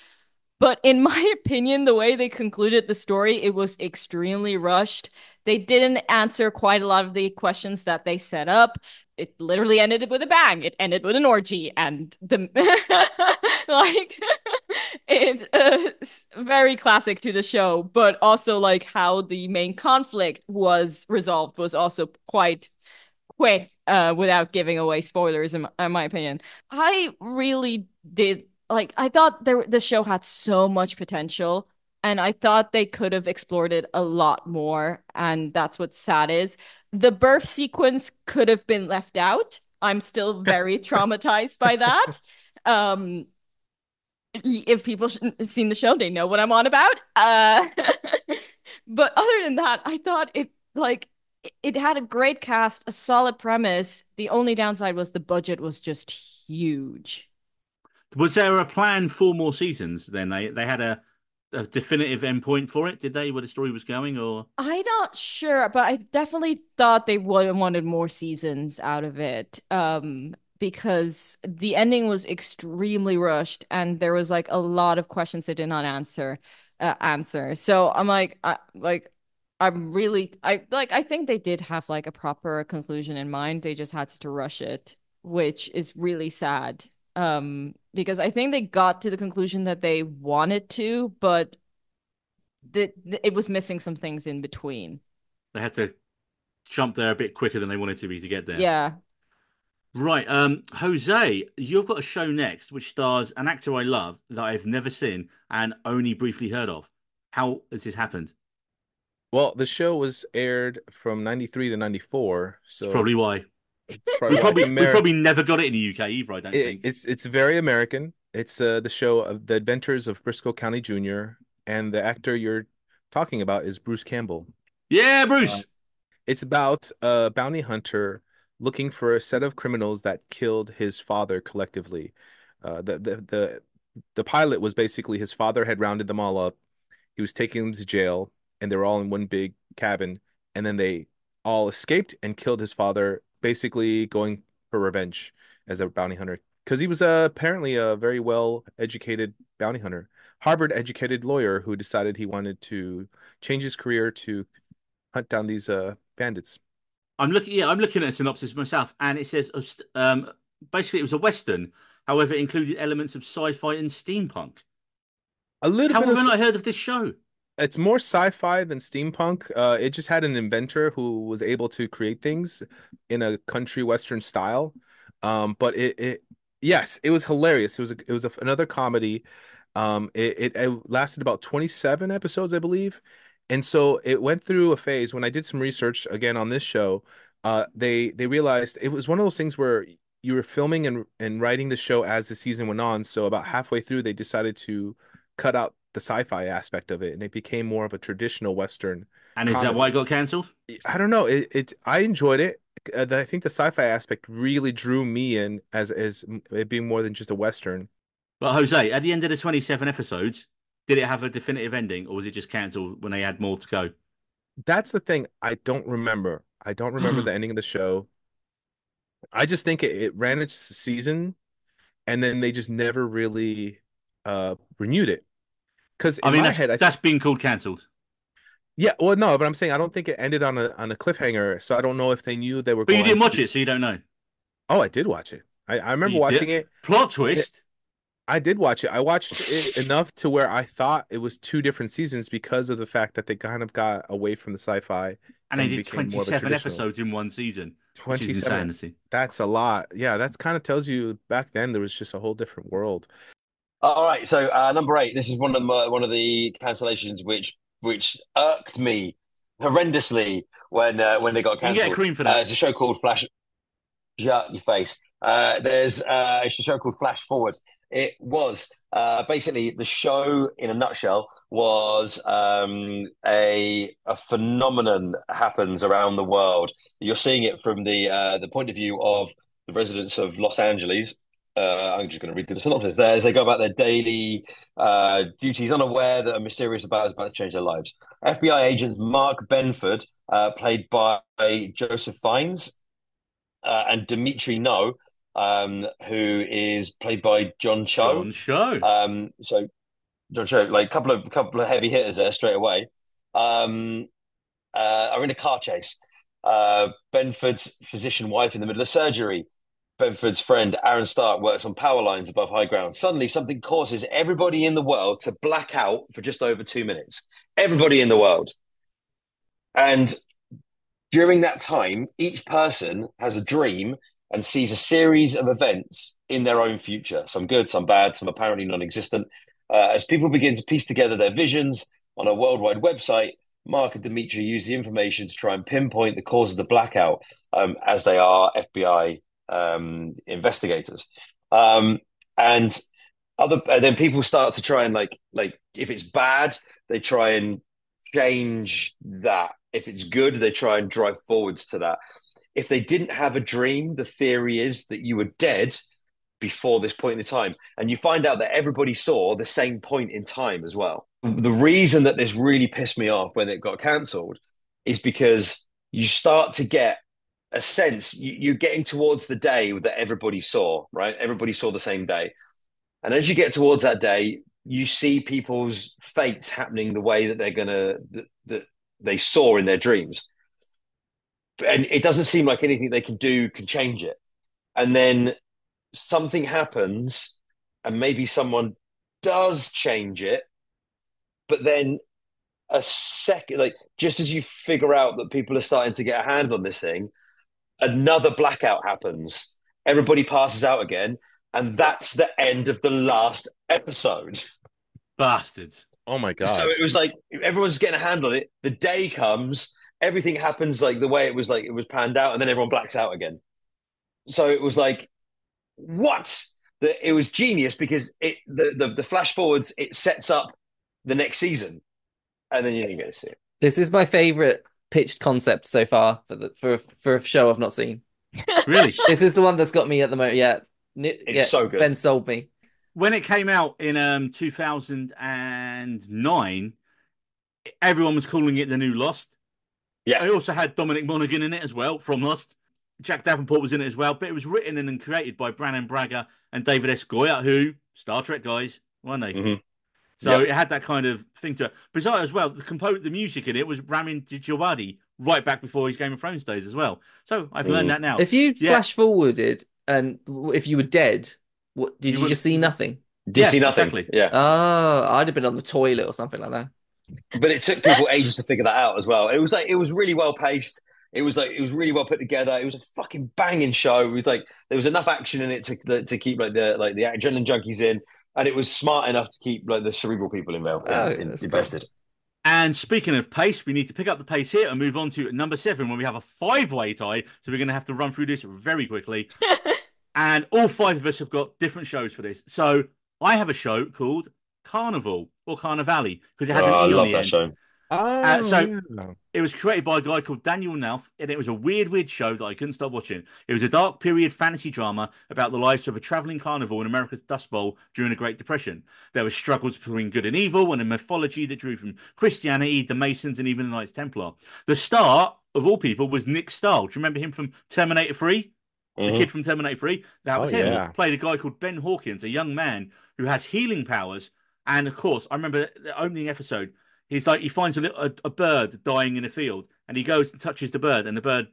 But in [LAUGHS] my opinion, the way they concluded the story, it was extremely rushed. They didn't answer quite a lot of the questions that they set up. It literally ended with a bang. It ended with an orgy, and the [LAUGHS] like [LAUGHS] it's uh, very classic to the show. But also, like how the main conflict was resolved was also quite quick, uh, without giving away spoilers. In my, in my opinion, I really did like I thought there the show had so much potential and I thought they could have explored it a lot more and that's what sad is. The birth sequence could have been left out. I'm still [LAUGHS] very traumatized by that. Um if people seen the show, they know what I'm on about. Uh [LAUGHS] but other than that, I thought it like it had a great cast, a solid premise. The only downside was the budget was just huge. Was there a plan for more seasons? Then they they had a, a definitive endpoint for it. Did they where the story was going? Or I'm not sure, but I definitely thought they wanted more seasons out of it. Um, because the ending was extremely rushed, and there was like a lot of questions they did not answer. Uh, answer. So I'm like, I like. I'm really I like I think they did have like a proper conclusion in mind. They just had to rush it, which is really sad. Um because I think they got to the conclusion that they wanted to, but that it was missing some things in between. They had to jump there a bit quicker than they wanted to be to get there. Yeah. Right. Um, Jose, you've got a show next which stars an actor I love that I've never seen and only briefly heard of. How has this happened? Well, the show was aired from 93 to 94. So That's probably why. Probably we probably Ameri- we probably never got it in the UK either. I don't it, think. it's it's very American. It's uh, the show of the Adventures of Brisco County Jr. and the actor you're talking about is Bruce Campbell. Yeah, Bruce. Uh, it's about a bounty hunter looking for a set of criminals that killed his father collectively. Uh, the, the the the pilot was basically his father had rounded them all up. He was taking them to jail, and they were all in one big cabin. And then they all escaped and killed his father, basically going for revenge as a bounty hunter. Because he was uh, apparently a very well educated bounty hunter, Harvard educated lawyer who decided he wanted to change his career to hunt down these uh, bandits. I'm looking. Yeah, I'm looking at a synopsis myself, and it says um, basically it was a western. However, it included elements of sci-fi and steampunk. A little How bit have of I not heard of this show? It's more sci-fi than steampunk. Uh, it just had an inventor who was able to create things in a country western style. Um, but it, it, yes, it was hilarious. It was a, it was a, another comedy. Um, it, it it lasted about 27 episodes, I believe, and so it went through a phase. When I did some research again on this show, uh, they they realized it was one of those things where you were filming and and writing the show as the season went on. So about halfway through, they decided to cut out the sci-fi aspect of it, and it became more of a traditional Western. And is that why it got cancelled? I don't know. It, it I enjoyed it. Uh, I think the sci-fi aspect really drew me in as as it being more than just a Western. But Jose, at the end of the 27 episodes, did it have a definitive ending, or was it just cancelled when they had more to go? That's the thing. I don't remember. I don't remember the [CLEARS THROAT] ending of the show. I just think it, it ran its season, and then they just never really uh renewed it. Because I mean, that's, head, I that's been called cancelled. yeah. Well, no, but I'm saying I don't think it ended on a on a cliffhanger. So I don't know if they knew they were. But you didn't watch to- it, so you don't know. Oh, I did watch it. I, I remember You watching did? it. Plot twist. I did watch it. I watched it enough to where I thought it was two different seasons because of the fact that they kind of got away from the sci-fi. And they did became more of a 27 episodes in one season, 27. That's a lot. Yeah, that kind of tells you back then there was just a whole different world. All right, so uh, number eight. This is one of the one of the cancellations which which irked me horrendously when uh, when they got cancelled. You get cream for that. Uh, it's a show called Flash. Shut your face. Uh, there's uh, it's a show called Flash Forward. It was uh, basically the show in a nutshell was um, a a phenomenon happens around the world. You're seeing it from the uh, the point of view of the residents of Los Angeles. Uh, I'm just going to read the synopsis there as they go about their daily uh, duties, unaware that a mysterious about is about to change their lives. FBI agents Mark Benford, uh, played by Joseph Fiennes, uh, and Demetri Noh, um, who is played by John Cho. John Cho. Um, so John Cho, like a couple of couple of heavy hitters there straight away. Um, uh, are in a car chase. Uh, Benford's physician wife in the middle of surgery. Benford's friend Aaron Stark works on power lines above high ground. Suddenly, something causes everybody in the world to black out for just over two minutes. Everybody in the world. And during that time, each person has a dream and sees a series of events in their own future some good, some bad, some apparently non existent. Uh, as people begin to piece together their visions on a worldwide website, Mark and Demetri use the information to try and pinpoint the cause of the blackout um, as they are FBI um, investigators. Um, and other and then people start to try and like like if it's bad, they try and change that. If it's good, they try and drive forwards to that if they didn't have a dream, the theory is that you were dead before this point in time. And you find out that everybody saw the same point in time as well. The reason that this really pissed me off when it got cancelled is because you start to get a sense you're getting towards the day that everybody saw, right? Everybody saw the same day. And as you get towards that day, you see people's fates happening the way that they're going to, that, that they saw in their dreams and it doesn't seem like anything they can do can change it. And then something happens, and maybe someone does change it, but then a second, like just as you figure out that people are starting to get a hand on this thing, another blackout happens. Everybody passes out again, and that's the end of the last episode. Bastards. Oh my god! So it was like everyone's getting a hand on it. The day comes, everything happens like the way it was like it was panned out, and then everyone blacks out again. So it was like, what? That it was genius because it the, the the flash forwards it sets up the next season, and then you didn't get to see it. This is my favorite pitched concept so far for the for for a show I've not seen. Really? [LAUGHS] This is the one that's got me at the moment. Yeah, it's yeah, so good. Ben sold me. when it came out in um 2009 everyone was calling it the new lost Yeah. i also had dominic monaghan in it as well from lost jack davenport was in it as well but it was written and created by Brannon Braga and david s goyer who star trek guys weren't they Mhm. So Yep. it had that kind of thing to it bizarre as well the compo- the music in it was ramin djawadi right back before his game of thrones days as well so i've learned Mm. that now If you Yeah. flash forwarded and if you were dead, what did You you, would- just see nothing? Did you see nothing? exactly. Yeah. Oh, I'd have been on the toilet or something like that. but it took people ages to figure that out as well. It was like it was really well paced. It was like it was really well put together. It was a fucking banging show. It was like there was enough action in it to to keep like the like the adrenaline junkies in, and it was smart enough to keep like the cerebral people involved, uh, Oh, in, that's invested. And speaking of pace, we need to pick up the pace here and move on to number seven, where we have a five-way tie. So we're going to have to run through this very quickly. [LAUGHS] and all five of us have got different shows for this. So I have a show called Carnival or Carnivale because it had Oh, an E on love the that end. Show. Oh, so- yeah. It was created by a guy called Daniel Knauf, and it was a weird, weird show that I couldn't stop watching. It was a dark period fantasy drama about the lives of a traveling carnival in America's Dust Bowl during the Great Depression. There were struggles between good and evil, and a mythology that drew from Christianity, the Masons, and even the Knights Templar. The star of all people was Nick Stahl. Do you remember him from Terminator 3? The Mhm. kid from Terminator 3? That Oh, was him. yeah. Played a guy called Ben Hawkins, a young man who has healing powers. And of course, I remember the opening episode. He's like he finds a little a, a bird dying in a field, and he goes and touches the bird, and the bird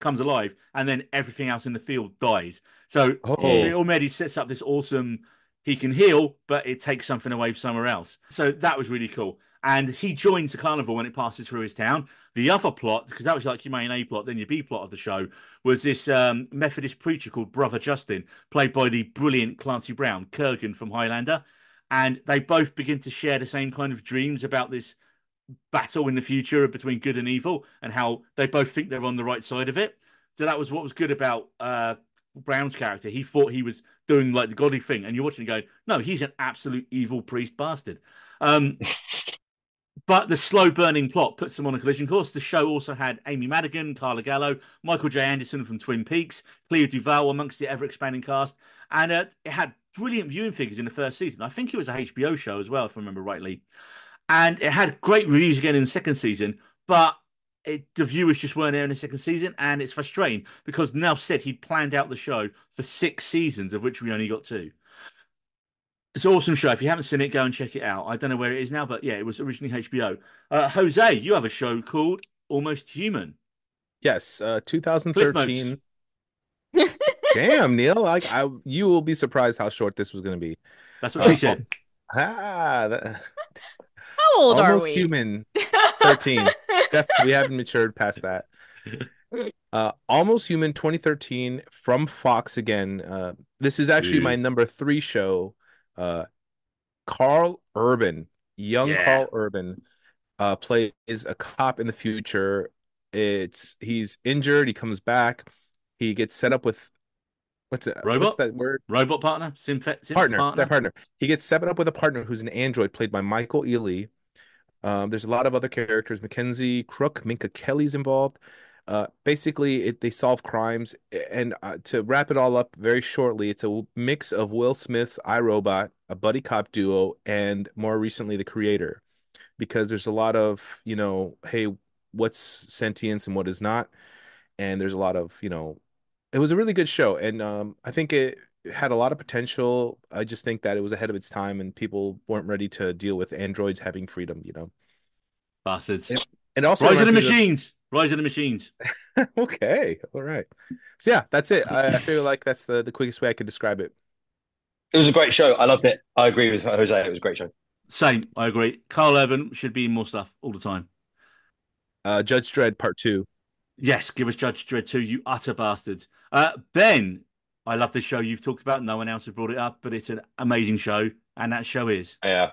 comes alive, and then everything else in the field dies. So Oh. it already sets up this awesome. He can heal, but it takes something away from somewhere else. So that was really cool. And he joins the carnival when it passes through his town. The other plot, because that was like your main A plot, then your B plot of the show, was this um, Methodist preacher called Brother Justin, played by the brilliant Clancy Brown, Kurgan from Highlander. And they both begin to share the same kind of dreams about this battle in the future between good and evil and how they both think they're on the right side of it. So that was what was good about uh, Brown's character, he thought he was doing like the godly thing, and you're watching going, no, he's an absolute evil priest bastard. Um, [LAUGHS] but the slow burning plot puts them on a collision course. The show also had Amy Madigan, Carla Gallo, Michael J. Anderson from Twin Peaks, Clea DuVall amongst the ever expanding cast, and uh, it had brilliant viewing figures in the first season. I think it was a HBO show as well, if I remember rightly, and it had great reviews again in the second season, but. It, the viewers just weren't there in the second season, and it's frustrating because Nell said he'd planned out the show for six seasons, of which we only got two. It's an awesome show. If you haven't seen it, go and check it out. I don't know where it is now, but yeah, it was originally HBO. Uh, Jose, you have a show called Almost Human. Yes, uh, 2013. [LAUGHS] Damn, Neil, like I, you will be surprised how short this was going to be. That's what she said. [LAUGHS] Ah, that, [LAUGHS] How old are we? Almost Human. 13. Def- we haven't matured past that. Uh, Almost Human 2013 from Fox again. Uh, this is actually Dude. my number three show. Uh, Karl Urban, young Yeah. Karl Urban, uh, plays a cop in the future. It's he's injured. He comes back. He gets set up with what's it? Robot. What's that word? Robot partner, synth partner, partner. their partner. He gets set up with a partner who's an android played by Michael Ealy. Um, there's a lot of other characters. Mackenzie Crook, Minka Kelly's involved. Uh, basically, it, they solve crimes. And uh, to wrap it all up very shortly, it's a mix of Will Smith's iRobot, a buddy cop duo, and more recently, the creator. Because there's a lot of, you know, hey, what's sentience and what is not. And there's a lot of, you know, it was a really good show. And um, I think it, had a lot of potential. I just think that it was ahead of its time and people weren't ready to deal with androids having freedom, you know. Bastards. Yep. And also Rise of the Machines. Rise of the Machines. [LAUGHS] okay, all right. So yeah, that's it. I, I feel like that's the the quickest way I could describe it. It was a great show. I loved it. I agree with Jose. It was a great show. Same, I agree. Karl Urban should be in more stuff all the time. Uh, Judge Dredd Part Two. Yes, give us Judge Dredd 2, you utter bastards. Uh, ben, I love this show you've talked about. No one else has brought it up, but it's an amazing show. And that show is. Yeah.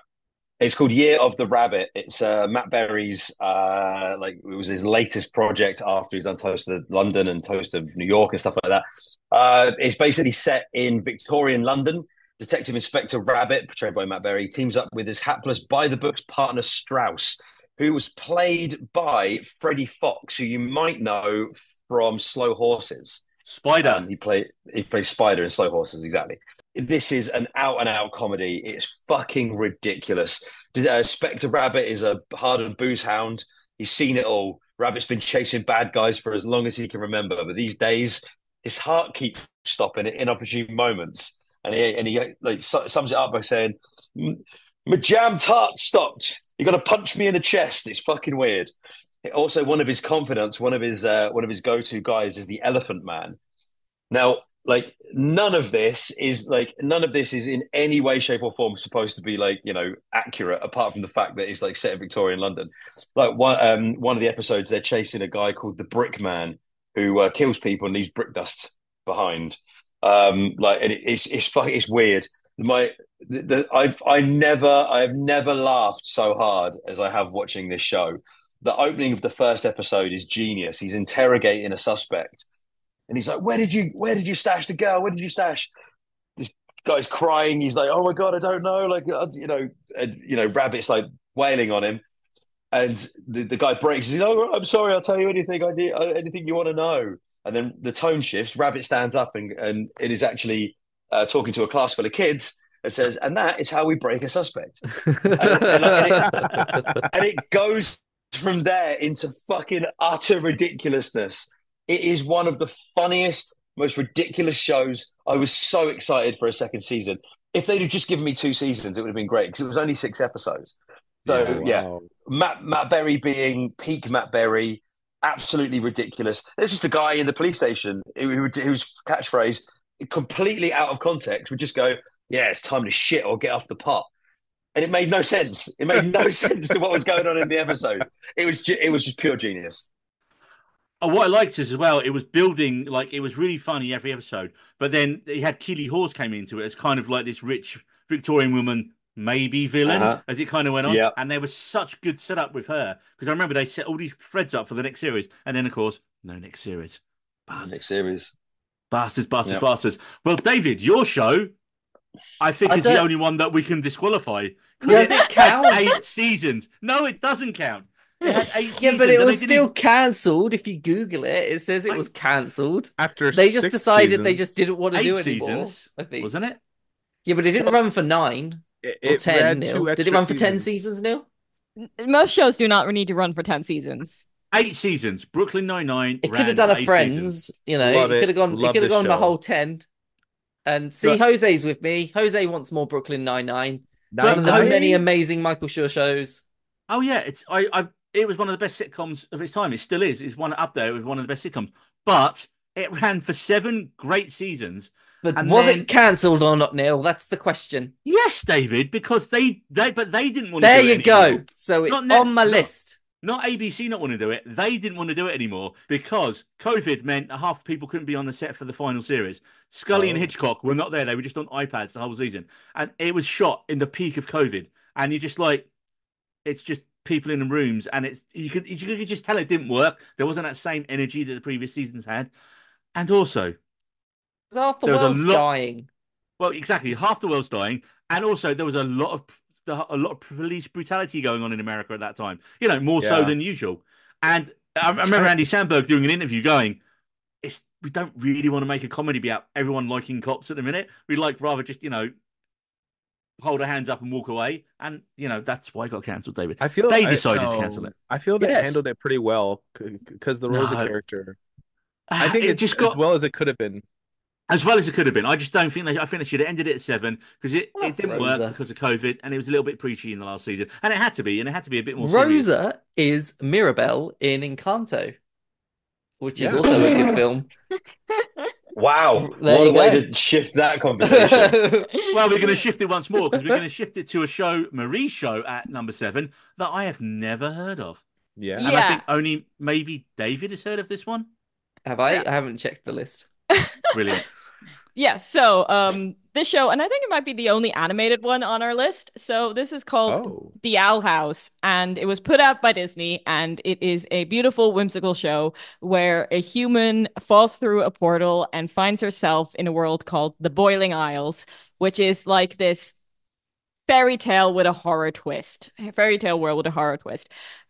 It's called Year of the Rabbit. It's uh, Matt Berry's uh, like it was his latest project after he's done Toast of London and Toast of New York and stuff like that. Uh, it's basically set in Victorian London. Detective Inspector Rabbit, portrayed by Matt Berry, teams up with his hapless by the books partner Strauss, who was played by Freddie Fox, who you might know from Slow Horses. Spider. Um, he played he plays Spider in Slow Horses, exactly. This is an out and out comedy. It's fucking ridiculous. Uh, Spectre Rabbit is a hardened booze hound. He's seen it all. Rabbit's been chasing bad guys for as long as he can remember, but these days his heart keeps stopping at inopportune moments, and he and he like sums it up by saying, "My jam tart stopped. You got to punch me in the chest." It's fucking weird. Also, one of his confidants, one of his uh, one of his go to guys is the Elephant Man. Now, like none of this is like none of this is in any way, shape, or form supposed to be like you know accurate, apart from the fact that it's like set in Victorian London. Like one um, one of the episodes, they're chasing a guy called the Brick Man who uh, kills people and leaves brick dust behind. Um, like, and it, it's it's it's weird. My the, the, I've I never I've never laughed so hard as I have watching this show. The opening of the first episode is genius. He's interrogating a suspect, and he's like, "Where did you Where did you stash the girl? Where did you stash?" This guy's crying. He's like, "Oh my god, I don't know." Like, uh, you know, and, you know, Rabbit's like wailing on him, and the, the guy breaks. He's like, "Oh, I'm sorry. I'll tell you anything I need, uh, anything you want to know." And then the tone shifts. Rabbit stands up and and it is actually uh, talking to a class full of kids and says, "And that is how we break a suspect." [LAUGHS] and, and, and it goes from there into fucking utter ridiculousness. It is one of the funniest, most ridiculous shows. I was so excited for a second season. If they'd have just given me two seasons, it would have been great because it was only six episodes. So yeah, wow. Matt Matt Berry being peak Matt Berry, absolutely ridiculous. There's just a guy in the police station who, who, whose catchphrase, completely out of context, would just go, "Yeah, it's time to shit or get off the pot," and it made no sense. It made no [LAUGHS] sense to what was going on in the episode. It was ju- it was just pure genius. And what I liked is as well, it was building like it was really funny every episode. But then he had Keeley Hawes came into it as kind of like this rich Victorian woman, maybe villain, Uh-huh. as it kind of went on. Yeah. And there was such good setup with her because I remember they set all these threads up for the next series, and then of course no next series. Next series. Bastards, bastards, Yep. bastards. Well, David, your show, I think, I is the don't- only one that we can disqualify. 'Cause Does it had count? Eight seasons. No, it doesn't count. It eight Yeah, but it was still cancelled. If you Google it, it says it was cancelled. After They just six decided they just didn't want to eight do it anymore. seasons, I think. wasn't it? Yeah, but it didn't run for nine it, or it ten. had Did it run for ten seasons, Neil? Most shows do not need to run for 10 seasons. Eight seasons. Brooklyn Nine Nine. It could have done a Friends, you know. Love it it. could have gone. It could have this gone the whole ten. And see, Jose's with me. Jose wants more Brooklyn Nine Nine. One of the many amazing Michael Schur shows. Oh yeah, it's I, I it was one of the best sitcoms of its time. It still is. It's one up there with one of the best sitcoms. But it ran for seven great seasons. But And was then- it cancelled or not, Neil? That's the question. Yes, David, because they they but they didn't want There to do it you go. anymore. So it's Not ne- on my not- list. Not ABC not want to do it. They didn't want to do it anymore because COVID meant that half the people couldn't be on the set for the final series. Scully and Oh. Hitchcock were not there. They were just on iPads the whole season. And it was shot in the peak of COVID. And you're just like, it's just people in the rooms. And it's you could you could just tell it didn't work. There wasn't that same energy that the previous seasons had. And also, Half the There was a world's lot- dying. well, exactly, half the world's dying. And also there was a lot of a lot of police brutality going on in America at that time. You know, more so than usual. And I, I remember Andy Samberg doing an interview going, "It's we don't really want to make a comedy about everyone liking cops at the minute. We like rather just you know hold our hands up and walk away." And you know that's why it got cancelled, David. I feel They I- decided to cancel it. I feel they Yes. handled it pretty well because the Rosa No. character. [SIGHS] I think it it's just as well as it could have been. As well as it could have been. I just don't think they. I think they should have ended it at seven because it, it didn't Rosa. work because of COVID and it was a little bit preachy in the last season, and it had to be, and it had to be a bit more. serious. Rosa is Mirabel in Encanto, which is also a good [LAUGHS] film. Wow. There what you a way to shift that conversation. [LAUGHS] Well, we're going to shift it once more because we're going to shift it to a show, Marie's show at number seven, that I have never heard of. Yeah. And I think only maybe David has heard of this one. Have I? Yeah. I haven't checked the list. Brilliant. [LAUGHS] Yeah, so um this show, and I think it might be the only animated one on our list. So this is called Oh. The Owl House, and it was put out by Disney, and it is a beautiful, whimsical show where a human falls through a portal and finds herself in a world called the Boiling Isles, which is like this fairy tale with a horror twist. A fairy tale world with a horror twist.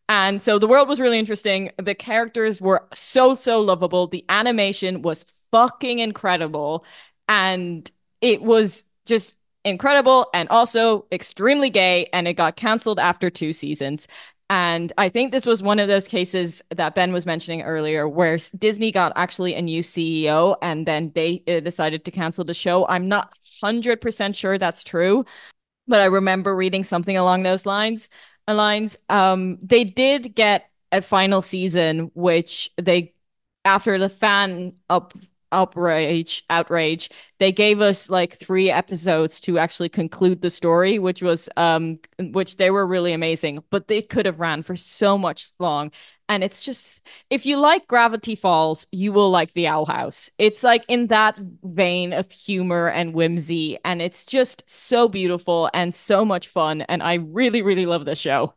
And so the world was really interesting. The characters were so, so lovable. The animation was fucking incredible. And it was just incredible and also extremely gay. And it got canceled after two seasons. And I think this was one of those cases that Ben was mentioning earlier where Disney got actually a new CEO and then they uh, decided to cancel the show. I'm not 100% sure that's true, but I remember reading something along those lines. Lines. Um, they did get a final season, which they, after the fan up outrage outrage they gave us like three episodes to actually conclude the story which was um which they were really amazing but they could have ran for so much long and it's just if you like gravity falls you will like the owl house it's like in that vein of humor and whimsy and it's just so beautiful and so much fun and i really really love this show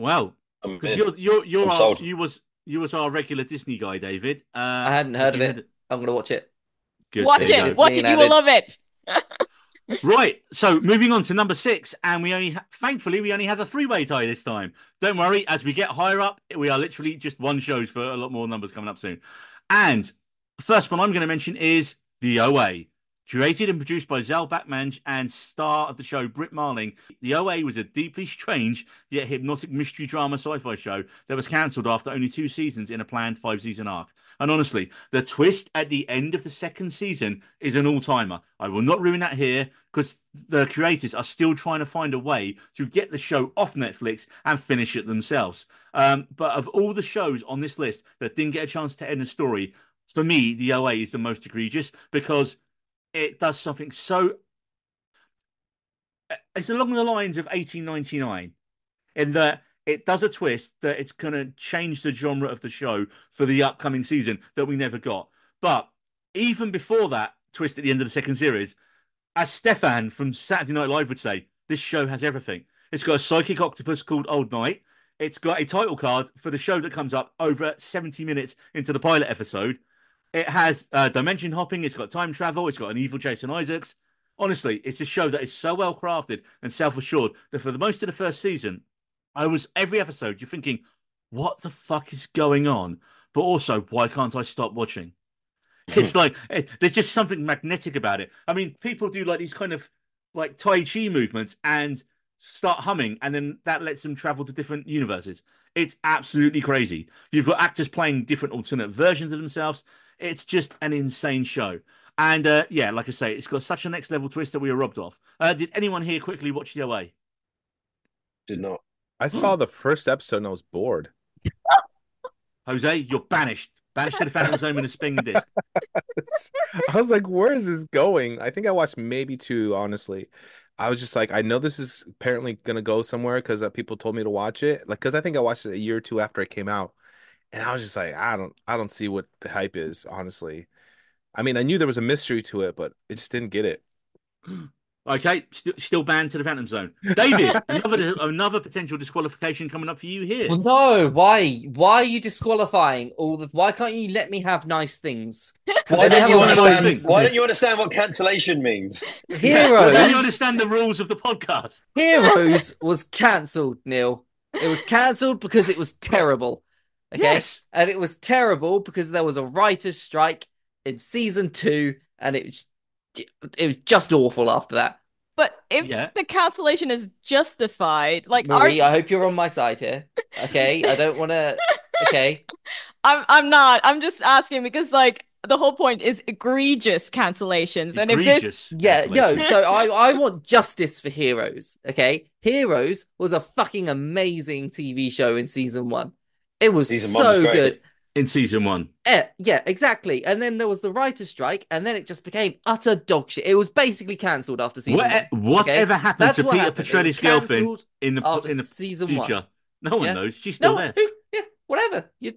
Wow. Because you're you're you're our, you was you was our regular Disney guy, David. Uh, I hadn't heard of you it. I'm gonna watch it. Good. watch there it watch it you will love it [LAUGHS] Right. So moving on to number six, and we only ha- thankfully we only have a three-way tie this time. Don't worry, as we get higher up, we are literally just one shows for a lot more numbers coming up soon. And the first one I'm going to mention is The OA. Created and produced by Zal Batmanglij and star of the show Brit Marling, The OA was a deeply strange yet hypnotic mystery drama sci-fi show that was cancelled after only two seasons in a planned five-season arc. And honestly, the twist at the end of the second season is an all-timer. I will not ruin that here because the creators are still trying to find a way to get the show off Netflix and finish it themselves. Um, but of all the shows on this list that didn't get a chance to end the story, for me, the OA is the most egregious because it does something so. It's along the lines of 1899 in that it does a twist that it's going to change the genre of the show for the upcoming season that we never got. But even before that twist at the end of the second series, as Stefan from Saturday Night Live would say, this show has everything. It's got a psychic octopus called Old Night. It's got a title card for the show that comes up over 70 minutes into the pilot episode. It has uh, dimension hopping. It's got time travel. It's got an evil Jason Isaacs. Honestly, it's a show that is so well crafted and self assured that for the most of the first season, I was every episode you're thinking, what the fuck is going on? But also, why can't I stop watching? [LAUGHS] It's like eh, there's just something magnetic about it. I mean, people do like these kind of like Tai Chi movements and start humming, and then that lets them travel to different universes. It's absolutely crazy. You've got actors playing different alternate versions of themselves. It's just an insane show. And uh, yeah, like I say, it's got such a next level twist that we were robbed off. Uh, did anyone here quickly watch the OA? Did not. I saw the first episode and I was bored. [LAUGHS] Jose, you're banished. Banished to the Phantom Zone with a spinning disc. [LAUGHS] I was like, where is this going? I think I watched maybe two, honestly. I was just like, I know this is apparently gonna go somewhere because uh, people told me to watch it. Like, because I think I watched it a year or two after it came out, and I was just like, I don't, I don't see what the hype is, honestly. I mean, I knew there was a mystery to it, but it just didn't get it. [GASPS] Okay, st- still banned to the Phantom Zone. David, [LAUGHS] another another potential disqualification coming up for you here. Well, no, why? Why are you disqualifying all the? Why can't you let me have nice things? [LAUGHS] Why don't, have you all the understand, nice why don't you understand what cancellation means? [LAUGHS] Heroes. Don't you understand the rules of the podcast? Heroes was cancelled. Neil, it was cancelled because it was terrible. Okay, Yes. and it was terrible because there was a writers' strike in season two, and it was it was just awful after that. But if Yeah. the cancellation is justified, like are Marie, I hope you're on my side here. Okay, I don't want to. [LAUGHS] Okay, I'm I'm not. I'm just asking because like the whole point is egregious cancellations. And if this Yeah, no. So I I want justice for Heroes. Okay, Heroes was a fucking amazing TV show in season one. It was Season one was so good. In season one. Eh, yeah, exactly. And then there was the writer's strike, and then it just became utter dog shit. It was basically cancelled after season What, one. whatever happened That's to what Peter happened. Petrelli's girlfriend in the after in the season future? one. No one Yeah. knows. She's still No, there. who, yeah, whatever. You,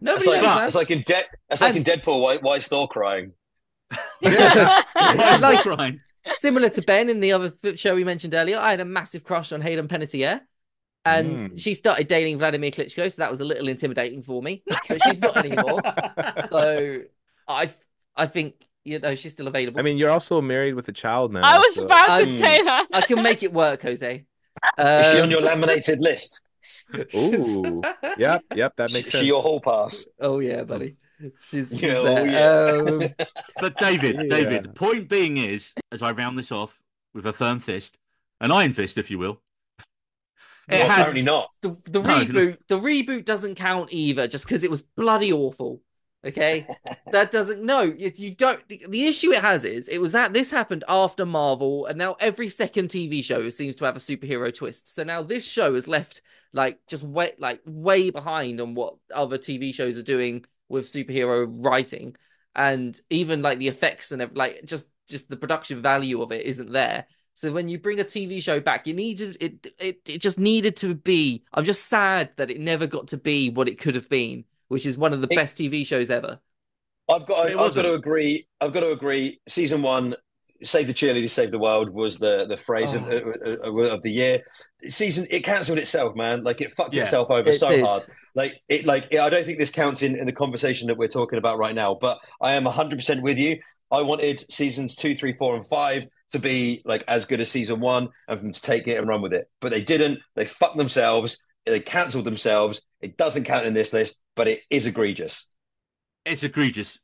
nobody It's like, knows, man. it's like in De- it's like in Deadpool. Why, why is Thor crying? [LAUGHS] Why is Like- Thor crying? Similar to Ben in the other show we mentioned earlier, I had a massive crush on Hayden Panettiere. And Mm. she started dating Vladimir Klitschko, so that was a little intimidating for me. But she's not anymore. [LAUGHS] So I, I think you know she's still available. I mean, you're also married with a child now. I was so- about to say that. I can make it work, Jose. Is she on Um, your laminated list? [LAUGHS] Ooh, yep, yep, that makes Is sense. she your hall pass? Oh yeah, buddy. She's, she's Yeah, oh, there. yeah. Um, [LAUGHS] But David, Yeah. David, the point being is, as I round this off with a firm fist, an iron fist, if you will. It Well, had apparently not. the, the no. reboot, the reboot doesn't count either, just because it was bloody awful. Okay, [LAUGHS] that doesn't. No, you, you don't. The, the issue it has is it was that this happened after Marvel, and now every second TV show seems to have a superhero twist. So now this show is left like just way like way behind on what other TV shows are doing with superhero writing, and even like the effects and like just just the production value of it isn't there. So when you bring a TV show back, you needed it. It it just needed to be. I'm just sad that it never got to be what it could have been, which is one of the It- best TV shows ever. I've got. It I've got to agree. I've got to agree. Season one, "Save the cheerleaders, save the world" was the the phrase of, Oh. of, of the year. Season it cancelled itself, man. Like it fucked Yeah. itself over It so did. hard. Like it. Like I don't think this counts in in the conversation that we're talking about right now. But I am hundred percent with you. I wanted seasons two, three, four, and five to be like as good as season one, and for them to take it and run with it. But they didn't. They fucked themselves. They cancelled themselves. It doesn't count in this list, but it is egregious. it's egregious.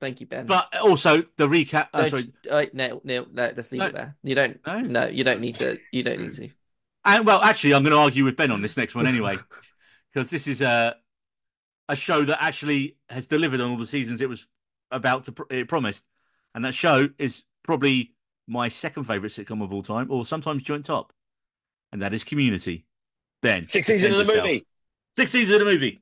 Thank you, Ben. But also the recap. Uh, don't, sorry, uh, no, no, no, let's leave No. it there. You don't. No. No, you don't need to. You don't need to. and well, actually, I'm going to argue with Ben on this next one anyway, [LAUGHS] because this is a a show that actually has delivered on all the seasons it was about to pr- it promised, and that show is probably my second favorite sitcom of all time, or sometimes joint top, and that is Community. Ben, Six seasons of the yourself. movie. Six seasons of the movie.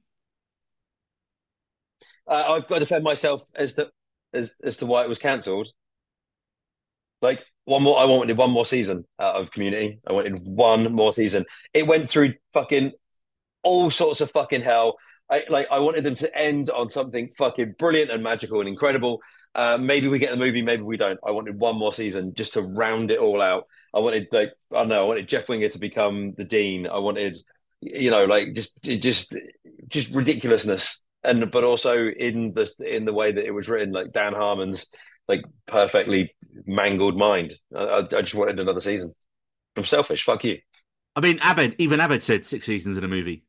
Uh, I've got to defend myself as to as as to why it was cancelled. Like one more, I wanted one more season out of Community. I wanted one more season. It went through fucking all sorts of fucking hell. I like. I wanted them to end on something fucking brilliant and magical and incredible. Uh, maybe we get the movie, maybe we don't. I wanted one more season just to round it all out. I wanted like I don't know. I wanted Jeff Winger to become the dean. I wanted, you know, like just just just ridiculousness and but also in the in the way that it was written, like Dan Harmon's like perfectly mangled mind. I, I just wanted another season. I'm selfish. Fuck you. I mean, Abed, even Abed said six seasons in a movie.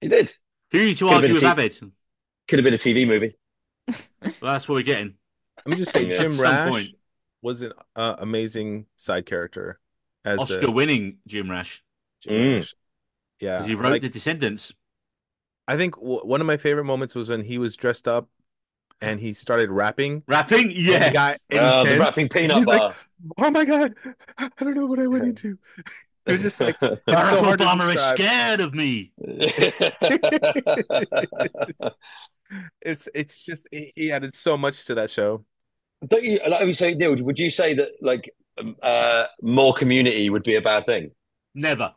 He did. Who are you to Could've argue with a Abed? Could have been a TV movie. [LAUGHS] Well, that's what we're getting. Let me just say, [LAUGHS] Yeah. Jim Rash point. was an uh, amazing side character as a- Oscar winning Jim Rash Jim Mm. Rash. Yeah, because he wrote like, The Descendants. I think w- one of my favorite moments was when he was dressed up and he started rapping. Rapping? and he Yeah. got Uh, the intense. rapping peanut He's like, bar. oh my god, I don't know what I went into. [LAUGHS] It was just like [LAUGHS] it's so Barack Obama is scared of me. [LAUGHS] it's it's just he he added so much to that show. Don't you like we say, Neil? Would you say that like um, uh, more community would be a bad thing? Never.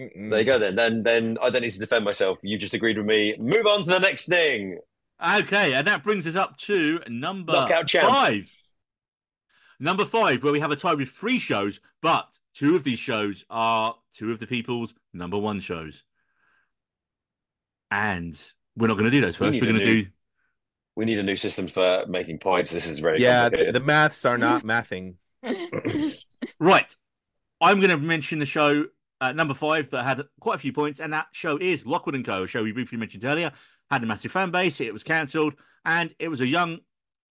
Mm-mm. There you go. Then, then, then I don't need to defend myself. You just agreed with me. Move on to the next thing. Okay, and that brings us up to number Knockout champ. five. Number five, where we have a tie with three shows, but two of these shows are two of the people's number one shows. And we're not going to do those first. need We're going to new- do We need a new system for making points. This is very Yeah, the, the maths are not [LAUGHS] mathing. [COUGHS] right. I'm going to mention the show at number five that had quite a few points, and that show is Lockwood and Co. A show we briefly mentioned earlier. Had a massive fan base. It was cancelled, and it was a young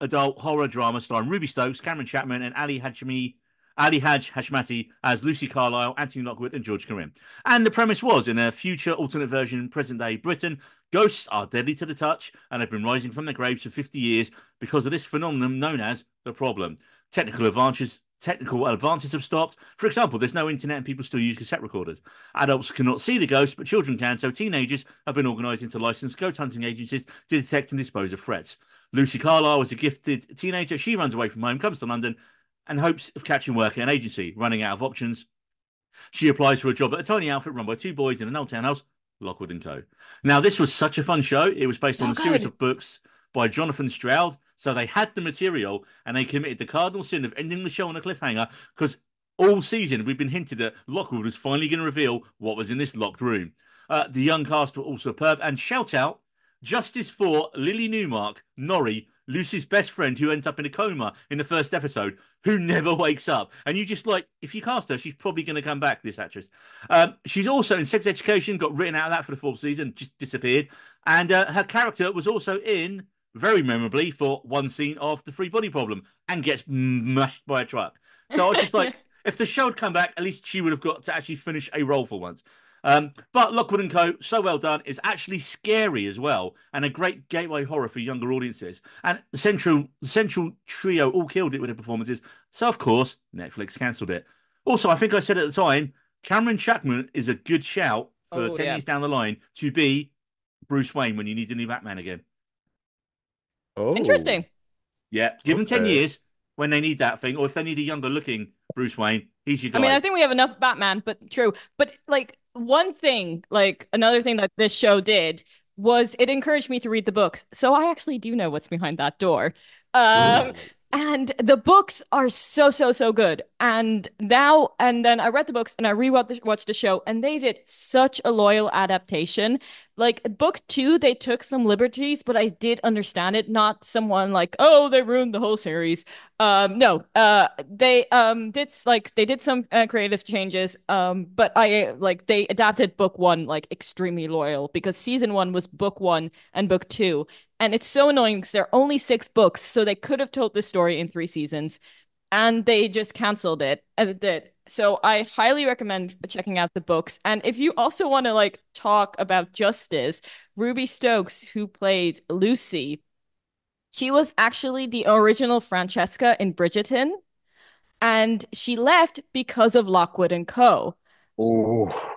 adult horror drama starring Ruby Stokes, Cameron Chapman, and Ali Hajmi. Ali Hadji-Heshmati as Lucy Carlyle, Anthony Lockwood, and George Karim. And the premise was in a future alternate version, present day Britain, ghosts are deadly to the touch and have been rising from their graves for 50 years because of this phenomenon known as the problem. Technical advances technical advances have stopped. For example, there's no internet and people still use cassette recorders. Adults cannot see the ghosts, but children can, so teenagers have been organised into licensed ghost hunting agencies to detect and dispose of threats. Lucy Carlyle is a gifted teenager. She runs away from home, comes to London, and hopes of catching work at an agency. Running out of options, she applies for a job at a tiny outfit run by two boys in an old townhouse, Lockwood and Co. Now, this was such a fun show. It was based on Oh, a series of books by Jonathan Stroud. So they had the material and they committed the cardinal sin of ending the show on a cliffhanger because all season we've been hinted that Lockwood was finally going to reveal what was in this locked room. Uh, the young cast were all superb. And shout out justice for Lily Newmark, Norrie, Lucy's best friend who ends up in a coma in the first episode, who never wakes up. And you just like, if you cast her, she's probably going to come back, this actress. Um, she's also in Sex Education, got written out of that for the fourth season, just disappeared. And uh, her character was also in, very memorably, for one scene of The Free Body Problem and gets mushed by a truck. So I was just like, [LAUGHS] if the show had come back, at least she would have got to actually finish a role for once. Um, but Lockwood and Co. so well done. is actually scary as well, and a great gateway horror for younger audiences. And the central the central trio all killed it with their performances. So of course, Netflix cancelled it. Also, I think I said at the time, Cameron Chapman is a good shout for Oh, ten yeah. years down the line to be Bruce Wayne when you need a new Batman again. Oh, Interesting. Yeah, give him ten years when they need that thing, or if they need a younger looking Bruce Wayne, he's your guy. I mean, I think we have enough Batman, but true. But like one thing, like another thing that this show did was it encouraged me to read the books. So I actually do know what's behind that door. Um, and the books are so, so, so good. And now, and then I read the books and I rewatched the, watched the show, and they did such a loyal adaptation. Like book two, they took some liberties, but I did understand it. Not someone like, oh, they ruined the whole series. Um, no, uh, they um did like they did some uh, creative changes. Um, but I like they adapted book one like extremely loyal because season one was book one and book two, and it's so annoying because there are only six books, so they could have told this story in three seasons, and they just canceled it as it did. So I highly recommend checking out the books. And if you also want to like talk about justice, Ruby Stokes, who played Lucy, she was actually the original Francesca in Bridgerton, and she left because of Lockwood and Co. Oh.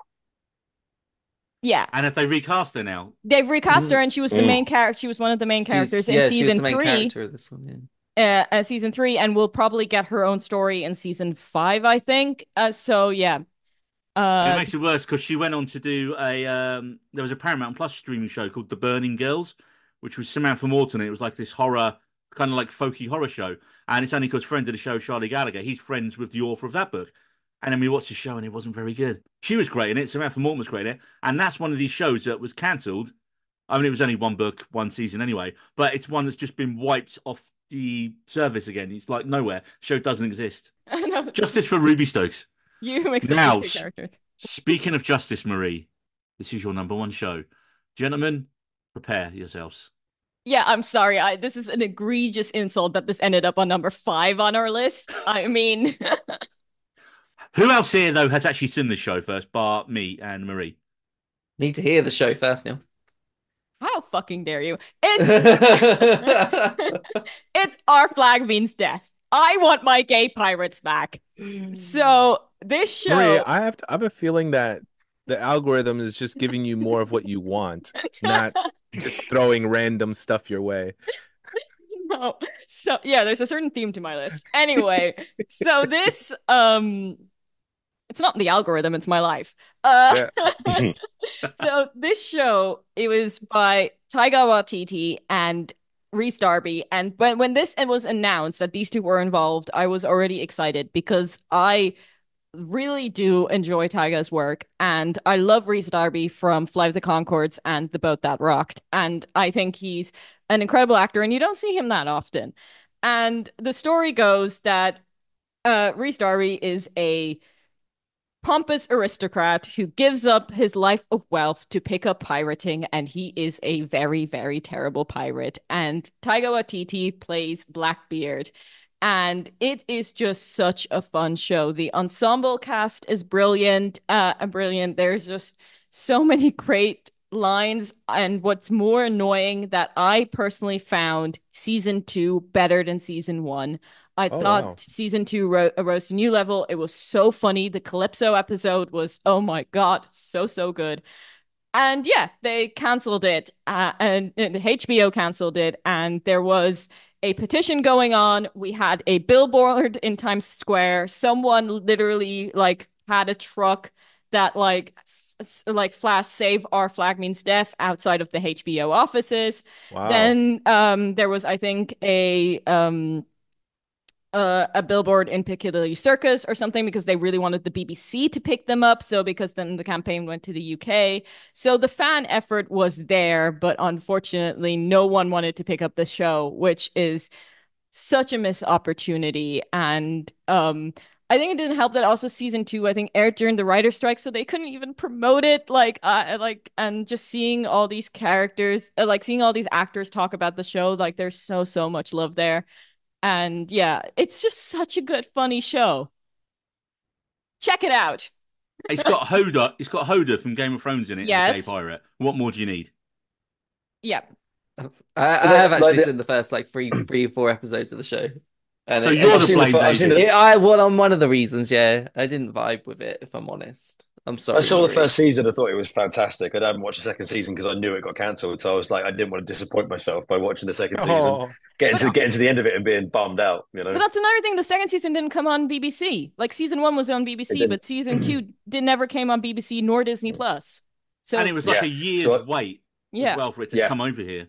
Yeah, and if they recast her now, they've recast her, and she was the Mm. main character. She was one of the main characters She's- in yeah, she was season the main three. character of this one. Yeah. Uh, uh, season three, and we'll probably get her own story in season five, I think. Uh, so yeah, uh, it makes it worse because she went on to do a. Um, there was a Paramount Plus streaming show called The Burning Girls, which was Samantha Morton. It was like this horror, kind of like folky horror show, and it's only because friend of the show, Charlie Gallagher, he's friends with the author of that book. And then we watched the show, and it wasn't very good. She was great in it. Samantha Morton was great in it, and that's one of these shows that was cancelled I mean, it was only one book, one season anyway, but it's one that's just been wiped off the service again. It's like nowhere. Show doesn't exist. [LAUGHS] I. Justice for Ruby Stokes. You mix up Now, the characters. Speaking of justice, Marie, this is your number one show. Gentlemen, prepare yourselves. Yeah, I'm sorry. I this is an egregious insult that this ended up on number five on our list. I mean, [LAUGHS] Who else here, though, has actually seen the show first, bar me and Marie? Need to hear the show first, Neil. How fucking dare you? [LAUGHS] It's [LAUGHS] it's our flag means death. I want my gay pirates back. So this show, Maria, I have to, I have a feeling that the algorithm is just giving you more of what you want, not just [LAUGHS] throwing random stuff your way. no. So yeah, there's a certain theme to my list. Anyway, so this um it's not the algorithm, it's my life. Uh [LAUGHS] so this show, it was by Taika Waititi and Rhys Darby. And when when this was announced that these two were involved, I was already excited because I really do enjoy Taika's work, and I love Rhys Darby from Flight of the Conchords and The Boat That Rocked, and I think he's an incredible actor, and you don't see him that often. And the story goes that uh, Rhys Darby is a pompous aristocrat who gives up his life of wealth to pick up pirating, and he is a very, very terrible pirate. And Taika Waititi plays Blackbeard. And it is just such a fun show. The ensemble cast is brilliant, uh, brilliant. There's just so many great lines. And what's more annoying that I personally found season two better than season one. I Oh, thought wow. season two ro- rose to a new level. It was so funny. The Calypso episode was, oh my God, so, so good. And yeah, they canceled it, uh, and, and HBO canceled it, and there was a petition going on. We had a billboard in Times Square. Someone literally like had a truck that like like flash save our flag means death outside of the HBO offices. Wow. Then um there was I think a um uh, a billboard in Piccadilly Circus or something because they really wanted the BBC to pick them up. So because then the campaign went to the UK. So the fan effort was there, but unfortunately, no one wanted to pick up the show, which is such a missed opportunity. And um, I think it didn't help that also season two, I think, aired during the writer strike, so they couldn't even promote it. Like, uh, like, and just seeing all these characters, uh, like seeing all these actors talk about the show, like, there's so so much love there. And yeah, it's just such a good, funny show. Check it out. It's got Hodor. It's got Hodor from Game of Thrones in it. as a Yes. gay pirate. What more do you need? Yeah. I, I have actually the- seen the first like three, three, four episodes of the show. And So it- you're the seen the I've seen David. the- it- I well, I'm one of the reasons. Yeah, I didn't vibe with it. If I'm honest, I'm sorry. I saw the first season. I thought it was fantastic. I hadn't watched the second season because I knew it got cancelled. So I was like, I didn't want to disappoint myself by watching the second season, Oh, getting to getting to the end of it and being bummed out. You know, But that's another thing. The second season didn't come on BBC. Like season one was on BBC, but season two [CLEARS THROAT] did never came on BBC nor Disney Plus. So and it was like Yeah. a year's So- wait yeah. as well for it to Yeah. come over here.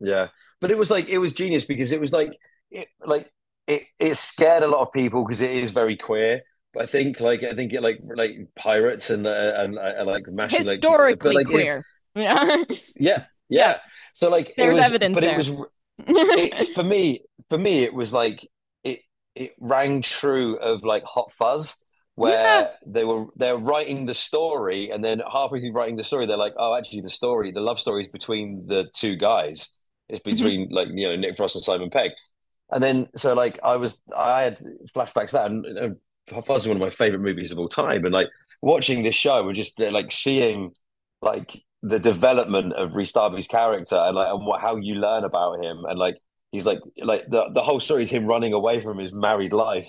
Yeah, but it was like it was genius because it was like it like it it scared a lot of people because it is very queer. But I think like I think it like like pirates and uh, and, uh, like mashing like Historically but, like, queer. [LAUGHS] Yeah. Yeah, yeah. So like There's it was, evidence but there. it was [LAUGHS] it, for me. For me, it was like it it rang true of like Hot Fuzz. Where Yeah. they were they're writing the story, and then halfway through writing the story, they're like, "Oh, actually, the story, the love story is between the two guys. It's Mm-hmm. between like you know Nick Frost and Simon Pegg." And then so like I was I had flashbacks that, and, and Fuzz is one of my favorite movies of all time, and like watching this show and just uh, like seeing like the development of Rhys Darby's character and like and what how you learn about him and like he's like like the the whole story is him running away from his married life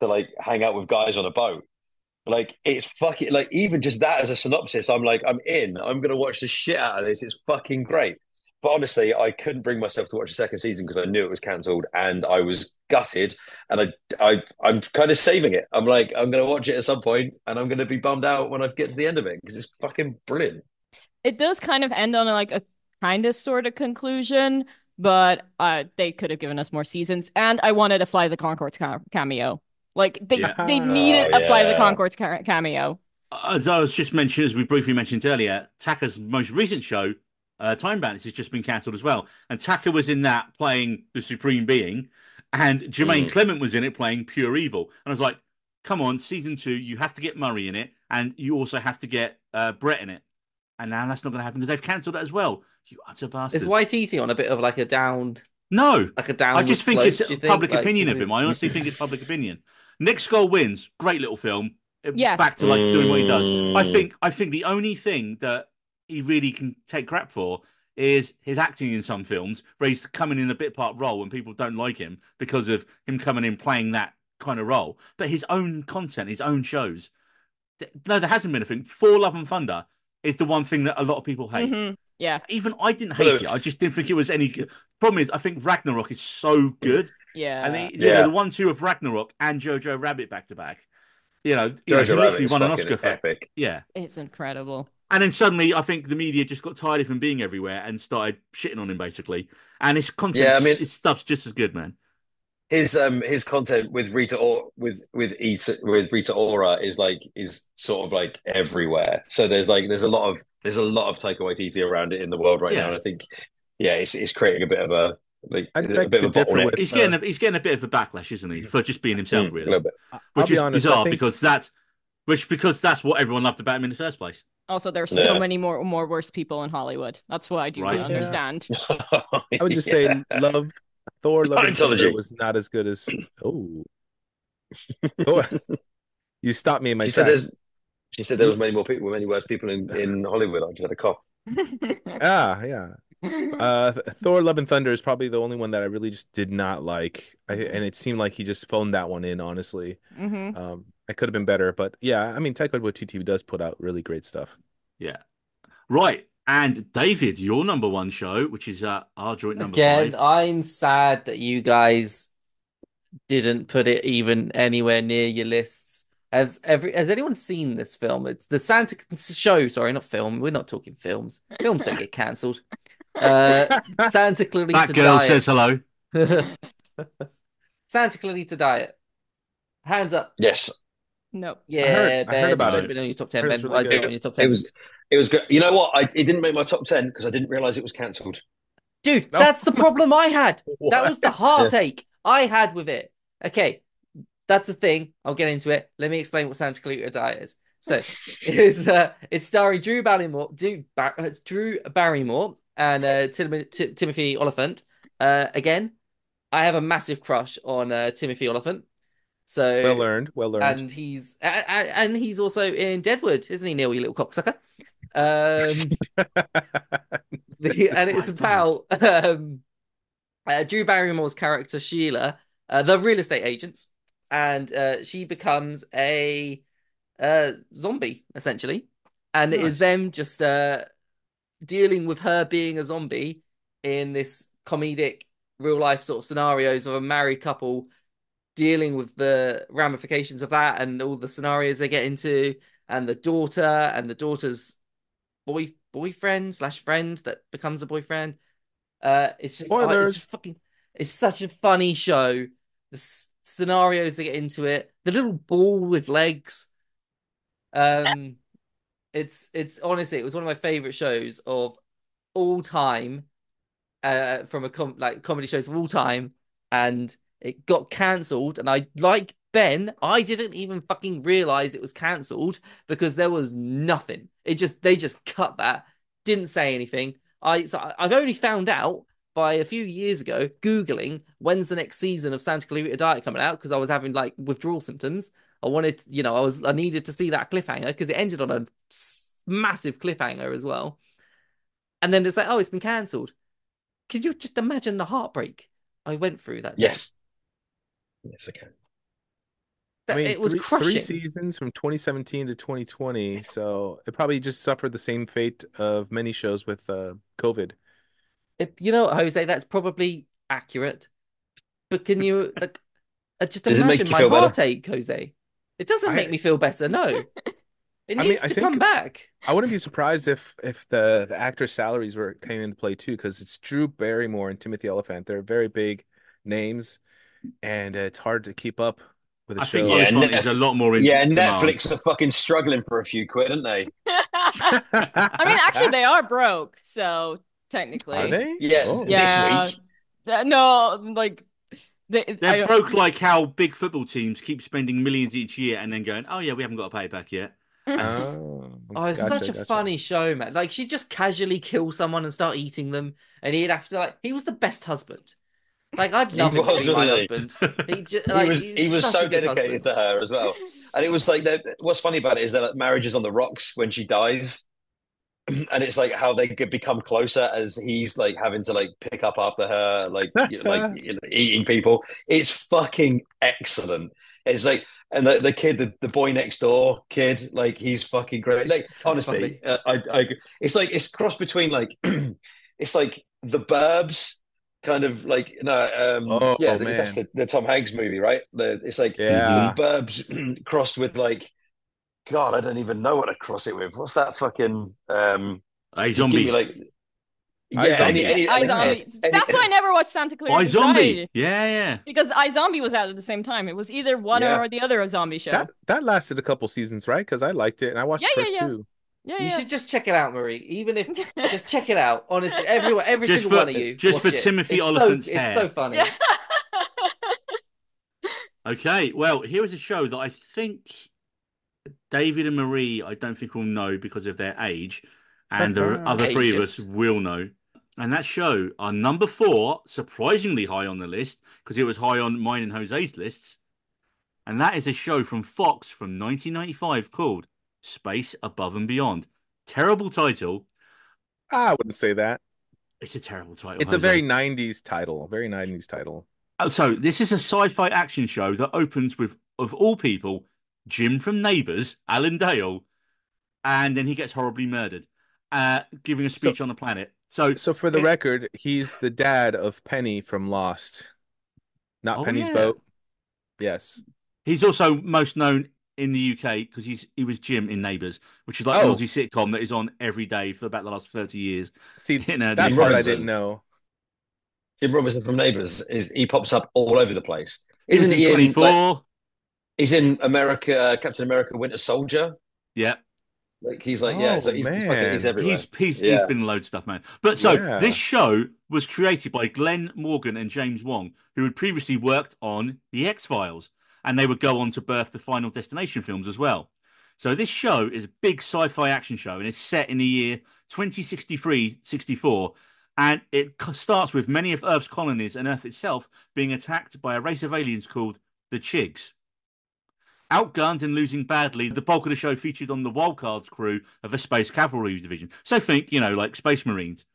to like hang out with guys on a boat. Like it's fucking like even just that as a synopsis, I'm like I'm in. I'm gonna watch the shit out of this. It's fucking great. But honestly, I couldn't bring myself to watch the second season because I knew it was cancelled and I was gutted. And I, I, I'm kind of saving it. I'm like, I'm going to watch it at some point and I'm going to be bummed out when I get to the end of it because it's fucking brilliant. it does kind of end on like a kind of sort of conclusion, but uh, they could have given us more seasons. And I wanted a Fly the Conchords cameo. Like they Yeah. they needed Oh, a Fly the. Conchords cameo. As I was just mentioned, as we briefly mentioned earlier, Taika's most recent show uh, Time Bandits has just been cancelled as well. And Taika was in that playing the Supreme Being, and Jermaine Mm. Clement was in it playing Pure Evil. And I was like, come on, season two, you have to get Murray in it, and you also have to get uh, Brett in it. And now that's not going to happen because they've cancelled it as well. You utter bastards. Is YTT on a bit of like a down, No, like a down? I just think it's do public Like, opinion is of him. this- I honestly think it's public opinion. Next Goal Wins. Great little film. Yes. Back to like doing what he does. I Mm. think I think the only thing that he really can take crap for is his acting in some films where he's coming in a bit part role and people don't like him because of him coming in playing that kind of role. But his own content, his own shows. th- No, there hasn't been a thing. For Love and Thunder is the one thing that a lot of people hate. Mhm. Yeah, Even I didn't Well, hate it. I just didn't think it was any good. Problem is, I think Ragnarok is so good. yeah. And they, you Yeah. know, the one two of Ragnarok and Jojo Rabbit back to back. You know, you know, he literally won an fucking Oscar for epic. yeah. it's incredible. And then suddenly, I think the media just got tired of him being everywhere and started shitting on him basically. And his content, Yeah, I mean- his stuff's just as good, man. His um his content with Rita or with with Rita with Rita Ora is like is sort of like everywhere. So there's like there's a lot of there's a lot of Taika Waititi around it in the world right Yeah. now, and I think yeah, it's it's creating a bit of a like a bit of a differ bottleneck. He's uh, getting a, he's getting a bit of a backlash, isn't he, for just being himself, Mm, a really, little bit. I'll which be is honest, bizarre think- because that's which because that's what everyone loved about him in the first place. Also, there's Yeah. so many more more worse people in Hollywood. That's what I do Right. not Yeah. understand. [LAUGHS] I would just Yeah. say love Thor Love and Thunder was not as good as oh [LAUGHS] Thor. you stopped me in my She said tracks. there's she said there was many more people, many worse people in, in Hollywood. I just had a cough. [LAUGHS] Ah, yeah. Uh, Thor: Love and Thunder is probably the only one that I really just did not like, I, and it seemed like he just phoned that one in. Honestly, hmm um, it could have been better, but yeah, I mean, Taika Waititi does put out really great stuff. Yeah. Right. And David, your number one show, which is uh, our joint number Again, five. I'm sad that you guys didn't put it even anywhere near your lists. Has every has anyone seen this film? It's the Santa show. Sorry, not film. We're not talking films. Films don't get cancelled. [LAUGHS] Uh, Santa Clarita Diet. That girl Diet. says hello. [LAUGHS] Santa Clarita Diet. Hands up. Yes, Nope. Yeah, I heard Ben. about it should it. been on your top ten, Heard Ben. really Why is it on your top ten? it was it was good. You know what? I, it didn't make my top ten because I didn't realize it was cancelled. Dude, No. that's the problem I had. [LAUGHS] That was the What? heartache I had with it. Okay, that's the thing. I'll get into it. Let me explain what Santa Clarita Diet is. So [LAUGHS] it's uh, it's starring Drew Barrymore, Drew, Bar- uh, Drew Barrymore, and uh, Tim- Ti- Timothy Olyphant. Uh, again, I have a massive crush on uh, Timothy Olyphant. So Well learned, well learned. and he's and he's also in Deadwood, isn't he, Neil? You little cocksucker. Um, [LAUGHS] the, and it's about um, uh, Drew Barrymore's character Sheila, uh, the real estate agents, and uh, she becomes a uh, zombie essentially, and it is them just uh, dealing with her being a zombie in this comedic real life sort of scenarios of a married couple dealing with the ramifications of that and all the scenarios they get into and the daughter and the daughter's boy boyfriend slash friend that becomes a boyfriend. Uh, it's just it's just fucking. It's such a funny show. The s- scenarios they get into it. The little ball with legs. Um, it's it's honestly it was one of my favorite shows of all time. Uh, from a com like comedy shows of all time, and it got cancelled. And I like Ben. I didn't even fucking realize it was cancelled because there was nothing. It just they just cut that. Didn't say anything. I so I've only found out by a few years ago googling when's the next season of Santa Clarita Diet coming out because I was having like withdrawal symptoms. I wanted, you know, I was I needed to see that cliffhanger because it ended on a massive cliffhanger as well. And then it's like, oh, it's been cancelled. Could you just imagine the heartbreak I went through that day? Yes, yes, I can. That- I mean, it was three, crushing. three seasons from 2017 to 2020, so it probably just suffered the same fate of many shows with uh, COVID. It- you know Jose, that's probably accurate. But can you [LAUGHS] like uh, just Does imagine my feel better? heartache, Jose? It doesn't I- make me feel better, no. [LAUGHS] It I mean, needs I to come back. I wouldn't be surprised if if the the actors' salaries were came into play too, because it's Drew Barrymore and Timothy Olyphant. They're very big names, and uh, it's hard to keep up with a I show. think Yeah, Olyphant Netf- a lot more in Yeah, demand. Netflix are fucking struggling for a few quid, aren't they? [LAUGHS] I mean, actually, they are broke, so technically. Are they? Yeah, Oh. Yeah. this week. No, like they, They're I- broke like how big football teams keep spending millions each year and then going, oh yeah, we haven't got to pay it back yet. [LAUGHS] Oh, Oh, it's gotcha, such a gotcha. funny show, man. Like she'd just casually kill someone and start eating them, and he'd have to like. He was the best husband. Like I'd He love him to was, be my he? husband. [LAUGHS] He, ju- He like, was he was so dedicated husband. to her as well, and it was like what's funny about it is that like, marriage is on the rocks when she dies, [CLEARS THROAT] and it's like how they could become closer as he's like having to like pick up after her, like you know, like [LAUGHS] you know, eating people. It's fucking excellent. It's like and the, the kid, the, the boy next door kid, like he's fucking great. Like so honestly, uh, I, I it's like it's cross between like [CLEARS THROAT] it's like the Burbs. Kind of like no, um, Oh, yeah, that's man. the, the Tom Hanks movie, right? The, it's like Yeah. Burbs [CLEARS THROAT] crossed with like, God, I don't even know what to cross it with. What's that fucking um? A just give zombie. me like, yeah, Zombie. any, any, I any- Zombie. any- That's why I [LAUGHS] never watched Santa Clarita iZombie. Yeah, yeah. because iZombie was out at the same time. It was either one Yeah. or the other a zombie show. That that lasted a couple seasons, right? Because I liked it and I watched Yeah, the yeah, yeah. two. Yeah, You yeah. should just check it out, Marie. Even if [LAUGHS] just check it out. Honestly, everyone, every Just single for- one of you. just for it. Timothy it's Olyphant's so, hair. It's so funny. yeah. [LAUGHS] Okay, well, here is a show that I think David and Marie, I don't think will know because of their age, and the mm-hmm. other three of us will know. And that show, our number four, surprisingly high on the list because it was high on mine and Jose's lists, and that is a show from Fox from 1995 called Space Above and Beyond. Terrible title. I wouldn't say that. It's a terrible title. It's a very 90s title. Very 90s title. Oh, so this is a sci-fi action show that opens with, of all people, Jim from Neighbours, Alan Dale, and then he gets horribly murdered, uh, giving a speech on the planet. So, So for the It- record, he's the dad of Penny from Lost. Not Oh, Penny's yeah. boat. Yes. he's also most known in the UK because he's he was Jim in Neighbours, which is like an Oh. Aussie sitcom that is on every day for about the last thirty years. See, [LAUGHS] In, uh, that part I didn't know. Jim Robinson from Neighbours is he pops up all over the place, isn't he? Twenty four. like, he's in America, uh, Captain America: Winter Soldier. yeah, Like he's like, yeah, Oh, so he's, he's, fucking, man. he's everywhere. he's he's he's Yeah. been in loads of stuff, man. But so Yeah. this show was created by Glenn Morgan and James Wong, who had previously worked on the X Files, and they would go on to birth the Final Destination films as well. So this show is a big sci-fi action show, and it's set in the year 2063, 64, and it starts with many of Earth's colonies and Earth itself being attacked by a race of aliens called the Chigs. Outgunned and losing badly, the bulk of the show featured on the Wildcards crew of a Space Cavalry division. So think, you know, like Space Marines.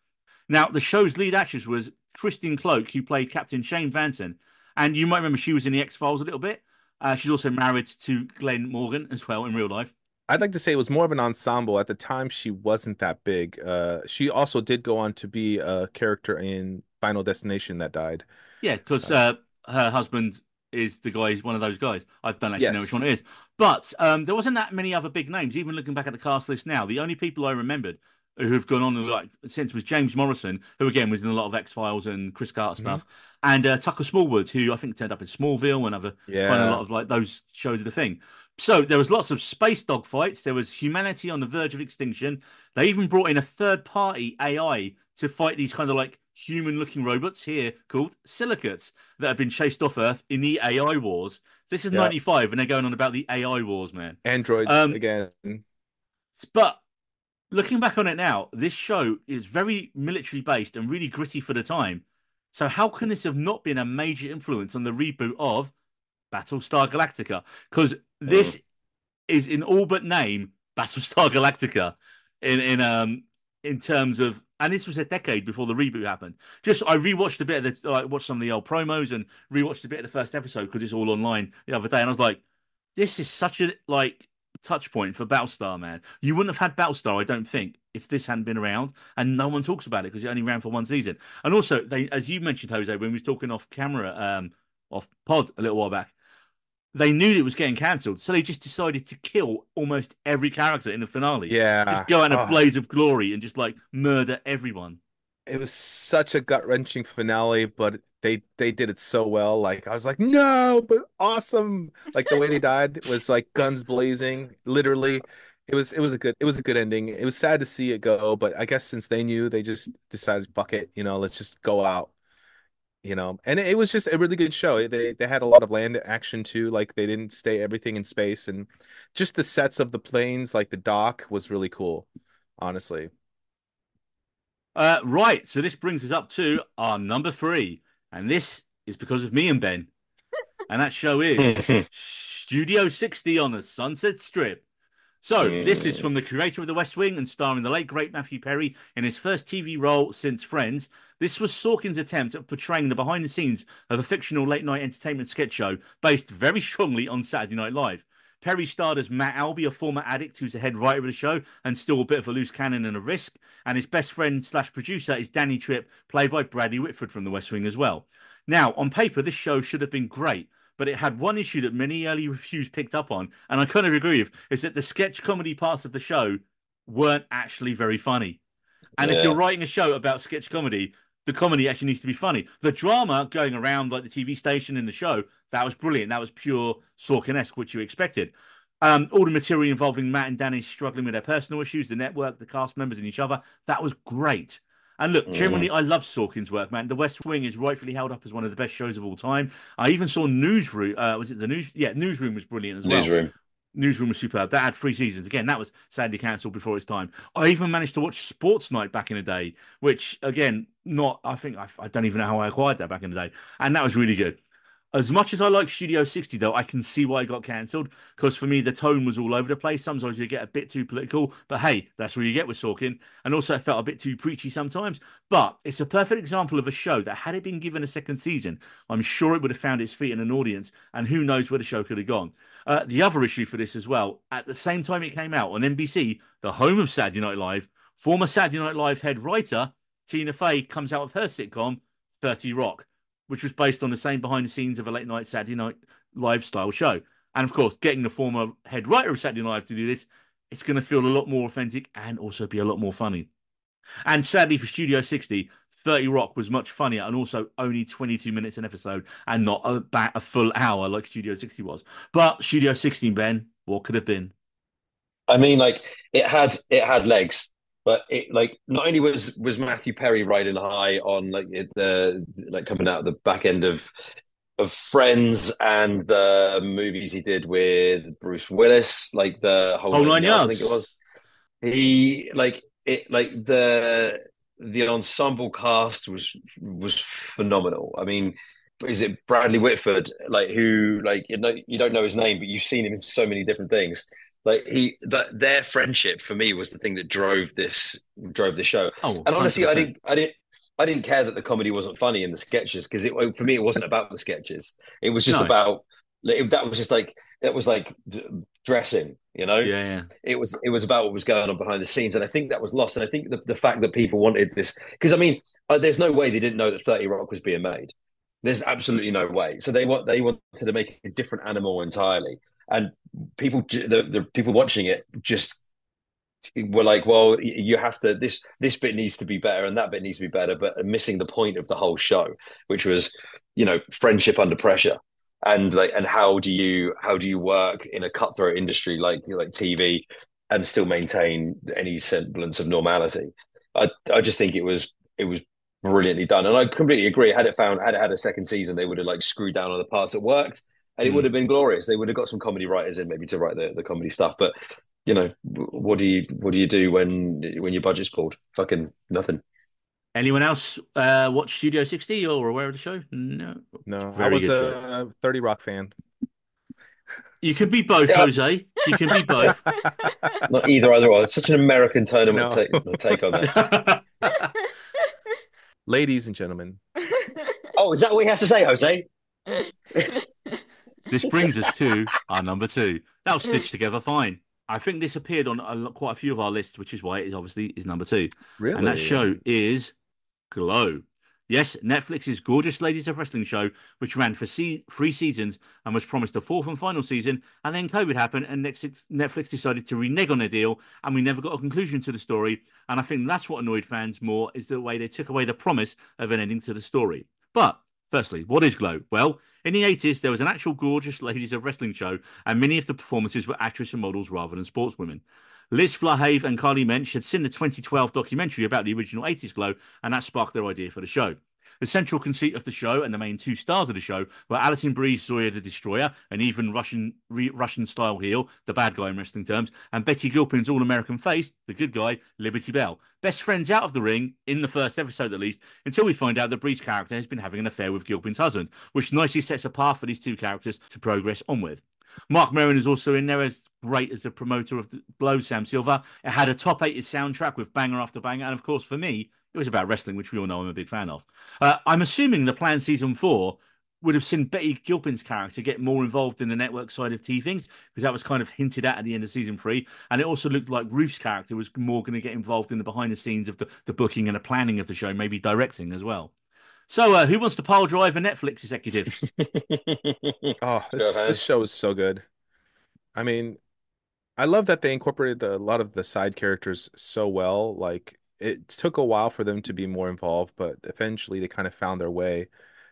Now, the show's lead actress was Kristen Cloke, who played Captain Shane Vansen. And you might remember she was in the X Files a little bit. Uh, she's also married to Glenn Morgan as well in real life. I'd like to say it was more of an ensemble. At the time, she wasn't that big. Uh, she also did go on to be a character in Final Destination that died. Yeah, because uh, her husband is the guy, he's one of those guys. I don't actually know which one it is. But um, there wasn't that many other big names. Even looking back at the cast list now, the only people I remembered who've gone on like since was James Morrison, who again was in a lot of X Files and Chris Carter Mm-hmm. stuff, and uh, Tucker Smallwood, who I think turned up in Smallville and other Yeah. quite a lot of like those shows of the thing. So there was lots of space dogfights. There was humanity on the verge of extinction. They even brought in a third party AI to fight these kind of like human looking robots here called silicates that have been chased off Earth in the AI wars. This is Yeah. 95 and they're going on about the AI wars, man. Androids Um, again. But looking back on it now, this show is very military based and really gritty for the time. So how can this have not been a major influence on the reboot of Battlestar Galactica? Because this is in all but name Battlestar Galactica in in um in terms of and this was a decade before the reboot happened. Just I rewatched a bit of the like watched some of the old promos and rewatched a bit of the first episode because it's all online the other day, and I was like, this is such a like touch point for Battlestar, man. You wouldn't have had Battlestar, I don't think, if this hadn't been around, and no one talks about it because it only ran for one season. And also, they, as you mentioned, Jose, when we was talking off camera, um, off pod a little while back, they knew it was getting cancelled, so they just decided to kill almost every character in the finale. Yeah. just go out in a Oh, blaze of glory and just like murder everyone. It was such a gut wrenching finale, but they they did it so well. Like I was like, no, but awesome. Like the way they died was like guns blazing, literally. It was it was a good it was a good ending. It was sad to see it go, but I guess since they knew, they just decided, fuck it, you know, let's just go out, you know. And it, was just a really good show. They they had a lot of land action too, like they didn't stay everything in space, and just the sets of the planes, like the dock, was really cool, honestly. Uh, right, so this brings us up to our number three, and this is because of me and Ben, and that show is [LAUGHS] Studio 60 on the Sunset Strip. So, this is from the creator of The West Wing and starring the late great Matthew Perry in his first TV role since Friends. This was Sorkin's attempt at portraying the behind the scenes of a fictional late night entertainment sketch show based very strongly on Saturday Night Live. Perry starred as Matt Albie, a former addict who's the head writer of the show and still a bit of a loose cannon and a risk. And his best friend slash producer is Danny Tripp, played by Bradley Whitford from The West Wing as well. Now, on paper, this show should have been great, but it had one issue that many early reviews picked up on, and I kind of agree with, is that the sketch comedy parts of the show weren't actually very funny. And if you're writing a show about sketch comedy, the comedy actually needs to be funny. The drama going around like the TV station in the show, that was brilliant. That was pure Sorkin-esque, which you expected. Um, all the material involving Matt and Danny struggling with their personal issues, the network, the cast members, and each other, that was great. And look, Mm. generally, I love Sorkin's work, man. The West Wing is rightfully held up as one of the best shows of all time. I even saw Newsroom. Uh, was it the news? Yeah, Newsroom was brilliant as well. Newsroom. Newsroom was superb. That had three seasons. Again, that was sadly cancelled before its time. I even managed to watch Sports Night back in the day, which again, not. I think I, I don't even know how I acquired that back in the day, and that was really good. As much as I like Studio 60, though, I can see why it got cancelled because for me, the tone was all over the place. Sometimes you get a bit too political, but hey, that's what you get with Sorkin. And also, it felt a bit too preachy sometimes. But it's a perfect example of a show that, had it been given a second season, I'm sure it would have found its feet in an audience, and who knows where the show could have gone. Uh, the other issue for this as well, at the same time it came out on NBC, the home of Saturday Night Live, former Saturday Night Live head writer Tina Fey comes out of her sitcom 30 Rock, which was based on the same behind the scenes of a late night Saturday Night Live style show. And of course, getting the former head writer of Saturday Night Live to do this, it's going to feel a lot more authentic and also be a lot more funny. And sadly for Studio 60, 30 Rock was much funnier and also only 22 minutes an episode and not about a full hour like Studio 60 was. But Studio 16, Ben, what could have been? I mean, like it had it had legs, but it like not only was was Matthew Perry riding high on like the like coming out of the back end of of Friends and the movies he did with Bruce Willis, like the whole Whole Nine I think it was. He like it like the the ensemble cast was was phenomenal. I mean, is it Bradley Whitford like who like you know you don't know his name, but you've seen him in so many different things. Like he that their friendship for me was the thing that drove this drove the show. Oh, And honestly, I 100%. didn't, I didn't, I didn't care that the comedy wasn't funny in the sketches because it for me it wasn't about the sketches. It was just No. about it, that was just like that was like dressing, you know. Yeah, yeah. It was it was about what was going on behind the scenes, and I think that was lost. And I think the the fact that people wanted this because I mean, uh, there's no way they didn't know that Thirty Rock was being made. There's absolutely no way. So they want they wanted to make a different animal entirely, and people the, the people watching it just were like, well, you have to this this bit needs to be better and that bit needs to be better, but missing the point of the whole show, which was you know friendship under pressure and like and how do you how do you work in a cutthroat industry like like TV and still maintain any semblance of normality? I I just think it was it was brilliantly done, and I completely agree. Had it found had it had a second season, they would have like screwed down on the parts that worked, and it Mm. would have been glorious. They would have got some comedy writers in maybe to write the, the comedy stuff, but you know what do you what do you do when when your budget's pulled? Fucking nothing. Anyone else uh, watch Studio 60 or aware of the show? No. No, I was good a 30 Rock fan. You can be both, Yeah. Jose. You can be both. [LAUGHS] Not either either or. It's such an American tournament No. take, take on that. [LAUGHS] Ladies and gentlemen, [LAUGHS] Oh, is that what he has to say, Jose? this brings us to our number two. That was stitched together fine. I think this appeared on a, quite a few of our lists, which is why it is obviously is number two. really? And that show is Glow. Yes, Netflix's gorgeous Ladies of Wrestling show, which ran for se- three seasons and was promised a fourth and final season, and then COVID happened, and Netflix, decided to renege on their deal, and we never got a conclusion to the story. And I think that's what annoyed fans more is the way they took away the promise of an ending to the story. But firstly, what is Glow? Well, in the 80s, there was an actual gorgeous [LAUGHS] Ladies of Wrestling show, and many of the performances were actresses and models rather than sportswomen. Liz Flahive and Carly Mensch had seen the 2012 documentary about the original 80s glow, and that sparked their idea for the show. The central conceit of the show and the main two stars of the show were Alison Brie's Zoya the Destroyer, and even Russian re- Russian style heel, the bad guy in wrestling terms, and Betty Gilpin's all American face, the good guy, Liberty Bell. Best friends out of the ring, in the first episode at least, until we find out that Brie's character has been having an affair with Gilpin's husband, which nicely sets a path for these two characters to progress on with. Marc Maron is also in there as great as a promoter of the Blow, Sam Silver. It had a top 80 soundtrack with banger after banger. And of course, for me, it was about wrestling, which we all know I'm a big fan of. Uh, I'm assuming the planned season four would have seen Betty Gilpin's character get more involved in the network side of TV things because that was kind of hinted at at the end of season three. And it also looked like Ruth's character was more going to get involved in the behind the scenes of the, the booking and the planning of the show, maybe directing as well. So, uh, who wants to pile drive a Netflix executive? [LAUGHS] oh, this, this show is so good. I mean, I love that they incorporated a lot of the side characters so well. Like it took a while for them to be more involved, but eventually they kind of found their way.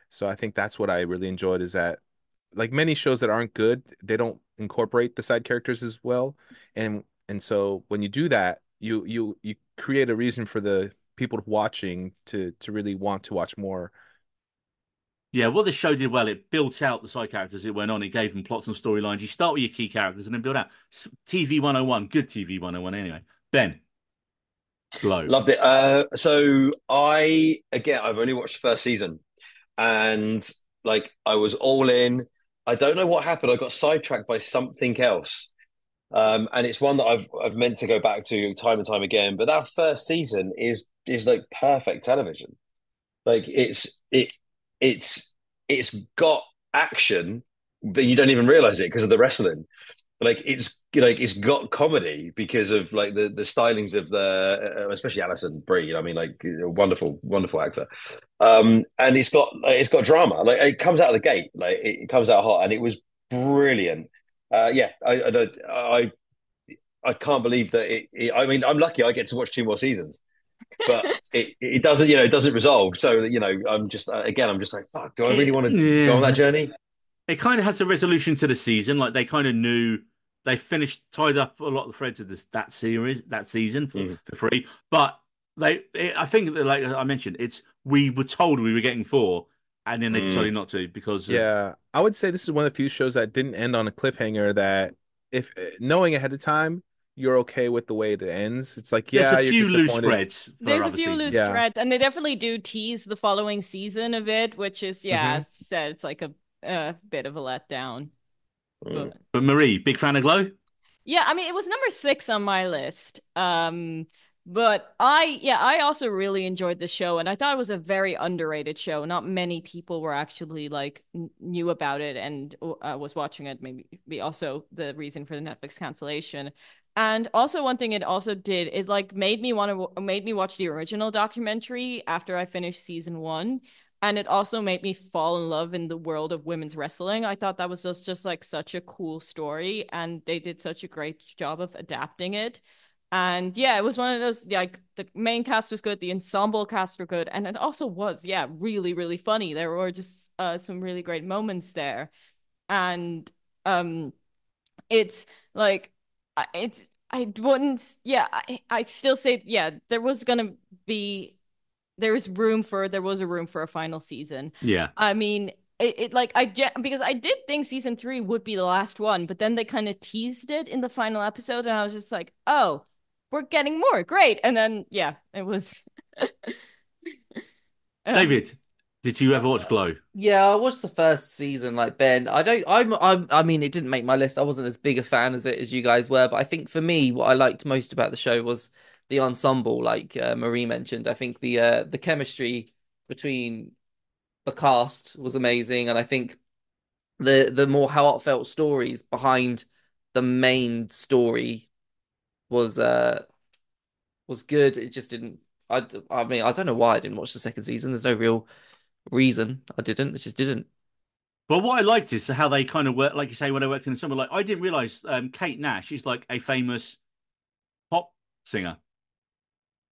So I think that's what I really enjoyed is that like many shows that aren't good, they don't incorporate the side characters as well. And and so when you do that, you you you create a reason for the people watching to to really want to watch more. Yeah, what the show did well, it built out the side characters it went on. It gave them plots and storylines. You start with your key characters and then build out. TV 101, good TV 101 anyway. Ben. Loved it. Uh, so I again, I've only watched the first season, and like I was all in. I don't know what happened. I got sidetracked by something else, um, and it's one that I've I've meant to go back to time and time again. But that first season is is like perfect television. Like it's it it's it's got action, but you don't even realize it because of the wrestling like it's like it's got comedy because of like the the stylings of the uh, especially Alison Brie. You know, I mean, like a wonderful, wonderful actor. Um, and it's got it's got drama. Like it comes out of the gate, like it comes out hot, and it was brilliant. Uh, yeah, I, I I, I can't believe that it, it, I mean, I'm lucky I get to watch two more seasons, but it, it doesn't, you know, it doesn't resolve. So you know, I'm just uh, again, I'm just like, fuck. Do I really want to yeah. go on that journey? It kind of has a resolution to the season. Like they kind of knew they finished tied up a lot of the threads of this that series that season for, mm. for free. But they, it, I think, that, like I mentioned, it's we were told we were getting four, and then they mm. decided not to because of... yeah, I would say this is one of the few shows that didn't end on a cliffhanger. That if eh, knowing ahead of time. You're okay with the way it ends. It's like yeah, there's a few loose threads. There's a few seasons. loose yeah. threads, and they definitely do tease the following season of it, which is yeah, mm-hmm. said it's like a, a bit of a letdown. But, but Marie, big fan of Glow? Yeah, I mean it was number six on my list. Um, but I, yeah, I also really enjoyed the show, and I thought it was a very underrated show. Not many people were actually like knew about it and uh, was watching it. Maybe be also the reason for the Netflix cancellation. And also one thing it also did, it like made me want to made me watch the original documentary after I finished season one and it also made me fall in love in the world of women's wrestling. I thought that was just, just like such a cool story, and they did such a great job of adapting it. And yeah, it was one of those like the main cast was good, the ensemble cast were good, and it also was yeah really really funny. There were just uh, some really great moments there, and um, it's like it's I wouldn't yeah I I still say yeah there was gonna be there was room for there was a room for a final season. Yeah. I mean, it, it like I get because I did think season three would be the last one, but then they kind of teased it in the final episode, and I was just like, oh, we're getting more, great. And then yeah, it was. [LAUGHS] David, did you ever watch Glow? Yeah, I watched the first season. Like Ben, I don't. I'm. I'm. I mean, it didn't make my list. I wasn't as big a fan of it as you guys were, but I think for me, what I liked most about the show was the ensemble, like uh, Marie mentioned. I think the uh, the chemistry between the cast was amazing, and I think the the more heartfelt stories behind the main story was uh was good. It just didn't. I I mean I don't know why I didn't watch the second season. There's no real reason I didn't. It just didn't. But what I liked is how they kind of work, like you say, when I worked in the summer. Like I didn't realize um, Kate Nash is like a famous pop singer.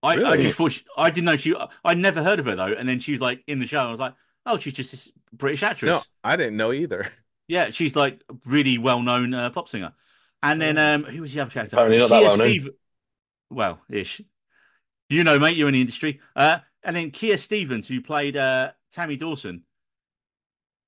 I, really? I just thought she, I didn't know she. I never heard of her though, and then she was like in the show. I was like, oh, she's just this British actress. No, I didn't know either. [LAUGHS] Yeah, she's like really well known uh, pop singer. And then um, who was the other character? Apparently not that Kia well known. Steve- Well, ish. You know, mate, you're in the industry. Uh, and then Kia Stevens, who played uh, Tammy Dawson.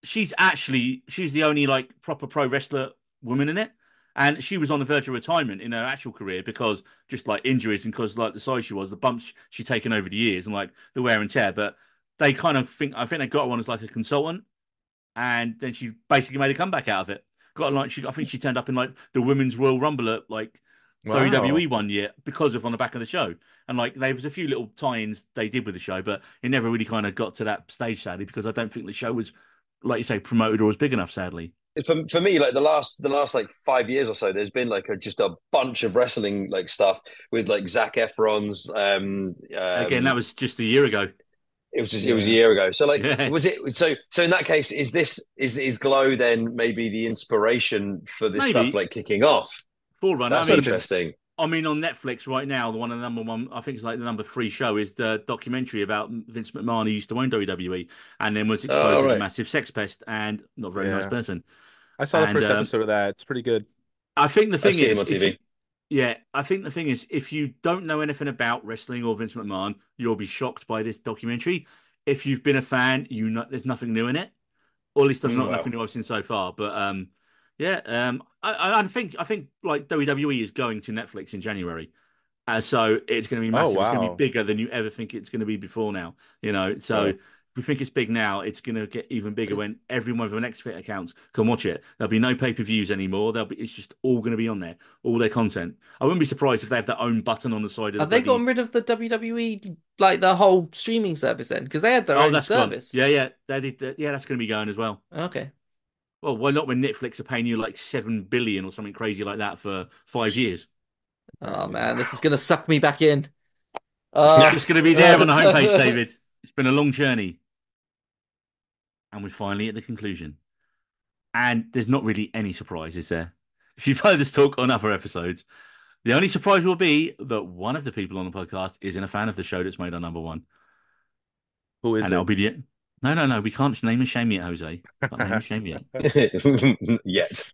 She's actually she's the only like proper pro wrestler woman in it, and she was on the verge of retirement in her actual career because just like injuries and because like the size she was, the bumps she'd taken over the years, and like the wear and tear. But they kind of think I think they got her on as like a consultant, and then she basically made a comeback out of it. Got like she I think she turned up in like the women's Royal Rumble at like Wow. WWE one year because of on the back of the show. And like there was a few little tie-ins they did with the show, but it never really kind of got to that stage, sadly, because I don't think the show was, like you say, promoted or was big enough, sadly. for, for me like the last the last like five years or so there's been like a, just a bunch of wrestling like stuff with like Zac Efron's um, um Again, that was just a year ago. it was just it was a year ago so like Yeah. [LAUGHS] was it so so in that case is this is is glow then maybe the inspiration for this Maybe. stuff like kicking off Forerunner. that's I mean, interesting I mean, on Netflix right now, the one of the number one, I think it's like the number three show is the documentary about Vince McMahon, who used to own WWE, and then was exposed Oh, as a massive sex pest and not a very Yeah. nice person. I saw the And, first um, episode of that. It's pretty good. I think the thing seen is, on if TV. you- yeah, I think the thing is, if you don't know anything about wrestling or Vince McMahon, you'll be shocked by this documentary. If you've been a fan, you know there's nothing new in it, or at least there's Mm, not wow. nothing new I've seen so far. But um, yeah, um, I- I, think I think like WWE is going to Netflix in January, uh, so it's going to be massive. It's going to be bigger than you ever think it's going to be before now. You know, so. Wow. If we think it's big now, it's going to get even bigger when every one of the Netflix accounts can watch it. There'll be no pay per views anymore. There'll be it's just all going to be on there, all their content. I wouldn't be surprised if they have their own button on the side of. Have the they bloody- gotten rid of the WWE like the whole streaming service then? Because they had their Oh, own that's gone. service. Yeah, yeah, they did. Yeah, that's going to be going as well. Okay. Well, why not when Netflix are paying you like seven billion or something crazy like that for five years? Oh man, this is gonna suck me back in. It's Uh, just going to be there on the homepage, [LAUGHS] David. It's been a long journey, and we're finally at the conclusion. And there's not really any surprise, is there? If you've heard us talk on other episodes, the only surprise will be that one of the people on the podcast isn't a fan of the show that's made our number one, Who is and that'll it? be the. No, no, no. We can't name and shame yet, Jose. Can't name and shame yet. [LAUGHS] yet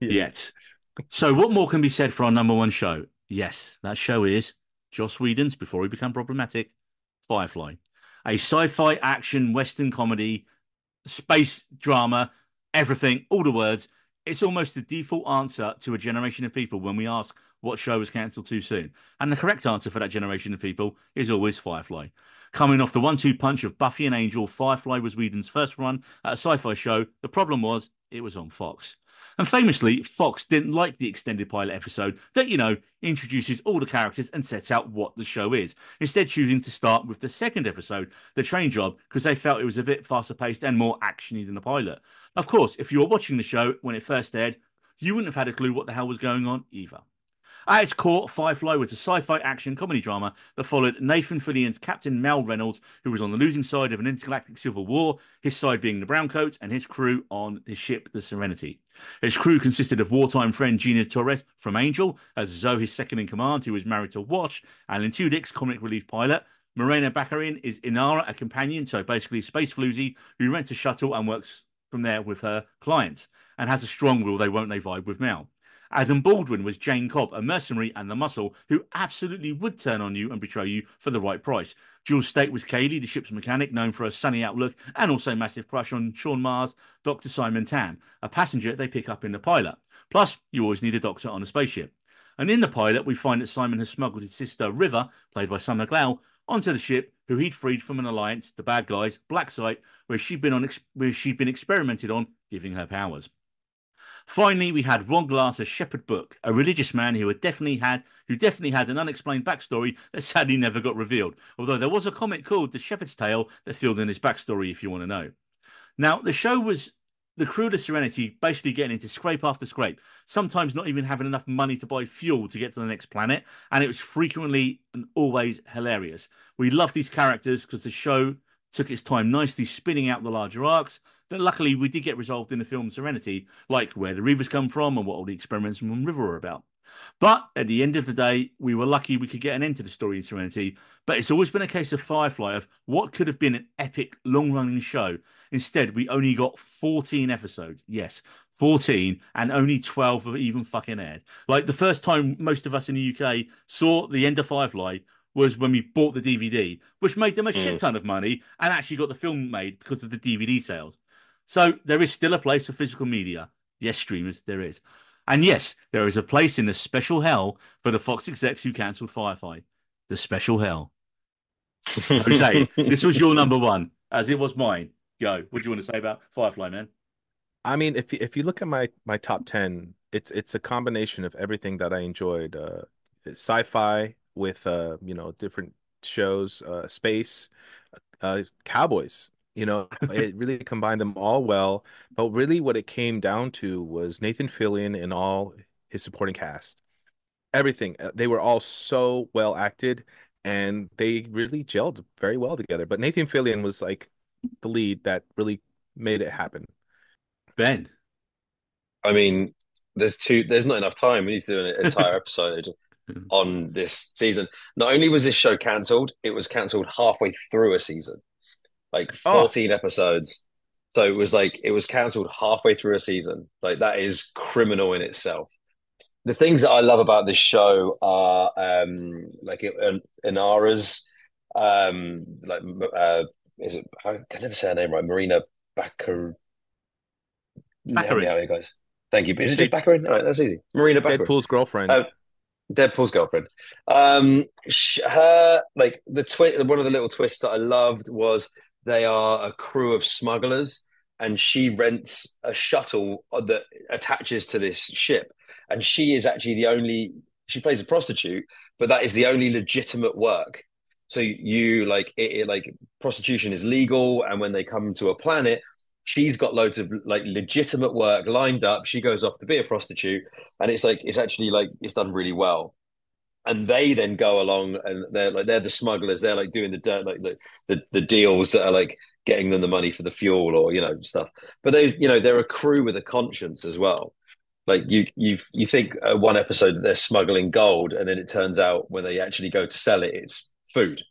yet. So, what more can be said for our number one show? Yes, that show is Joss Whedon's Before He Become Problematic, Firefly, a sci-fi action western comedy, space drama, everything, all the words. It's almost the default answer to a generation of people when we ask what show was cancelled too soon, and the correct answer for that generation of people is always Firefly. Coming off the one-two punch of Buffy and Angel, Firefly was Whedon's first run at a sci-fi show. The problem was it was on Fox. And famously, Fox didn't like the extended pilot episode that, you know, introduces all the characters and sets out what the show is, instead choosing to start with the second episode, The Train Job, because they felt it was a bit faster paced and more actiony than the pilot. Of course, if you were watching the show when it first aired, you wouldn't have had a clue what the hell was going on either. At its core, Firefly was a sci-fi action comedy drama that followed Nathan Fillion's Captain Mal Reynolds, who was on the losing side of an intergalactic civil war, his side being the Browncoats, and his crew on his ship, the Serenity. His crew consisted of wartime friend Gina Torres from Angel, as Zoe, his second in command, who was married to Wash, Alan Tudyk's comic relief pilot. Morena Baccarin is Inara, a companion, so basically space floozy, who rents a shuttle and works from there with her clients, and has a strong will they won't they vibe with Mal. Adam Baldwin was Jayne Cobb, a mercenary and the muscle who absolutely would turn on you and betray you for the right price. Jewel Staite was Kaylee, the ship's mechanic, known for her sunny outlook and also massive crush on Sean Maher's, Dr. Simon Tam, a passenger they pick up in the pilot. Plus, you always need a doctor on a spaceship. And in the pilot, we find that Simon has smuggled his sister River, played by Summer Glau, onto the ship, who he'd freed from an alliance, the bad guys, Black Site, where she'd been on where she'd been experimented on, giving her powers. Finally, we had Ron Glass as Shepherd Book, a religious man who had definitely had who definitely had an unexplained backstory that sadly never got revealed. Although there was a comic called The Shepherd's Tale that filled in his backstory, if you want to know. Now, the show was the crew of Serenity basically getting into scrape after scrape, sometimes not even having enough money to buy fuel to get to the next planet, and it was frequently and always hilarious. We love these characters because the show took its time nicely spinning out the larger arcs that luckily we did get resolved in the film Serenity, like where the Reavers come from and what all the experiments from River are about. But at the end of the day, we were lucky we could get an end to the story in Serenity. But it's always been a case of Firefly of what could have been an epic, long running show. Instead, we only got 14 episodes. Yes, 14, and only 12 have even fucking aired. Like the first time most of us in the UK saw the end of Firefly was when we bought the DVD, which made them a shit mm. ton of money and actually got the film made because of the DVD sales. So there is still a place for physical media. Yes, streamers, there is. And yes, there is a place in the special hell for the Fox execs who cancelled Firefly. The special hell. [LAUGHS] Jose, this was your number one, as it was mine. Go. What do you want to say about Firefly, man? I mean, if you, if you look at my my top ten, it's it's a combination of everything that I enjoyed. Uh, sci-fi with uh, you know, different shows, uh, space, uh, cowboys. You know, [LAUGHS] it really combined them all well. But really, what it came down to was Nathan Fillion and all his supporting cast. Everything. Uh, They were all so well acted, and they really gelled very well together. But Nathan Fillion was like the lead that really made it happen. Ben. I mean, there's two. There's not enough time. We need to do an entire [LAUGHS] episode on this season. Not only was this show cancelled, it was cancelled halfway through a season, like Oh. 14 episodes. So it was like it was cancelled halfway through a season. Like that is criminal in itself. The things that I love about this show are um like Inara's um like uh is it I can never say her name right Marina Baccar help me Baccarin. out guys thank you is it just Baccarin all right that's easy Marina Baccarin Deadpool's girlfriend. Oh. Deadpool's girlfriend. Um, sh- her like the twist. One of the little twists that I loved was they are a crew of smugglers, and she rents a shuttle that attaches to this ship, and she is actually the only. She plays a prostitute, but that is the only legitimate work. So you like it, it like prostitution is legal, and when they come to a planet, she's got loads of like legitimate work lined up. She goes off to be a prostitute, and it's like it's actually like it's done really well and they then go along and they're like they're the smugglers they're like doing the dirt like the, the the deals that are like getting them the money for the fuel or you know stuff but they you know they're a crew with a conscience as well like you you you think uh, one episode that they're smuggling gold and then it turns out when they actually go to sell it it's food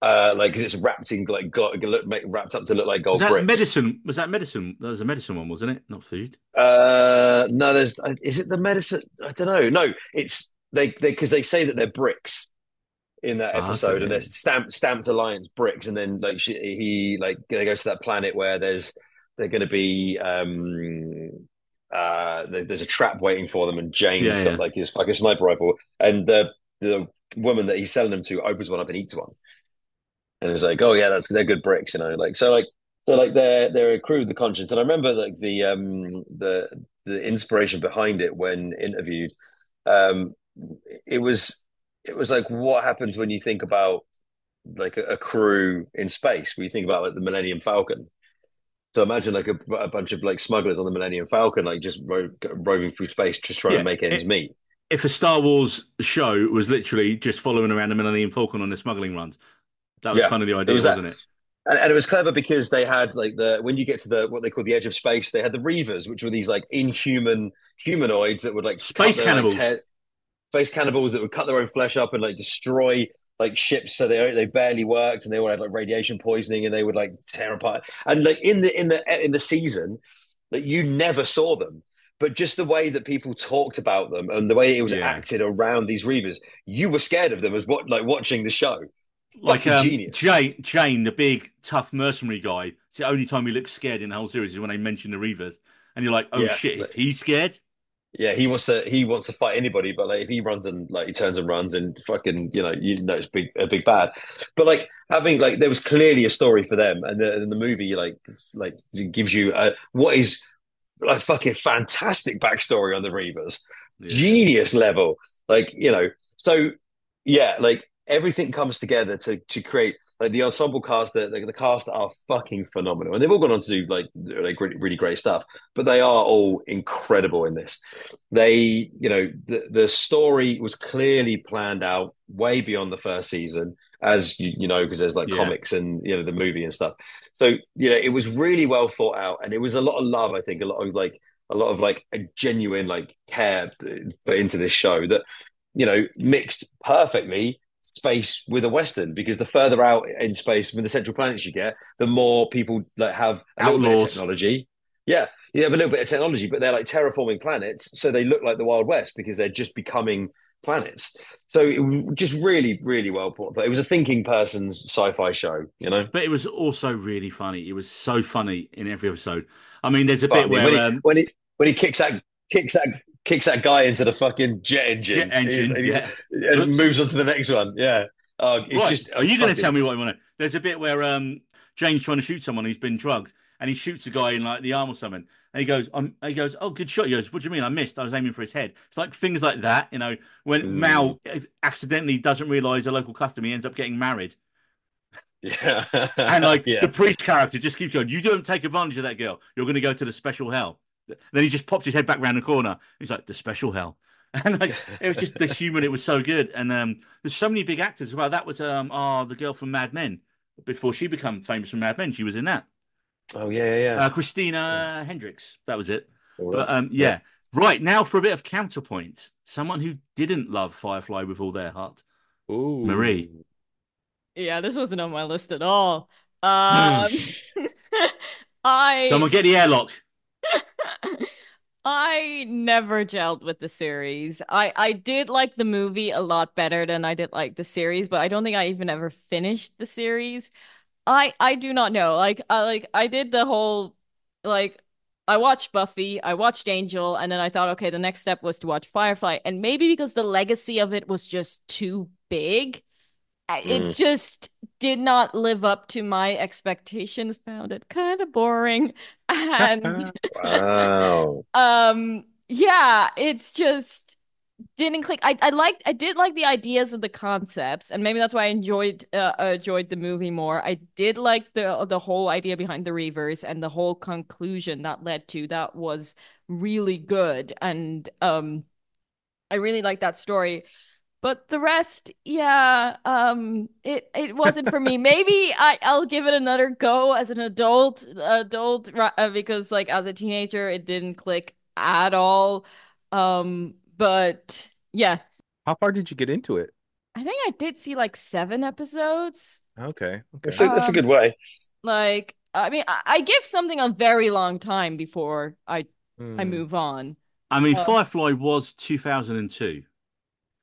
uh like because it's wrapped in like got wrapped up to look like Was gold that bricks medicine? Was that medicine? That was a medicine one, wasn't it? Not food. Uh, no, there's. Is it the medicine? I don't know. No, it's they they because they say that they're bricks in that Ah, episode, okay. and they're stamped stamped alliance bricks, and then like she, he like they go to that planet where there's they're going to be um uh there- there's a trap waiting for them, and Jayne's Yeah, got yeah. like his fucking sniper rifle, and the the woman that he's selling them to opens one up and eats one, and it's like, oh yeah, that's they're good bricks, you know, like so like. So like they're they're a crew of the conscience, and I remember like the um the the inspiration behind it when interviewed. Um, it was it was like what happens when you think about like a, a crew in space. When you think about like the Millennium Falcon. So imagine like a, a bunch of like smugglers on the Millennium Falcon, like just ro- roving through space, just trying Yeah, to make ends it- meet. If a Star Wars show was literally just following around the Millennium Falcon on their smuggling runs, that was Yeah, kind of the idea, was wasn't it? And, and it was clever because they had like the when you get to the what they call the edge of space, they had the Reavers, which were these like inhuman humanoids that would like Space their, like, cannibals. Space cannibals that would cut their own flesh up and like destroy like ships so they they barely worked and they would have like radiation poisoning and they would like tear apart and like in the in the in the season like you never saw them but just the way that people talked about them and the way it was Yeah. acted around these reavers you were scared of them as what like watching the show Like um, genius. Jayne, Jayne, the big tough mercenary guy. It's the only time he looks scared in the whole series is when they mention the Reavers, and you're like, oh Yeah, shit, but- if he's scared, Yeah, he wants to he wants to fight anybody, but like if he runs and like he turns and runs and fucking you know you know it's big a big bad, but like having like there was clearly a story for them, and the and the movie like like gives you a, what is like fucking fantastic backstory on the Reavers, Yeah. genius level, like you know so yeah like everything comes together to to create like the ensemble cast the, the, the cast are fucking phenomenal. And they've all gone on to do like like really, really great stuff. But they are all incredible in this. They you know the the story was clearly planned out way beyond the first season as you, you know because there's like Yeah. comics and you know the movie and stuff. So you know it was really well thought out and it was a lot of love i think a lot of like a lot of like a genuine like care uh, put into this show that you know mixed perfectly space with a western because the further out in space from the central planets you get, the more people like have a little bit of Outlaws. technology. Yeah, you have a little bit of technology, but they're like terraforming planets, so they look like the Wild West because they're just becoming planets. So it was just really, really well put. It was a thinking person's sci-fi show, you know. But it was also really funny. It was so funny in every episode. I mean, there's a But I bit mean, where when, he, um, when he when he kicks that kicks that kicks that guy into the fucking jet engine, jet engine, and, yeah. and moves on to the next one. Yeah. Oh, it's Right. just. Are you going to tell me what you want to? There's a bit where um Jayne's trying to shoot someone who's been drugged, and he shoots a guy in like the arm or something, and he goes, "I'm." He goes, "Oh, good shot." He goes, "What do you mean? I missed. I was aiming for his head." It's like things like that, you know. When Mm. Mal accidentally doesn't realize a local custom, he ends up getting married, Yeah. and like [LAUGHS] yeah. the priest character just keeps going, "You don't take advantage of that girl. You're going to go to the special hell." Then he just pops his head back round the corner. He's like, "The special hell." [LAUGHS] And like it was just the [LAUGHS] human. It was so good, and um, there's so many big actors. as Well, that was um, oh, the girl from Mad Men. Before she became famous from Mad Men, she was in that. Oh yeah, yeah, yeah. Uh, Christina Hendricks. That was it. All But right. um, yeah. Right now, for a bit of counterpoint, someone who didn't love Firefly with all their heart, Ooh. Marie. Yeah, this wasn't on my list at all. Um, [LAUGHS] I Someone get the airlock. [LAUGHS] I never gelled with the series. I I did like the movie a lot better than I did like the series, but I don't think I even ever finished the series. I I do not know. Like I like I did the whole like I watched Buffy, I watched Angel, and then I thought, okay, the next step was to watch Firefly, and maybe because the legacy of it was just too big, it Mm. just did not live up to my expectations. Found it kind of boring, [LAUGHS] and [LAUGHS] Wow. [LAUGHS] um yeah it's just didn't click i i liked i did like the ideas of the concepts and maybe that's why i enjoyed uh, uh, enjoyed the movie more i did like the the whole idea behind the reavers and the whole conclusion that led to that was really good and um i really like that story but the rest, yeah, um, it it wasn't for me. Maybe I I'll give it another go as an adult, adult, uh, because like as a teenager, it didn't click at all. Um, but yeah, How far did you get into it? I think I did see like seven episodes. Okay. Okay. That's a, that's a good way. Like, I mean, I, I give something a very long time before I I Hmm. move on. I mean, Uh, Firefly was 2002.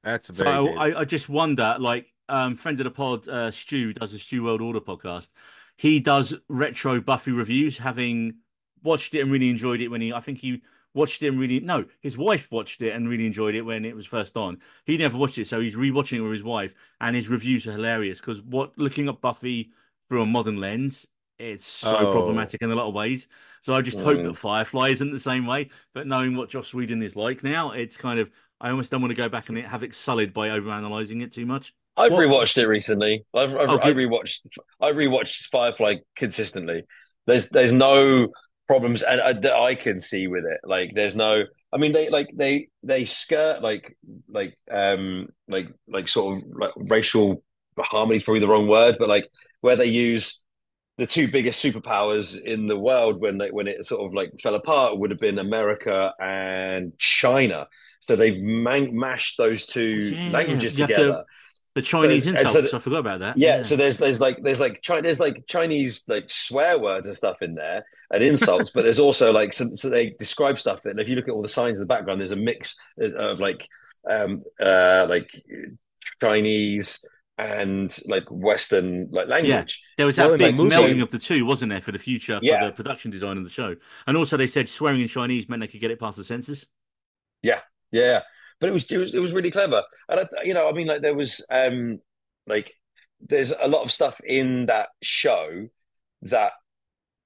That's So very dated. I, I just wonder, like, um, friend of the pod, uh, Stu does a Stu World Order podcast. He does retro Buffy reviews, having watched it and really enjoyed it when he, I think he watched it and really, no, his wife watched it and really enjoyed it when it was first on. He never watched it, so he's rewatching it with his wife, and his reviews are hilarious because what looking at Buffy through a modern lens, it's so Oh. problematic in a lot of ways. So I just hope Mm. that Firefly isn't the same way. But knowing what Joss Whedon is like now, it's kind of I almost don't want to go back and have it sullied by overanalyzing it too much. I've What- rewatched it recently. I've, I've Oh, I rewatched I rewatched Firefly consistently. There's there's no problems and uh, that I can see with it. Like there's no. I mean they like they they skirt like like um like like sort of like racial harmony is probably the wrong word, but like where they use the two biggest superpowers in the world when they, when it sort of like fell apart would have been America and China. So they've man- mashed those two Yeah, languages have to- together. The Chinese so insults, the- I forgot about that. Yeah, so there's there's like there's like Chi- there's like Chinese like swear words and stuff in there and insults, but there's also like some so they describe stuff and if you look at all the signs in the background, there's a mix of like um uh like Chinese and like Western like language. Yeah. There was that in big movie- melding of the two, wasn't there, for the future, for the production design of the show. And also, they said swearing in Chinese meant they could get it past the censors. Yeah, but it was it was it was really clever, and I, you know, I mean, like there was um like there's a lot of stuff in that show that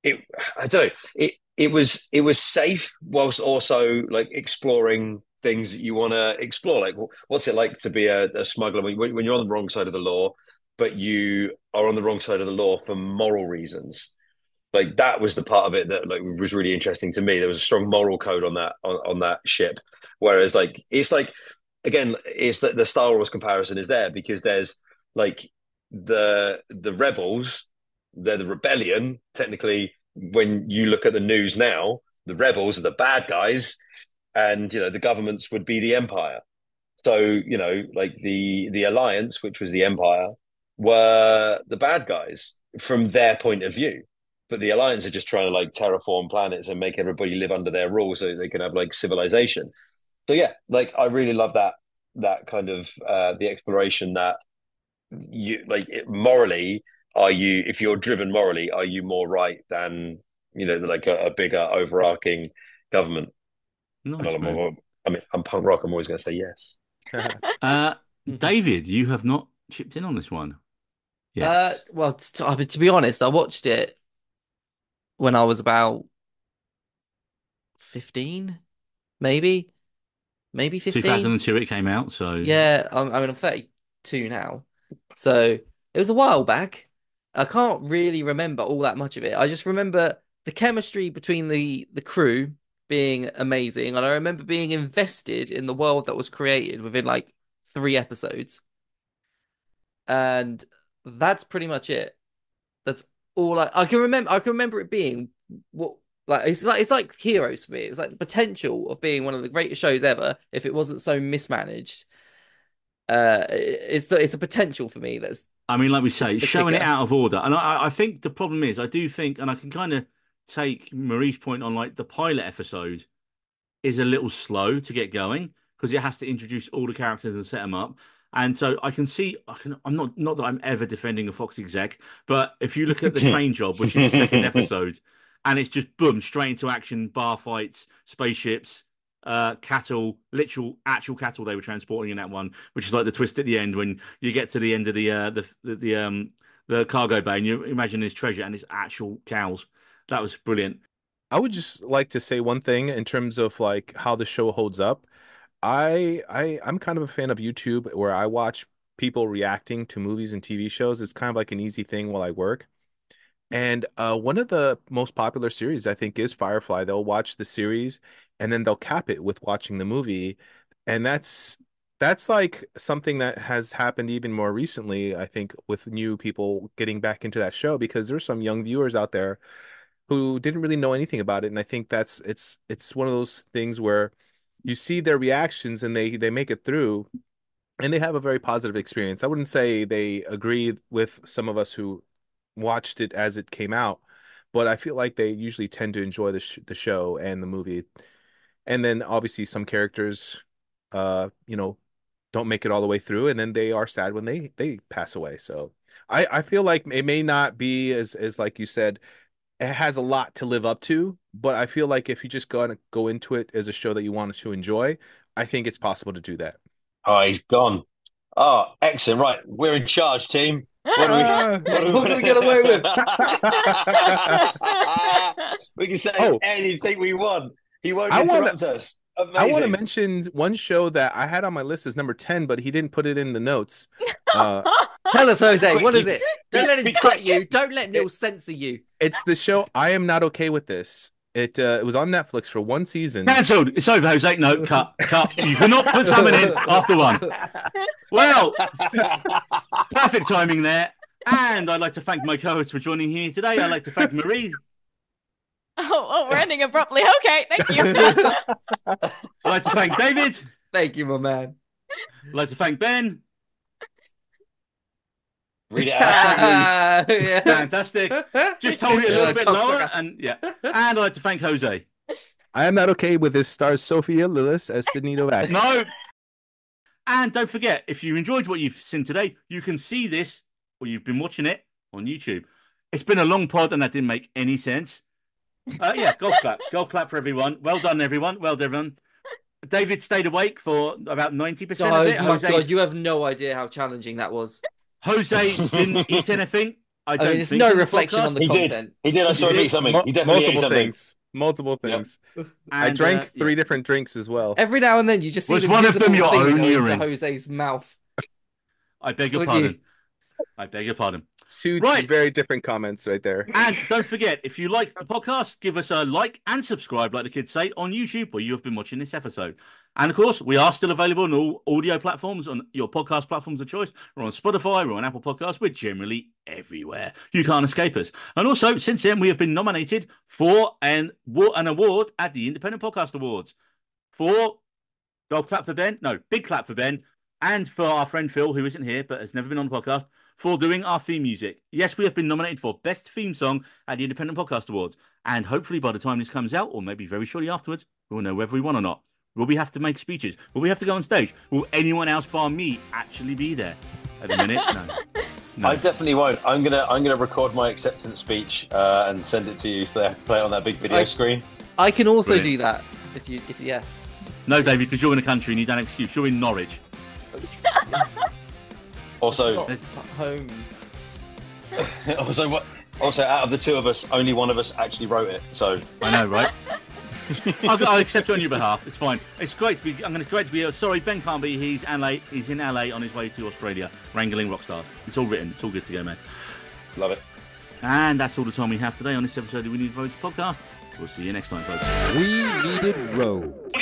it I don't know it it was it was safe whilst also like exploring things that you want to explore. Like, what's it like to be a, a smuggler when, when you're on the wrong side of the law, but you are on the wrong side of the law for moral reasons? Like that was the part of it that like was really interesting to me. There was a strong moral code on that on, on that ship. Whereas like it's like again, it's the, the Star Wars comparison is there because there's like the the rebels, they're the rebellion technically. When you look at the news now, the rebels are the bad guys, and you know the governments would be the empire. So you know, like the the alliance, which was the empire, were the bad guys from their point of view. But the alliance are just trying to like terraform planets and make everybody live under their rule so they can have like civilization. So yeah, like I really love that that kind of uh, the exploration that you like it, morally are you if you're driven morally are you more right than you know like a, a bigger overarching government Nice, I'm, man. I'm- mean i'm punk rock i'm always going to say yes [LAUGHS] Uh, David, you have not chipped in on this one. Uh, well, t- I mean, to be honest, I watched it when I was about 15, maybe, maybe 15. 2002 it came out, so Yeah, I'm, I mean, I'm 32 now. So it was a while back. I can't really remember all that much of it. I just remember the chemistry between the the crew being amazing, and I remember being invested in the world that was created within like three episodes. And that's pretty much it. That's all I, I can remember. I can remember it being what like it's like it's like Heroes for me. It was like the potential of being one of the greatest shows ever if it wasn't so mismanaged. Uh, it's the it's a potential for me that's I mean, like we say, showing it out of order. And I, I think the problem is, I do think, and I can kind of take Marie's point on like the pilot episode is a little slow to get going because it has to introduce all the characters and set them up. And so I can see, I can, I'm not, not that I'm ever defending a Fox exec, but if you look at the [LAUGHS] train job, which is the second episode, and it's just boom, straight into action, bar fights, spaceships, uh, cattle, literal actual cattle they were transporting in that one, which is like the twist at the end when you get to the end of the uh, the, the the um the cargo bay and you imagine this treasure and it's actual cows. That was brilliant. I would just like to say one thing in terms of like how the show holds up. I I I'm kind of a fan of YouTube where I watch people reacting to movies and TV shows. It's kind of like an easy thing while I work. And uh, one of the most popular series I think is Firefly. They'll watch the series and then they'll cap it with watching the movie. And that's that's like something that has happened even more recently, I think, with new people getting back into that show because there's some young viewers out there who didn't really know anything about it. And I think that's it's it's one of those things where you see their reactions and they they make it through and they have a very positive experience. I wouldn't say they agree with some of us who watched it as it came out, but I feel like they usually tend to enjoy the sh the show and the movie. And then obviously some characters uh you know don't make it all the way through and then they are sad when they they pass away. So I I feel like it may not be as as like you said it has a lot to live up to, but I feel like if you just go go into it as a show that you wanted to enjoy, I think it's possible to do that. oh he's gone oh excellent right we're in charge team what do we [LAUGHS] Ah. What do we get away with? [LAUGHS] we can say Oh. anything we want he won't I wanna- interrupt us Amazing. I want to mention one show that I had on my list as number 10, but he didn't put it in the notes. [LAUGHS] Uh, Tell us, Jose, Quick, what you- is it? Don't let him cut you. Don't let Neil censor you. it's the show I Am Not Okay With This. It uh, it was on Netflix for one season. Cancelled. It's over, Jose. No, cut, cut. You cannot put someone in after one. Well, perfect timing there. And I'd like to thank my co-host for joining here today. I'd like to thank Marie. [LAUGHS] Oh, oh, we're ending abruptly. Okay, thank you. I'd like to thank David. Thank you, my man. I'd like to thank Ben. Read it out [LAUGHS] Yeah. [LAUGHS] Fantastic. Just hold it a little bit lower, and yeah. And I'd like to thank Jose. I Am Not Okay With This stars Sophia Lillis as Sydney Novak. No. And don't forget, if you enjoyed what you've seen today, you can see this or you've been watching it on YouTube. It's been a long pod and that didn't make any sense. Uh, yeah, golf clap. Golf clap for everyone. Well done, everyone. Well done, everyone. David stayed awake for about 90% Oh of it. my Jose, God, you have no idea how challenging that was. Jose didn't eat anything. I I don't mean, it's think no reflection podcast. on the he did content. he did I saw him eat something he definitely ate multiple something things. Multiple Yep. things. I And, drank uh, three yeah. different drinks as well. Every now and then, you just see Was the one of them your own urine? Jose's mouth. I beg your Would pardon. you? I beg your pardon. Two, Right. very different comments right there. And don't forget, if you like the podcast, give us a like and subscribe, like the kids say, on YouTube where you have been watching this episode. And of course, we are still available on all audio platforms, on your podcast platforms of choice. We're on Spotify, we're on Apple Podcasts, we're generally everywhere. You can't escape us. And also, since then, we have been nominated for an, an award at the Independent Podcast Awards for Golf Clap for Ben, no, Big Clap for Ben, and for our friend Phil, who isn't here but has never been on the podcast, for doing our theme music. Yes, we have been nominated for Best Theme Song at the Independent Podcast Awards. And hopefully, by the time this comes out, or maybe very shortly afterwards, we'll know whether we won or not. Will we have to make speeches? Will we have to go on stage? Will anyone else bar me actually be there? At the minute, no. [LAUGHS] no. I definitely won't. I'm gonna I'm gonna record my acceptance speech uh, and send it to you, so they have to play it on that big video I- screen. I can also Brilliant. do that if you if yes. no, David, because you're in the country and you don't excuse. You're in Norwich. [LAUGHS] Also, home. [LAUGHS] also what? Also, out of the two of us, only one of us actually wrote it. So I know, right? [LAUGHS] I'll, I'll accept it on your behalf. It's fine. It's great to be. I'm going to great to be here. Sorry, Ben can't be. He's LA. He's in LA on his way to Australia, wrangling rock stars. It's all written. It's all good to go, man. love it. And that's all the time we have today on this episode of the We Need Roads podcast. We'll see you next time, folks. We needed roads.